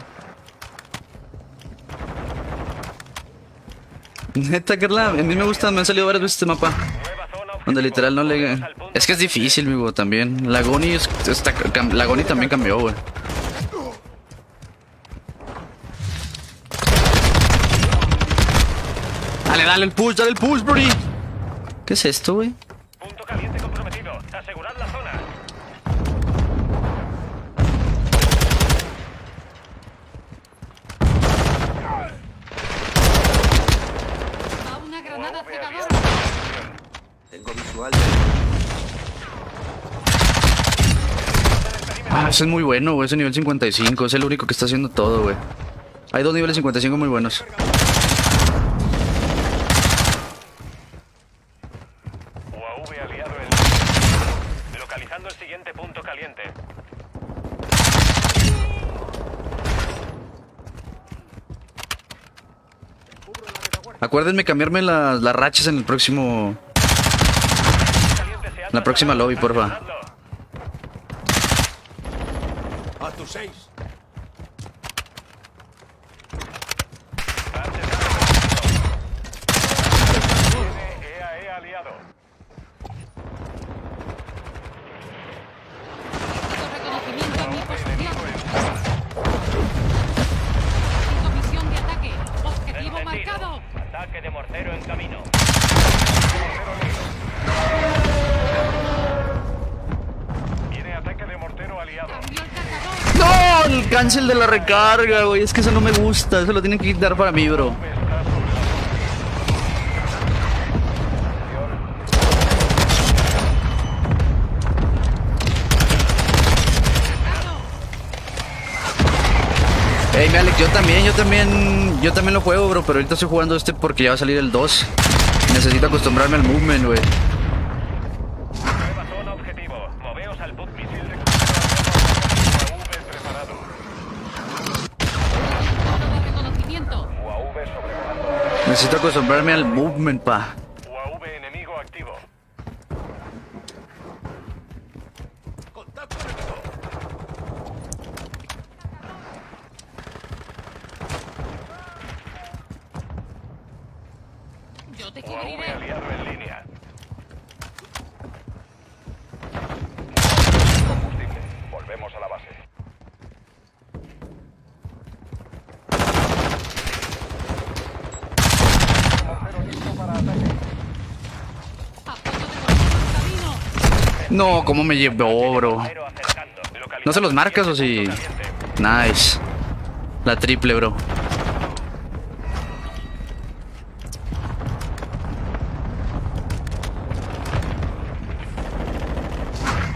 Neta, Carla, a mí me gusta, me han salido varias veces este mapa. Donde literal no le... Es que es difícil, amigo, también. La Goni, es- está, cam- la Goni también cambió, güey. Dale, dale el push, dale el push, Brody. ¿Qué es esto, güey? Punto caliente comprometido. Asegurad la zona. Va una granada cegadora. Ah, ese es muy bueno, güey. Ese nivel 55. Es el único que está haciendo todo, güey. Hay dos niveles 55 muy buenos. UAV aliado en... Localizando el siguiente punto caliente. Acuérdenme cambiarme las, las rachas en el próximo. La próxima lobby, porfa. A. cancel de la recarga, güey. Es que eso no me gusta. Eso lo tienen que quitar para mí, bro. Ey, mi Alex, yo también, yo también. Yo también lo juego, bro. Pero ahorita estoy jugando este porque ya va a salir el 2. Necesito acostumbrarme al movement, güey. Nueva zona objetivo. Moveos al PUC misil de crucero UAV preparado. Punto de reconocimiento. UAV sobrevolando. Necesito acostumbrarme al movement, pa. UAV enemigo activo. Contacto enemigo. Yo te UAV cubriré. aliado en línea. Combustible. Volvemos a la base. Mortero listo para ataque. Apoyo de camino. ¿Cómo me llevó, bro? ¿No se los marcas o si.? Nice. La triple, bro.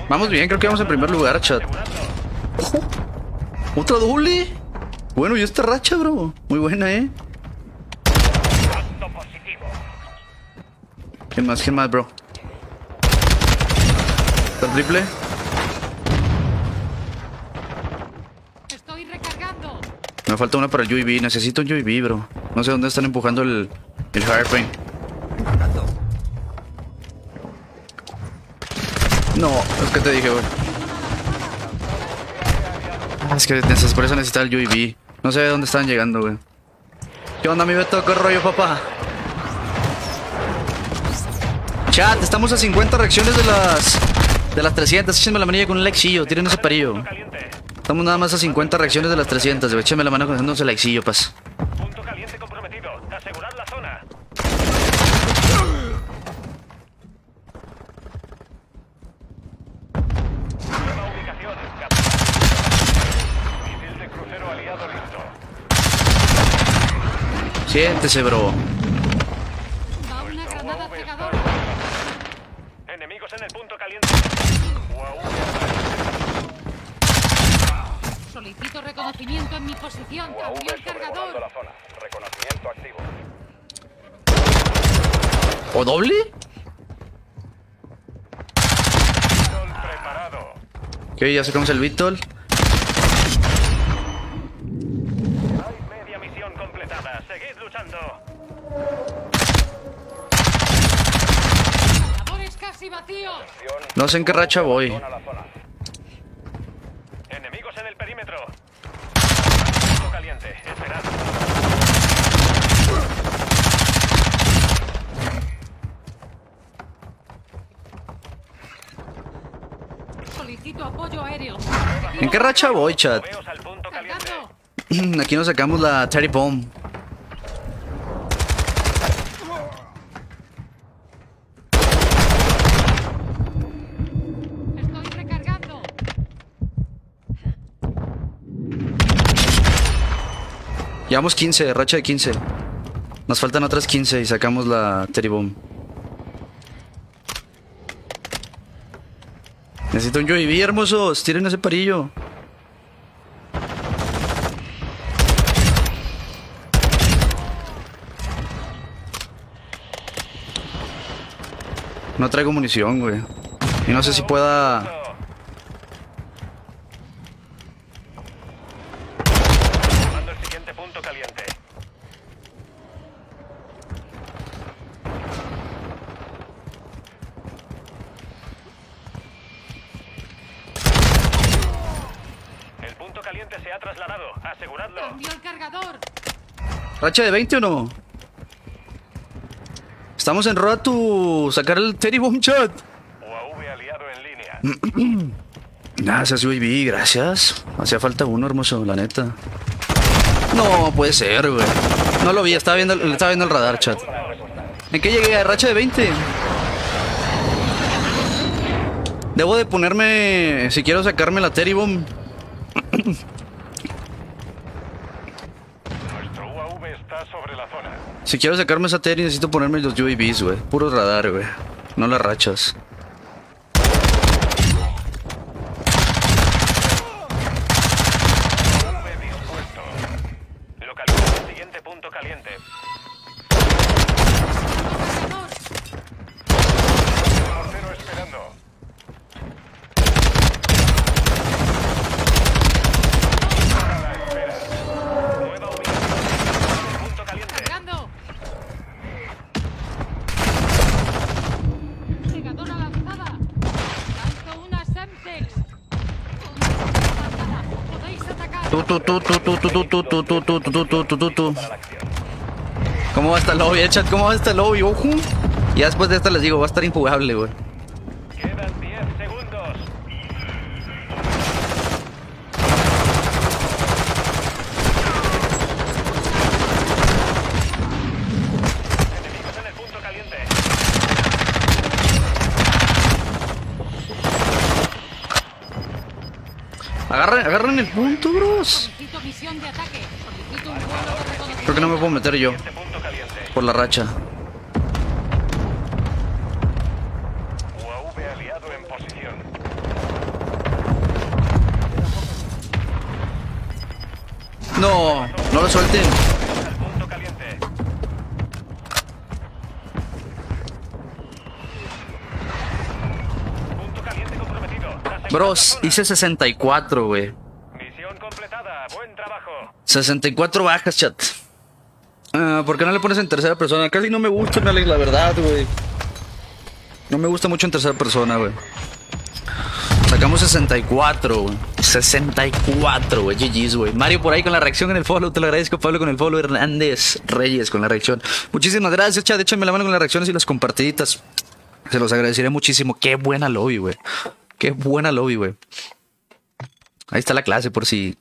Vamos bien, creo que vamos en primer lugar, chat. Ojo. ¿Otra doble? Bueno, y esta racha, bro. Muy buena, ¿eh? ¿Quién más? ¿Quién más, bro? ¿Está el triple? Estoy recargando. Me falta una para el UAV. Necesito un UAV, bro. No sé dónde están empujando el, el Harping. No, es que te dije, güey. Es que por eso necesitaba el UAV. No sé de dónde estaban llegando, güey. ¿Qué onda, mi Beto? ¿Qué rollo, papá? Chat, estamos a 50 reacciones de las... De las 300. Échenme la manilla con un lexillo. Tiren ese parillo. Estamos nada más a 50 reacciones de las 300. güey. Échenme la mano con ese lexillo, pas. Punto caliente comprometido. Asegurad la zona. Nueva ubicación. ¿O doble? Ok, ya sacamos el Vitol. Hay media misión completada. Seguid luchando. No sé en qué racha voy. ¿En qué racha voy, chat? Aquí nos sacamos la Terry Bomb. Llevamos 15, racha de 15. Nos faltan otras 15 y sacamos la Terry Bomb. Necesito un UAV, hermosos. Tiren ese parillo. No traigo munición, güey. Y no sé si pueda... Tomando el siguiente punto caliente. El punto caliente se ha trasladado. Aseguradlo. ¡Cambio el cargador! ¿Racha de 20 o no? Estamos en Rotu. Sacar el Terry Bomb chat. UAV aliado en línea. Gracias, UAV, gracias. Hacía falta uno, hermoso, la neta. No, puede ser, güey. No lo vi, estaba viendo, estaba viendo el radar, chat. ¿En qué llegué? ¿A racha de 20? Debo de ponerme... Si quiero sacarme la Terry Bomb. Nuestro UAV está sobre la zona. Si quiero sacarme esa Terry necesito ponerme los UAVs, güey. Puro radar, güey. No las rachas. UAV dispuesto. Localiza el siguiente punto caliente. ¡Cargador! Mortero esperando. A la espera. Nueva ubicación. Punto caliente. ¡Cargando! ¡Cargadora lanzada! ¡Lanzo una Semtex! ¡Lanzada! ¡Podéis atacar! Tu, tu, tu, tu, tu, tu, tu, tu, tu, tu, tu, tu. ¿Cómo va esta lobby, eh, chat? ¿Cómo va esta lobby? Ojo. Ya después de esta les digo, va a estar injugable, güey. Creo que no me puedo meter yo por la racha. No, no lo suelten. Bros, hice 64, güey. Misión completada. Buen trabajo. 64 bajas, chat. Ah, ¿Por qué no le pones en tercera persona? Casi no me gusta, Alex, la verdad, güey. No me gusta mucho en tercera persona, güey. Sacamos 64, güey. 64, güey. GG's, güey. Mario por ahí con la reacción en el follow. Te lo agradezco, Pablo, con el follow. Hernández Reyes con la reacción. Muchísimas gracias, chat. Échame la mano con las reacciones y las compartiditas. Se los agradeceré muchísimo. Qué buena lobby, güey. Qué buena lobby, güey. Ahí está la clase, por si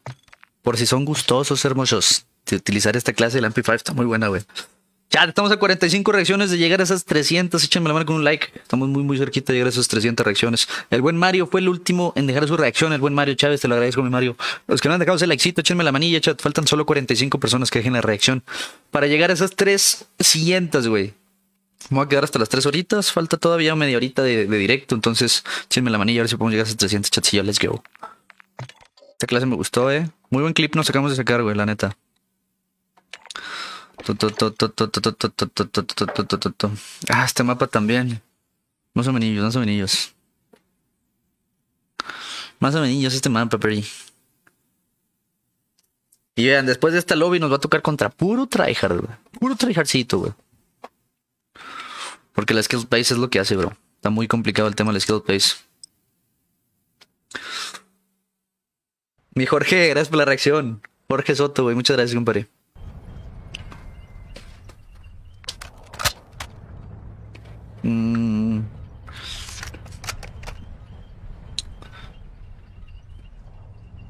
por si son gustosos, hermosos, utilizar esta clase del Amplify está muy buena, güey. Ya, estamos a 45 reacciones de llegar a esas 300. Échenme la mano con un like. Estamos muy, muy cerquita de llegar a esas 300 reacciones. El buen Mario fue el último en dejar su reacción. El buen Mario Chávez, te lo agradezco, mi Mario. Los que no han dejado ese likecito, échenme la manilla, chat. Faltan solo 45 personas que dejen la reacción para llegar a esas 300, güey. Voy a quedar hasta las 3 horitas. Falta todavía media horita de, de directo. Entonces, échenme la manilla a ver si podemos llegar a esas 300 chatsillo. Let's go. Esta clase me gustó, eh. Muy buen clip nos sacamos de sacar, güey, la neta. Ah, este mapa también. Más o menos, más o menos. Más o menos este mapa, Perry. Y vean, después de esta lobby nos va a tocar contra puro tryhard, güey. Puro tryhardcito, güey. Porque la skill base es lo que hace, bro. Está muy complicado el tema de la skill base. Mi Jorge, gracias por la reacción. Jorge Soto, güey. Muchas gracias, compadre. Mm.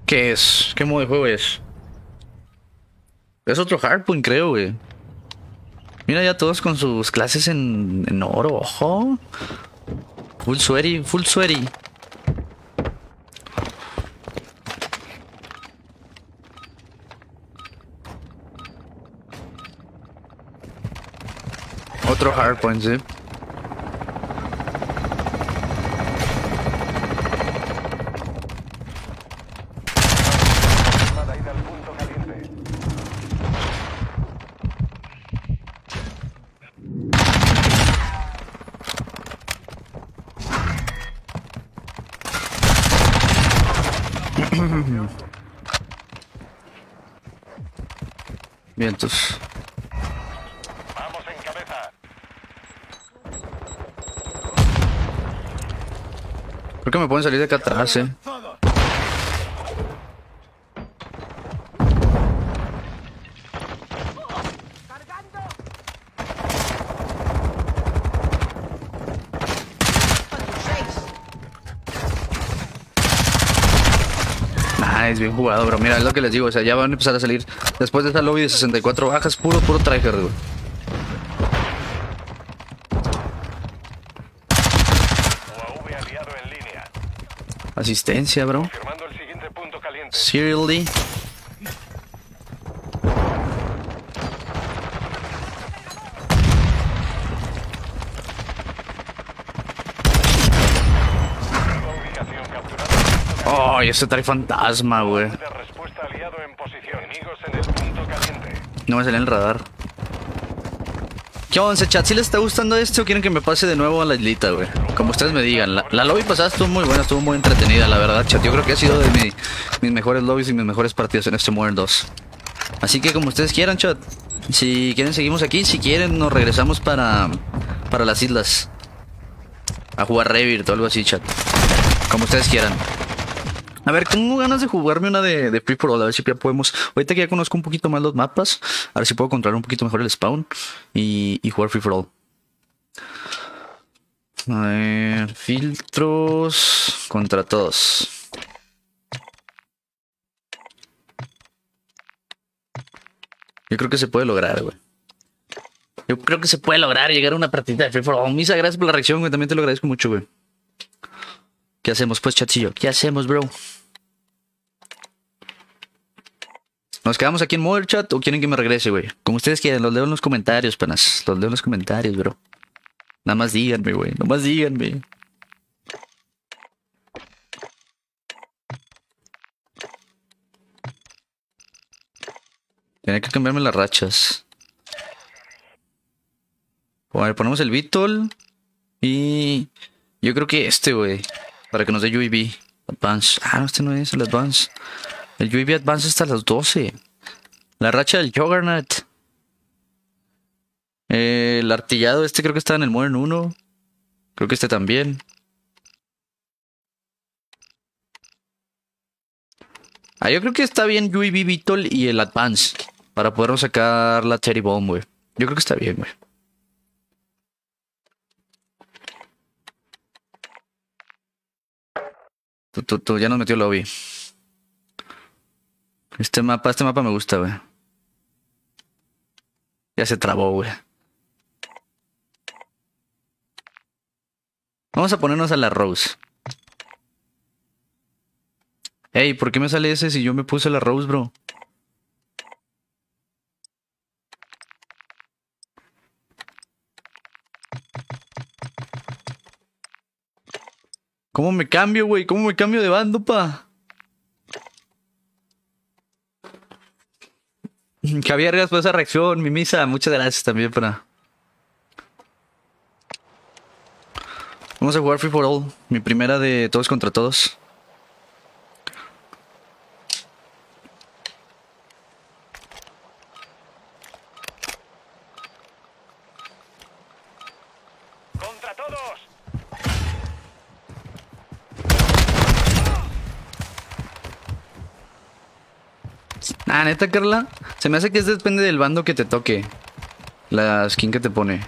¿Qué es? ¿Qué modo de juego es? Es otro Hardpoint, creo, güey. Mira ya todos con sus clases en, en oro, ojo. Full sweaty, full sweaty. Otro hardpoint, sí ida al punto caliente. Vientos. Vamos en cabeza. Creo que me pueden salir de acá atrás, eh. Nice, bien jugado, bro. Mira, es lo que les digo. O sea, ya van a empezar a salir. Después de esta lobby de 64 bajas, puro, puro tryhard, güey. UAV aliado en línea. Asistencia, bro. Firmando el siguiente punto caliente. Serially. Nueva ubicación capturada. Oh, y ese trae fantasma, güey. No me sale en el radar. ¿Qué onda, chat? ¿Si les está gustando esto o quieren que me pase de nuevo a la islita, güey? Como ustedes me digan. La, lobby pasada estuvo muy buena, estuvo muy entretenida, la verdad, chat. Yo creo que ha sido de mi- mis mejores lobbies y mis mejores partidas en este Modern 2. Así que como ustedes quieran, chat. Si quieren, seguimos aquí. Si quieren, nos regresamos para, para las islas. A jugar Revit o algo así, chat. Como ustedes quieran. A ver, tengo ganas de jugarme una de, Free for All, a ver si ya podemos. Ahorita que ya conozco un poquito más los mapas, a ver si puedo controlar un poquito mejor el spawn y, y jugar Free for All. A ver, filtros contra todos. Yo creo que se puede lograr, güey. Yo creo que se puede lograr llegar a una partida de Free for All. Misa, gracias por la reacción, güey. También te lo agradezco mucho, güey. ¿Qué hacemos, pues, chatillo? ¿Qué hacemos, bro? ¿Nos quedamos aquí en Mother Chat o quieren que me regrese, güey? Como ustedes quieran, los leo en los comentarios, panas. Los leo en los comentarios, bro. Nada más díganme, güey. Nada más díganme. Tenía que cambiarme las rachas. A ver, ponemos el Vitol. Y yo creo que este, güey. Para que nos dé UAV. Advance. Ah, no, este no es el Advance. El UAV Advance está a las 12. La racha del Juggernaut. El artillado, este creo que está en el Modern 1. Creo que este también. Ah, yo creo que está bien UAV Vitol y el Advance. Para podernos sacar la Cherry Bomb, güey. Yo creo que está bien, güey. Tú, tú, tú, ya nos metió lobby. Este mapa, este mapa me gusta, güey. Ya se trabó, güey. Vamos a ponernos a la Rose. Ey, ¿por qué me sale ese si yo me puse la Rose, bro? ¿Cómo me cambio, güey? ¿Cómo me cambio de bando, pa? Javier, gracias por esa reacción, mi misa. Muchas gracias también para. Vamos a jugar Free for All. Mi primera de todos contra todos. Neta, Carla. Se me hace que es depende del bando que te toque. La skin que te pone.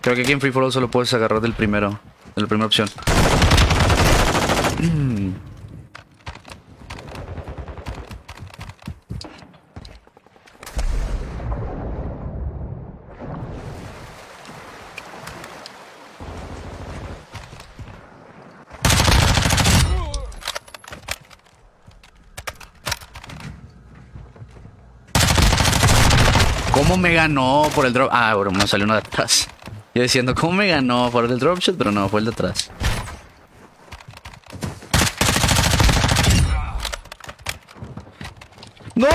Creo que aquí en Free For All solo puedes agarrar del primero. De la primera opción. me ganó por el drop? Ah, bro, me salió uno de atrás. Yo diciendo, ¿cómo me ganó por el drop shot? Pero no, fue el de atrás. ¡No!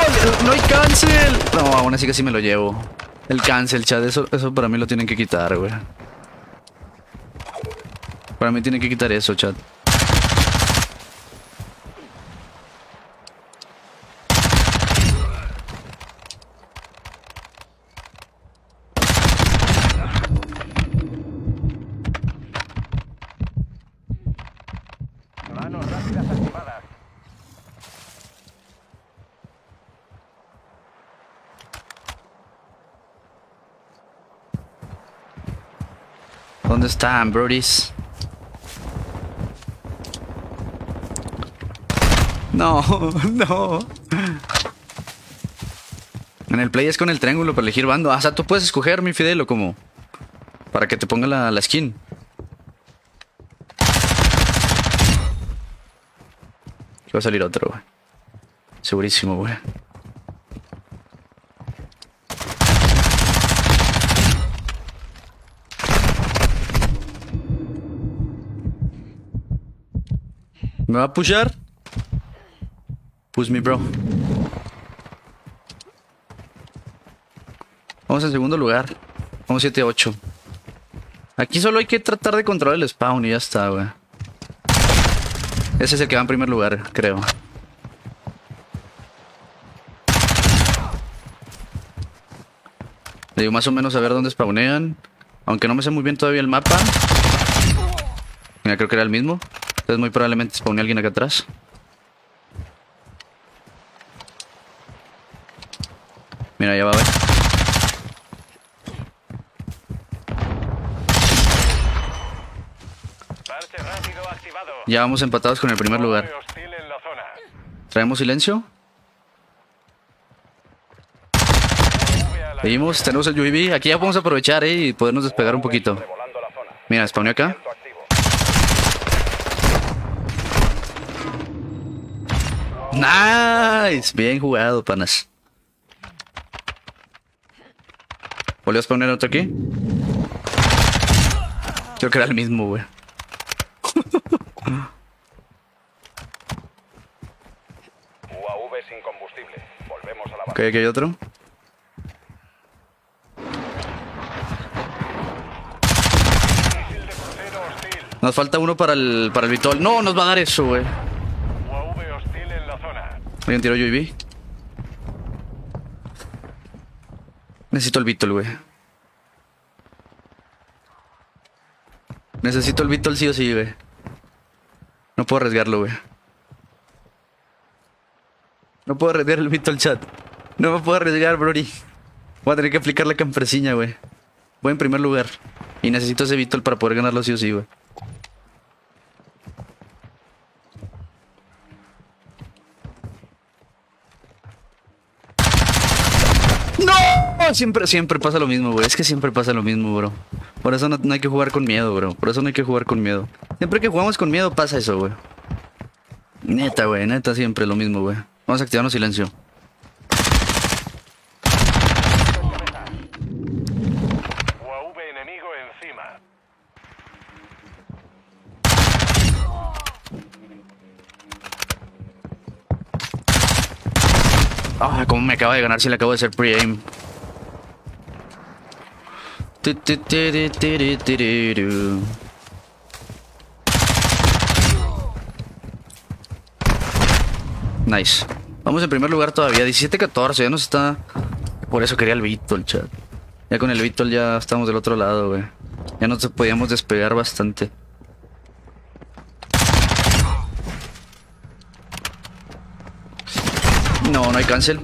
¡No hay cancel! No, aún así que sí me lo llevo. El cancel, chat, eso, eso para mí lo tienen que quitar, güey. Para mí tienen que quitar eso, chat. Están, brodies? No, no. En el play es con el triángulo para elegir bando. Ah, o sea, tú puedes escoger, mi Fidelo, como. Para que te ponga la, la skin. Va a salir otro, güey. Segurísimo, güey. ¿Me va a pushar? Push me, bro. Vamos en segundo lugar. Vamos 7-8. Aquí solo hay que tratar de controlar el spawn y ya está, güey. Ese es el que va en primer lugar, creo. Le digo más o menos a ver dónde spawnean. Aunque no me sé muy bien todavía el mapa. Mira, creo que era el mismo. Entonces muy probablemente spawnee alguien acá atrás. Mira, ya va a ver. Ya vamos empatados con el primer lugar. ¿Traemos silencio? Seguimos, tenemos el UAV. Aquí ya podemos aprovechar eh, y podernos despegar un poquito. Mira, spawneó acá. Viento activo. Nice. Bien jugado, panas. ¿Volvió a spawnear otro aquí? Creo que era el mismo, güey. UAV sin combustible. Volvemos a la Ok, aquí hay otro. Nos falta uno para el, para el Vitol. No, nos va a dar eso, güey. UAV hostil en la zona. Alguien tiró UAV. Necesito el Vitol, güey. Necesito el Vitol sí o sí, güey. No puedo arriesgarlo, güey. No puedo arriesgar el Vitol chat. No me puedo arriesgar, Brody. Voy a tener que aplicar la campresiña, güey. Voy en primer lugar. Y necesito ese Vitol para poder ganarlo sí o sí, güey. ¡No! Siempre, siempre pasa lo mismo, güey. Es que siempre pasa lo mismo, bro. Por eso no, no hay que jugar con miedo, bro. Por eso no hay que jugar con miedo. Siempre que jugamos con miedo pasa eso, güey. Neta, güey. Neta, siempre lo mismo, güey. Vamos a activarnos silencio. Ah, cómo me acaba de ganar si le acabo de hacer pre-aim. Tu, tu, tiri, tiri, tiriru. Nice. Vamos en primer lugar todavía. 17-14. Ya nos está. Por eso quería el Vitol, chat. Ya con el Vitol ya estamos del otro lado, güey. Ya nos podíamos despegar bastante. No, no hay cancel.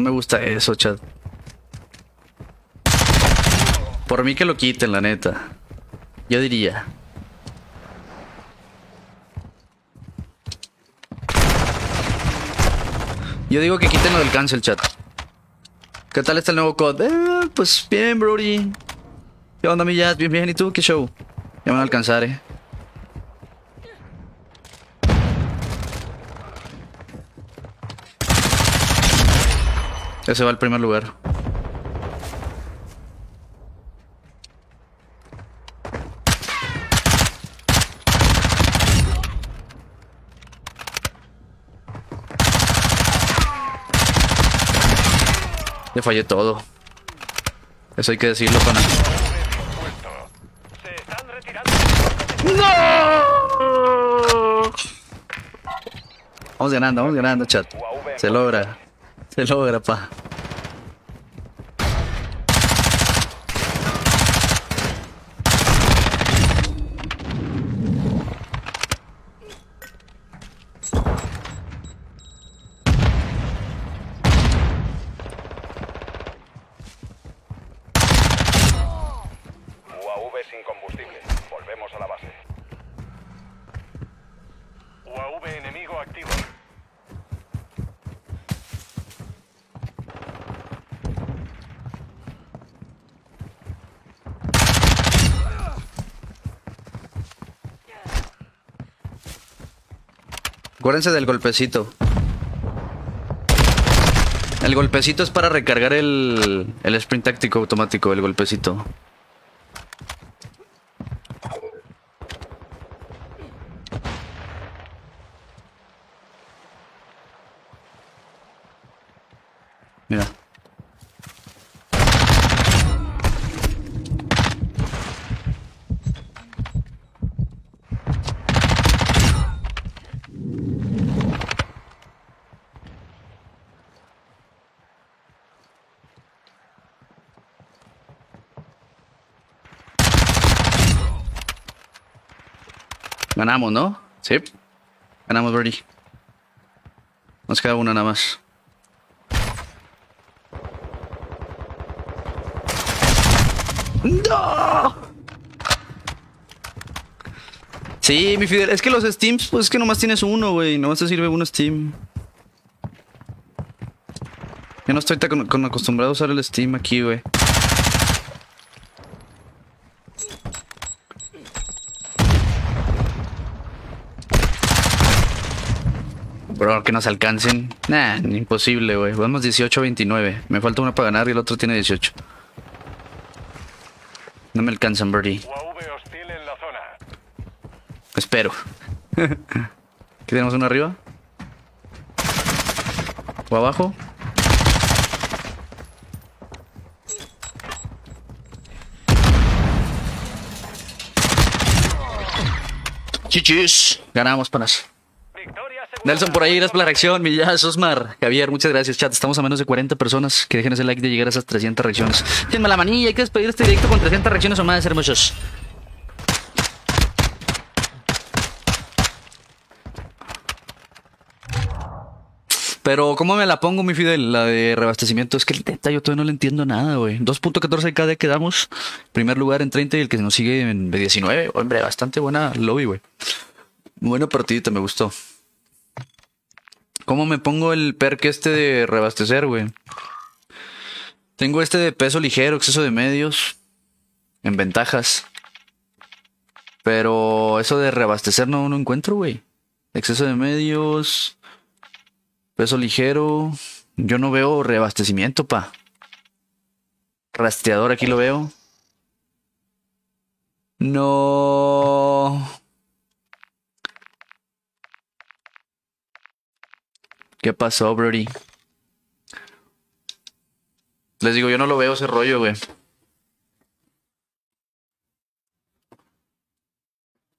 No me gusta eso, chat. Por mí que lo quiten, la neta. Yo diría. Yo digo que quiten lo del cancel, chat. ¿Qué tal está el nuevo COD? Eh, pues bien, Brody. ¿Qué onda, mi jazz? Bien, bien. ¿Y tú? ¿Qué show? Ya me van a alcanzar, eh. Ese va al primer lugar. Le fallé todo. Eso hay que decirlo, pana. Retirando. Vamos ganando, vamos ganando, chat. Se logra. Se logra, pa. UAV sin combustible. Volvemos a la base. UAV enemigo activo. Acuérdense del golpecito. El golpecito es para recargar el, el sprint táctico automático, el golpecito. Mira. Ganamos, ¿no? Sí. Ganamos, Birdie. Nos queda una nada más. ¡No! Sí, mi Fidel. Es que los Steams, pues es que nomás tienes uno, güey. Nomás te sirve uno Steam. Yo no estoy tan acostumbrado a usar el Steam aquí, güey. Que nos alcancen. Nah, imposible, güey. Vamos 18-29. Me falta una para ganar y el otro tiene 18. No me alcanzan, Birdie. Espero. ¿Qué tenemos uno arriba? ¿O abajo? Chichis. Ganamos, panas. Nelson por ahí, gracias por la reacción. Millas, Osmar, Javier, muchas gracias, chat. Estamos a menos de 40 personas. Que dejen ese like de llegar a esas 300 reacciones. Denme la manilla, hay que despedir este directo con 300 reacciones o más, hermosos. Pero, ¿cómo me la pongo, mi Fidel? La de reabastecimiento. Es que el neta, yo todavía no le entiendo nada, güey. 2.14 KD quedamos. Primer lugar en 30 y el que nos sigue en 19. Hombre, bastante buena lobby, güey. Buena partidita, me gustó. ¿Cómo me pongo el perk este de reabastecer, güey? Tengo este de peso ligero, exceso de medios. En ventajas. Pero eso de reabastecer no, no encuentro, güey. Exceso de medios. Peso ligero. Yo no veo reabastecimiento, pa. Rastreador, aquí lo veo. No. ¿Qué pasó, Brody? Les digo, yo no lo veo ese rollo, güey.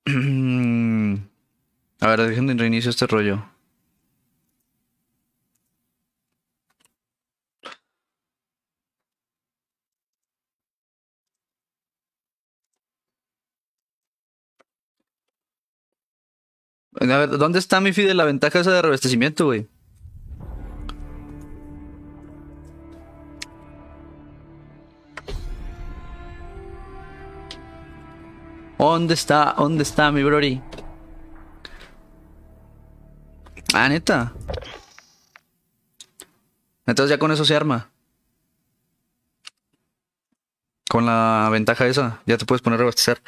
A ver, dejen de reinicio este rollo. A ver, ¿dónde está mi feed de la ventaja esa de revestecimiento, güey? ¿Dónde está? ¿Dónde está mi brody? Ah, neta. Entonces ya con eso se arma. Con la ventaja esa, ya te puedes poner a reabastecer.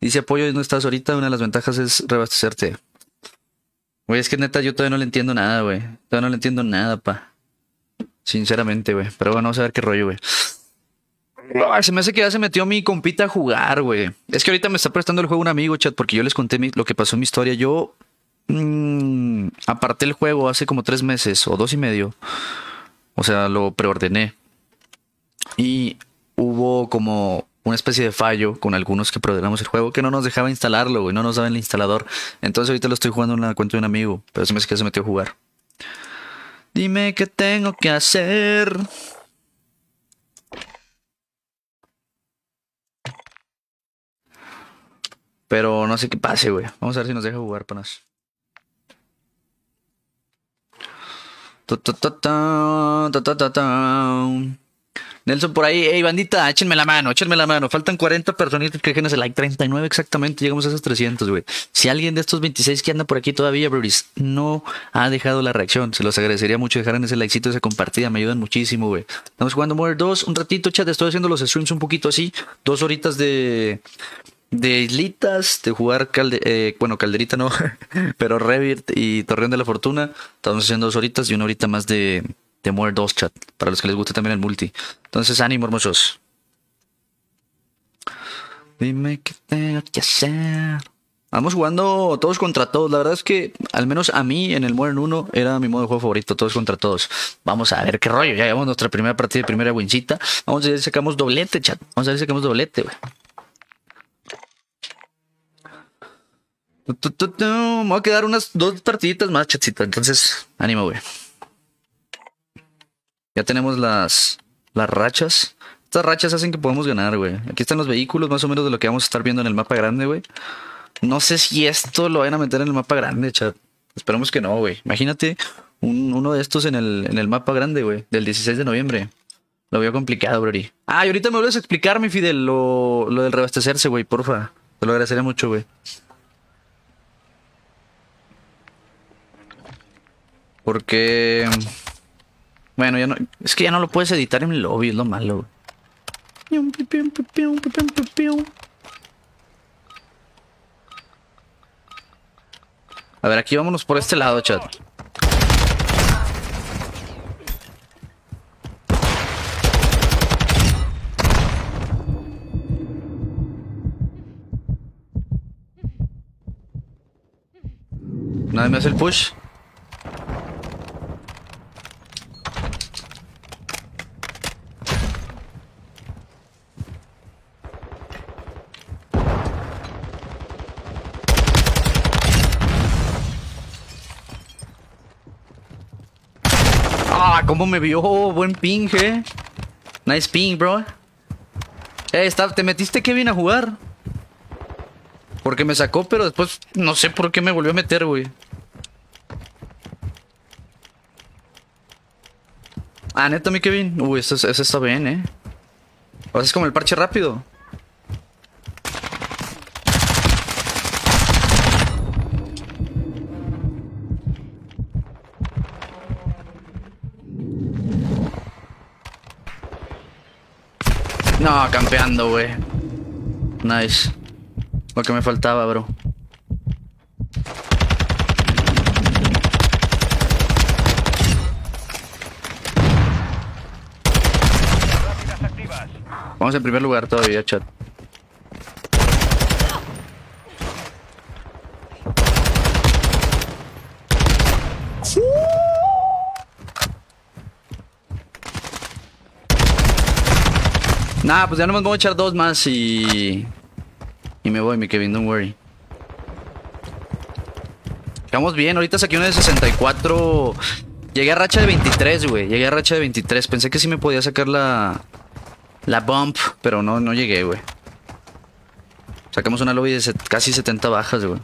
Dice apoyo y no estás ahorita, una de las ventajas es reabastecerte. Güey, es que neta yo todavía no le entiendo nada, güey. Todavía no le entiendo nada, pa. Sinceramente, güey. Pero bueno, vamos a ver qué rollo, güey. Se me hace que ya se metió mi compita a jugar, güey. Es que ahorita me está prestando el juego un amigo, chat, porque yo les conté mi- lo que pasó en mi historia. Yo mm, aparté el juego hace como tres meses o dos y medio. O sea, lo preordené. Y hubo como una especie de fallo con algunos que preordenamos el juego que no nos dejaba instalarlo, güey. No nos daba el instalador. Entonces ahorita lo estoy jugando en la cuenta de un amigo. Pero se me hace que se metió a jugar. Dime qué tengo que hacer. Pero no sé qué pase, güey. Vamos a ver si nos deja jugar, panas. Nelson por ahí, hey bandita, échenme la mano, échenme la mano. Faltan 40 personitas que dejen ese like, 39 exactamente, llegamos a esos 300, güey. Si alguien de estos 26 que anda por aquí todavía, Bruris, no ha dejado la reacción, se los agradecería mucho dejar en ese likecito, esa compartida, me ayudan muchísimo, güey. Estamos jugando Modern 2, un ratito, chat, estoy haciendo los streams un poquito así, dos horitas de de islitas, de jugar eh, bueno, calderita no, pero Revit y Torreón de la Fortuna. Estamos haciendo dos horitas y una horita más de, de More 2 chat, para los que les guste también el multi. Entonces, ánimo, hermosos. Dime qué tengo que hacer. Vamos jugando todos contra todos. La verdad es que, al menos a mí, en el Modern 1, era mi modo de juego favorito, todos contra todos. Vamos a ver qué rollo. Ya llevamos nuestra primera partida de primera wincita. Vamos a ver si sacamos doblete, chat. Vamos a ver si sacamos doblete, güey. Tu, tu, tu, tu. Me voy a quedar unas dos partiditas más, chatcito. Entonces, ánimo, güey. Ya tenemos las, las rachas. Estas rachas hacen que podamos ganar, güey. Aquí están los vehículos, más o menos de lo que vamos a estar viendo en el mapa grande, güey. No sé si esto lo vayan a meter en el mapa grande, chat. Esperemos que no, güey. Imagínate un- uno de estos en el, en el mapa grande, güey. Del 16 de noviembre. Lo veo complicado, Brody. Ah, y ahorita me vuelves a explicar, mi Fidel, lo, lo del reabastecerse, güey, porfa. Te lo agradecería mucho, güey. Porque. Bueno, ya no. Es que ya no lo puedes editar en el lobby, es lo malo. A ver, aquí vámonos por este lado, chat. Nadie me hace el push. Ah, cómo me vio. Buen ping, eh. Nice ping, bro. Eh, te metiste Kevin a jugar. Porque me sacó, pero después no sé por qué me volvió a meter, güey. Ah, neta, mi Kevin. Uy, eso, está bien, eh. O es como el parche rápido. No, campeando, güey. Nice. Lo que me faltaba, bro. Vamos en primer lugar todavía, chat. Nah, pues ya nomás me voy a echar dos más y... Y me voy, mi Kevin, don't worry. Vamos bien, ahorita saqué una de 64... Llegué a racha de 23, güey. Llegué a racha de 23. Pensé que sí me podía sacar la... La bump, pero no, no llegué, güey. Sacamos una lobby de set- casi 70 bajas, güey.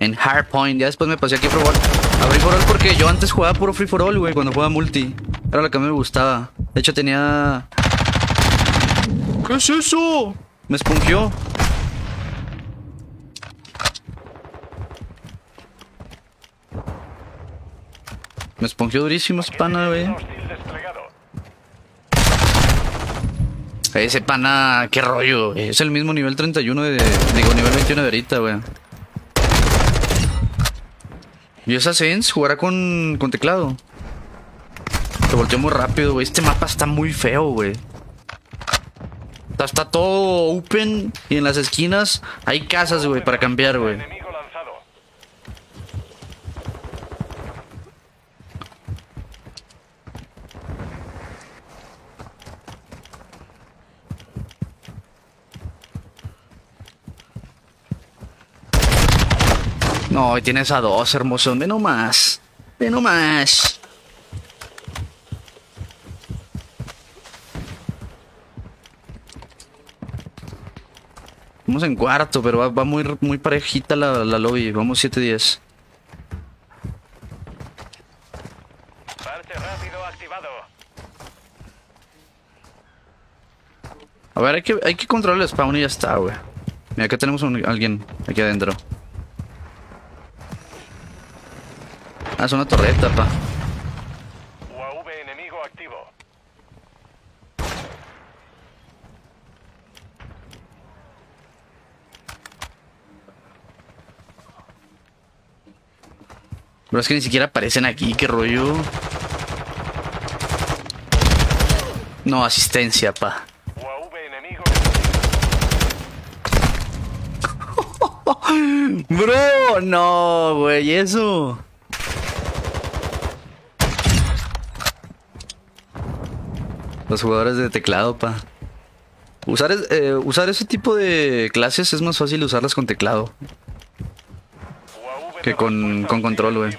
En Hardpoint. Ya después me pasé aquí a Free for All. A Free for All porque yo antes jugaba puro Free for All, güey, cuando jugaba multi. Era lo que a mí me gustaba. De hecho tenía... ¿Qué es eso? Me espongió. Me espongió durísimo ese pana, güey. Ese pana, qué rollo, güey. Es el mismo nivel 31 de... Digo, nivel 21 de ahorita, güey. Y esa Sense jugará con, con teclado. Se volteó muy rápido, güey. Este mapa está muy feo, güey. Está, todo open y en las esquinas hay casas, güey, para cambiar, güey. No, y tienes a dos, hermoso. Ve nomás. Ve nomás. Vamos en cuarto, pero va, va muy, muy parejita la, la lobby. Vamos 7-10. Parche rápido activado. A ver, hay que, hay que controlar el spawn y ya está, güey. Mira, acá tenemos un- alguien aquí adentro. Ah, es una torreta, pa. UAV enemigo activo. Pero es que ni siquiera aparecen aquí, qué rollo. No, asistencia, pa. Bro, no, güey, eso. Los jugadores de teclado, pa. Usar, eh, usar ese tipo de clases es más fácil usarlas con teclado. Que con- con control, güey.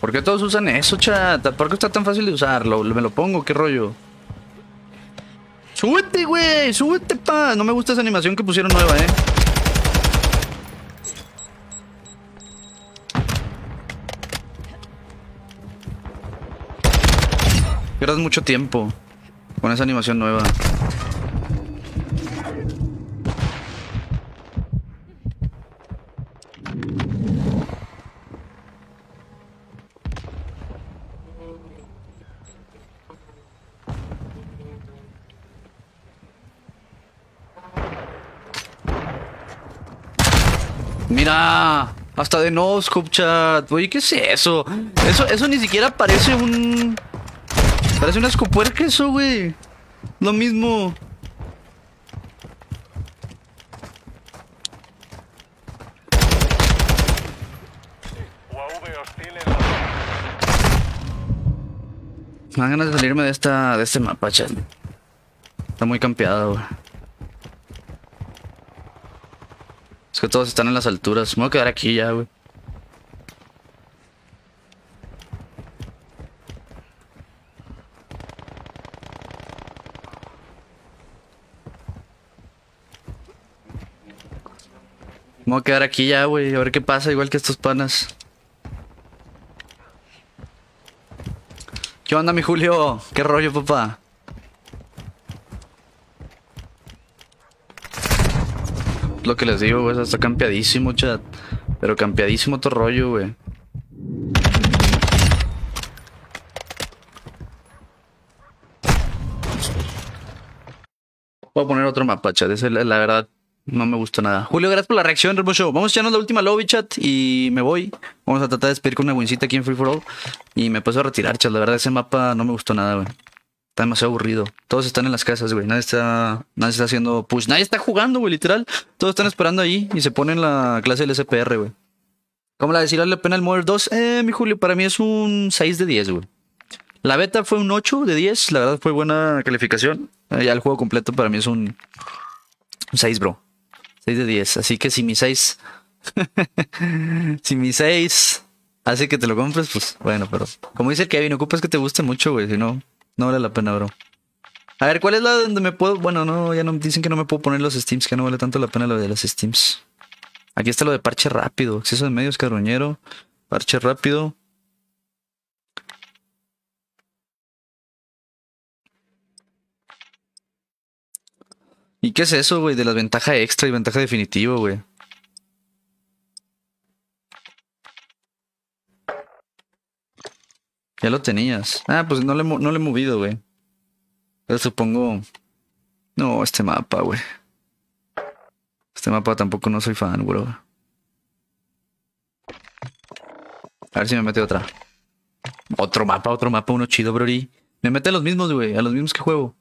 ¿Por qué todos usan eso, chat? ¿Por qué está tan fácil de usarlo? Me lo pongo, qué rollo. Súbete, güey, súbete, pa. No me gusta esa animación que pusieron nueva, eh. Pierdas mucho tiempo con esa animación nueva. Mira, hasta de no scope chat. Oye, ¿qué es eso? Eso, eso ni siquiera parece un. Parece una escopuerca eso, güey. Lo mismo. Me dan ganas de salirme de esta, de este mapa, chat. Está muy campeado, güey. Es que todos están en las alturas. Me voy a quedar aquí ya, güey. Me voy a quedar aquí ya, güey. A ver qué pasa, igual que estos panas. ¿Qué onda, mi Julio? ¿Qué rollo, papá? Lo que les digo, güey, está campeadísimo, chat. Pero campeadísimo todo rollo, güey. Voy a poner otro mapa, chat. Ese, la, la verdad, no me gustó nada. Julio, gracias por la reacción, Show. Vamos a echarnos la última lobby, chat, y me voy. Vamos a tratar de despedir con una wincita aquí en Free for All. Y me paso a retirar, chat. La verdad, ese mapa no me gustó nada, güey. Está demasiado aburrido. Todos están en las casas, güey. Nadie está, nadie está haciendo push. Nadie está jugando, güey, literal. Todos están esperando ahí y se ponen la clase del SPR, güey. ¿Cómo la decir la pena el Modern 2? Eh, mi Julio, para mí es un 6 de 10, güey. La beta fue un 8 de 10. La verdad fue buena calificación. Eh, ya el juego completo para mí es un, un 6, bro. 6 de 10. Así que si mi 6. si mi 6 hace que te lo compres, pues bueno, pero como dice Kevin, ocupas que te guste mucho, güey, si no, no vale la pena, bro. A ver, ¿cuál es la donde me puedo? Bueno, no, ya no dicen que no me puedo poner los Steams, que no vale tanto la pena lo de los Steams. Aquí está lo de parche rápido, acceso de medios carroñero, parche rápido. ¿Y qué es eso, güey? De la ventaja extra y ventaja definitiva, güey. Ya lo tenías. Ah, pues no le, no le he movido, güey. Pero supongo... No, este mapa, güey. Este mapa tampoco no soy fan, bro. A ver si me mete otra. Otro mapa, otro mapa, uno chido, brody. Me mete a los mismos, güey. A los mismos que juego.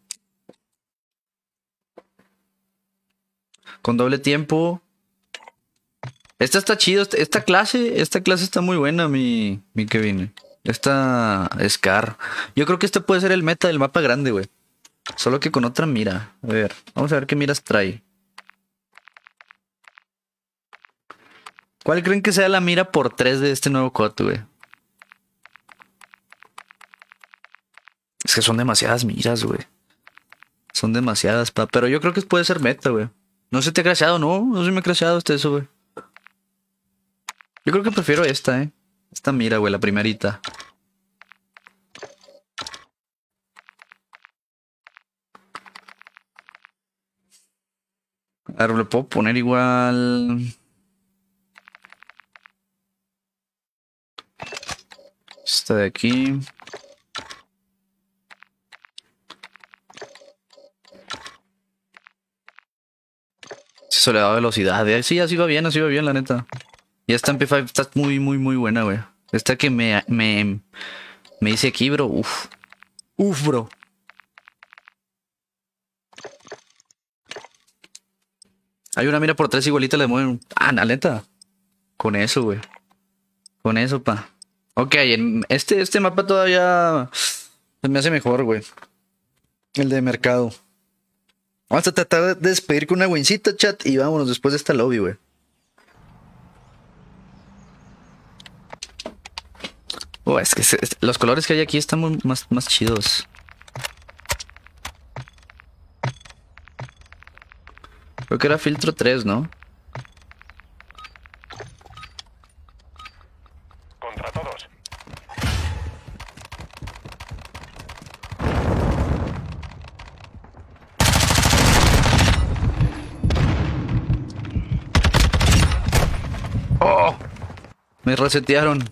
Con doble tiempo. Esta está chido. Esta clase, esta clase está muy buena, mi, mi Kevin. Esta Scar. Yo creo que este puede ser el meta del mapa grande, güey. Solo que con otra mira. A ver, vamos a ver qué miras trae. ¿Cuál creen que sea la mira por 3 de este nuevo COT, güey? Es que son demasiadas miras, güey. Son demasiadas, pa. Pero yo creo que puede ser meta, güey. No se te ha crashado, no. No se me ha crashado este eso, güey. Yo creo que prefiero esta, eh. Esta mira, güey, la primerita. A ver, le puedo poner igual. Esta de aquí. Eso le da velocidad. Sí, así va bien, así va bien, la neta. Y esta MP5 está muy, muy, muy buena, güey. Esta que me, me, me dice aquí, bro. Uf. Uf, bro. Hay una mira por tres igualita, le mueven. Ah, la neta. Con eso, güey. Con eso, pa. Ok, este, este mapa todavía se me hace mejor, güey. El de mercado. Vamos a tratar de despedir con una wincita, chat, y vámonos después de esta lobby, güey. Oh, es que los colores que hay aquí están más, más chidos. Creo que era filtro 3, ¿no? Resetearon.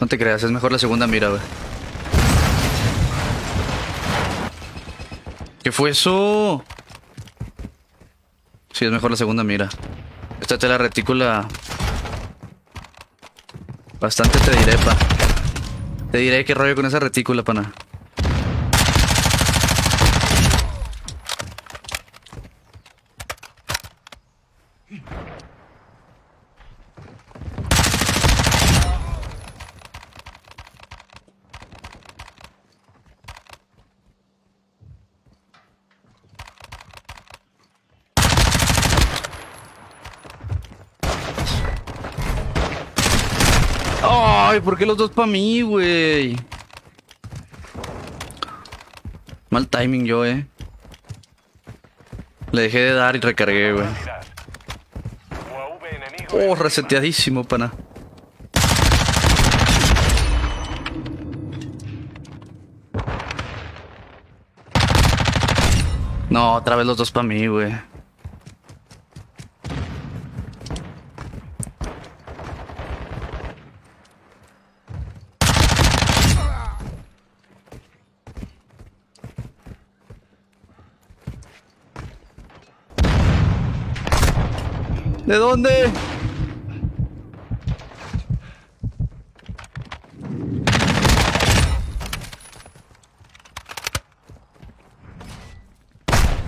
No te creas, es mejor la segunda mira, güey. ¿Qué fue eso? Sí, es mejor la segunda mira. Esta te la retícula. Bastante te diré, pa. Te diré qué rollo con esa retícula, pana. Ay, ¿por qué los dos para mí, güey? Mal timing yo, eh. Le dejé de dar y recargué, güey. Oh, reseteadísimo, pana. No, otra vez los dos para mí, güey. ¿De dónde?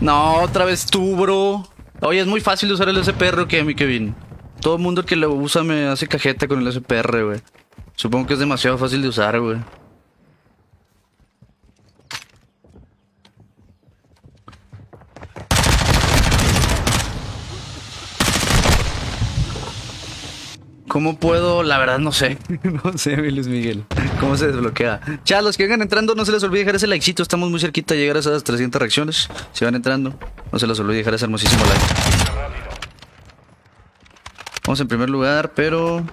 No, otra vez tú, bro. Oye, es muy fácil de usar el SPR que mi Kevin. Todo el mundo que lo usa me hace cajeta con el SPR, güey. Supongo que es demasiado fácil de usar, güey. ¿Cómo puedo? La verdad no sé. no sé, Luis Miguel. ¿Cómo se desbloquea? Ya, los que vengan entrando, no se les olvide dejar ese likecito. Estamos muy cerquita de llegar a esas 300 reacciones. Si van entrando, no se les olvide dejar ese hermosísimo like. Vamos en primer lugar, pero...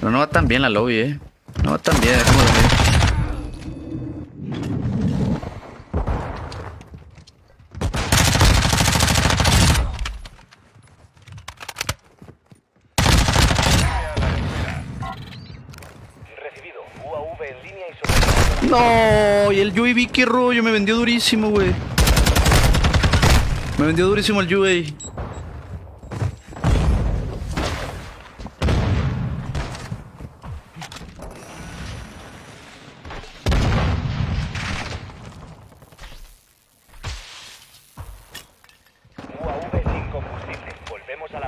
Pero no va tan bien la lobby, eh. No va tan bien, dejémoslo ahí. Recibido. UAV en línea y sobre... No, y el UAV, qué rollo, me vendió durísimo, güey. Me vendió durísimo el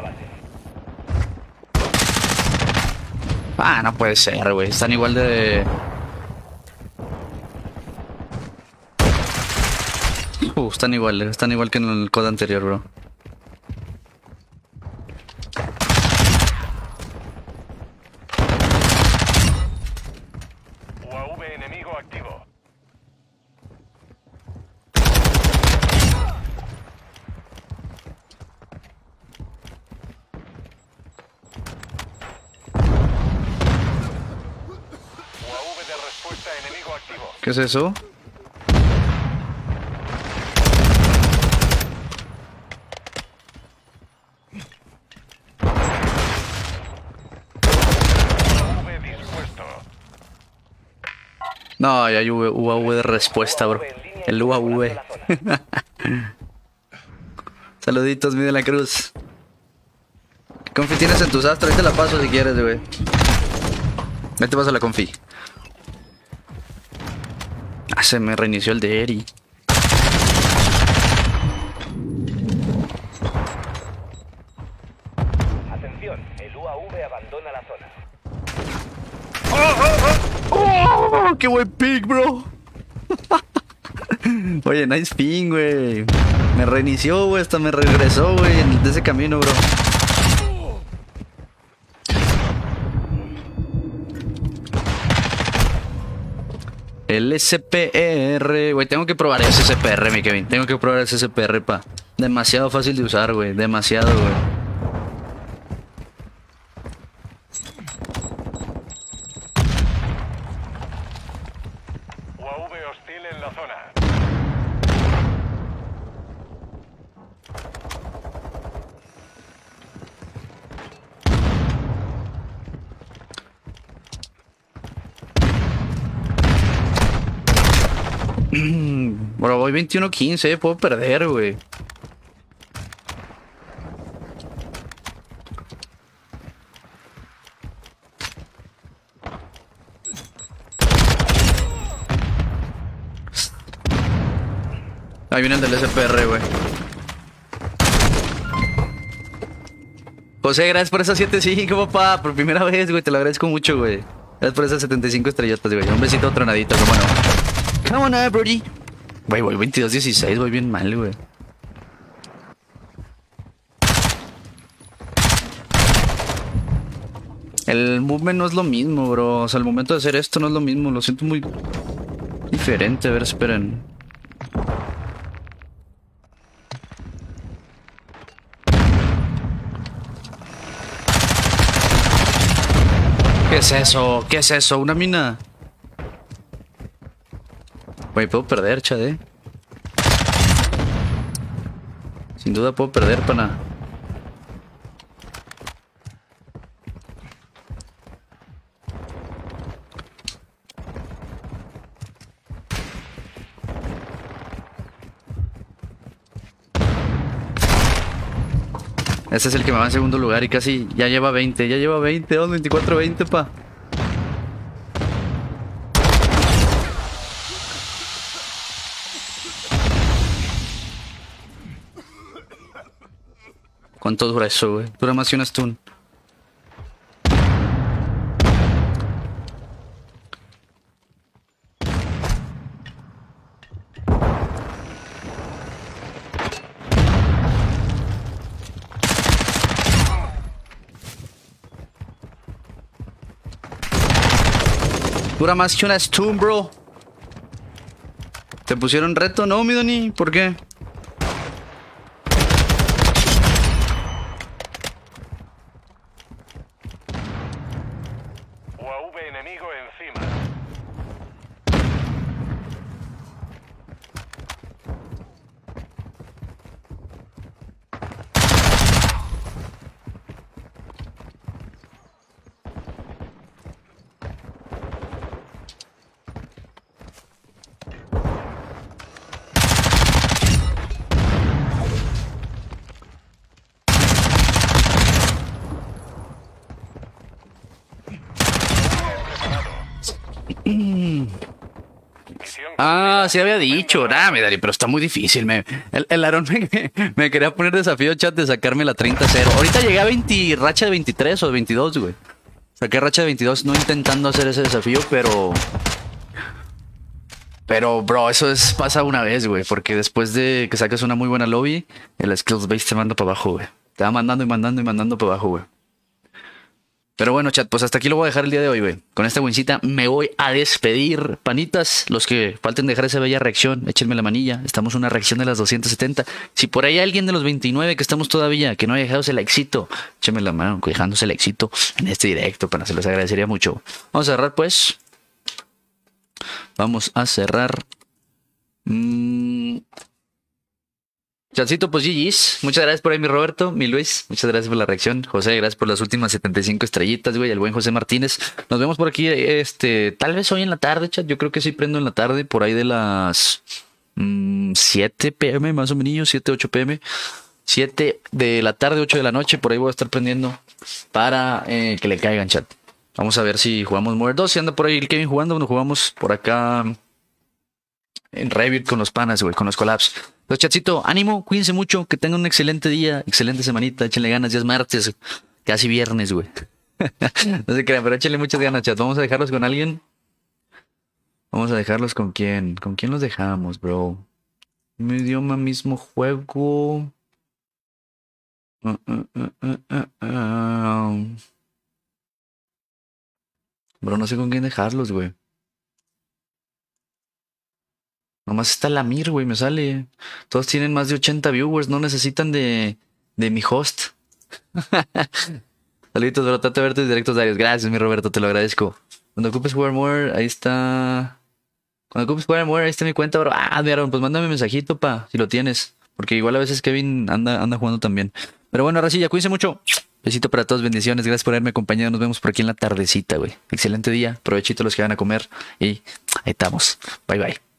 base. Ah, no puede ser, güey. Están igual de... están igual, están igual que en el code anterior, bro. UAV enemigo activo. UAV de respuesta enemigo activo. ¿Qué es eso? UAV dispuesto. No, ya hay UAV de respuesta, bro. El UAV. Saluditos, mi de la cruz. ¿Qué confi tienes en tus astros? Ahí te la paso si quieres, güey. Ahí te paso la confi. Ah, se me reinició el de Eri. Atención, el UAV abandona la zona. ¡Oh! ¡Qué buen pick, bro! Oye, nice ping, güey. Me reinició, güey. Hasta me regresó, güey, de ese camino, bro. El SPR, güey, tengo que probar ese SPR, mi Kevin. Tengo que probar ese SPR, pa. Demasiado fácil de usar, güey. Demasiado, güey. UAV hostil en la zona. Bro, voy 21-15, eh, puedo perder, güey. Ahí viene el del SPR, güey. José, gracias por esas 7.5, papá. Por primera vez, güey. Te lo agradezco mucho, güey. Gracias por esas 75 estrellotas, güey. Un besito tronadito, cómo no. Cómo no, Brody. Güey, voy 22-16, voy bien mal, güey. El movement no es lo mismo, bro. O sea, el momento de hacer esto no es lo mismo. Lo siento muy diferente. A ver, esperen. ¿Qué es eso? ¿Qué es eso? ¿Una mina? Güey, puedo perder, chade. Sin duda puedo perder, pana. Ese es el que me va en segundo lugar y casi ya lleva 20. Ya lleva 20, 24, 20, pa. ¿Cuánto dura eso, güey? Dura más que un stun. Dura más que una stun, bro. ¿Te pusieron reto? No, mi Doni. ¿Por qué? Sí había dicho. Nah, me pero está muy difícil. Me, el, el Aarón me, me quería poner desafío chat de sacarme la 30-0. Ahorita llegué a 20, racha de 23 o de 22, güey. Saqué racha de 22, no intentando hacer ese desafío, pero... Pero, bro, eso es pasa una vez, güey. Porque después de que saques una muy buena lobby, el skills base te manda para abajo, güey. Te va mandando y mandando y mandando para abajo, güey. Pero bueno, chat, pues hasta aquí lo voy a dejar el día de hoy, güey. Con esta wincita me voy a despedir. Panitas, los que falten dejar esa bella reacción, échenme la manilla. Estamos en una reacción de las 270. Si por ahí hay alguien de los 29 que estamos todavía, que no haya dejado ese éxito, échenme la mano, dejándose el éxito en este directo, para se los agradecería mucho. Vamos a cerrar, pues. Vamos a cerrar. Mm. Chatcito, pues GG's. Muchas gracias por ahí, mi Roberto, mi Luis. Muchas gracias por la reacción. José, gracias por las últimas 75 estrellitas, güey. El buen José Martínez. Nos vemos por aquí, este, tal vez hoy en la tarde, chat. Yo creo que sí prendo en la tarde, por ahí de las mm, 7 pm, más o menos, 7, 8 pm. 7 de la tarde, 8 de la noche, por ahí voy a estar prendiendo para eh, que le caigan, chat. Vamos a ver si jugamos Modern 2. Si anda por ahí el Kevin jugando, nos jugamos por acá en Revit con los panas, güey, con los collabs. Los chatcito, ánimo, cuídense mucho, que tengan un excelente día, excelente semanita, échenle ganas, ya es martes, casi viernes, güey. no se crean, pero échenle muchas ganas, chat. Vamos a dejarlos con alguien. Vamos a dejarlos con quién. ¿Con quién los dejamos, bro? Mi idioma, mismo juego. Uh, uh, uh. Bro, no sé con quién dejarlos, güey. Nomás está la Mir, güey, me sale. Todos tienen más de 80 viewers, no necesitan de, de mi host. Saluditos, bro, trata de verte directos diarios. Gracias, mi Roberto, te lo agradezco. Cuando ocupes jugar more, ahí está. Cuando ocupes jugar more, ahí está mi cuenta, bro. Ah, mira, pues mándame un mensajito, pa, si lo tienes. Porque igual a veces Kevin anda, anda jugando también. Pero bueno, Racilla, cuídense mucho. Besito para todos, bendiciones. Gracias por haberme acompañado. Nos vemos por aquí en la tardecita, güey. Excelente día. Provechito los que van a comer. Y ahí estamos. Bye, bye.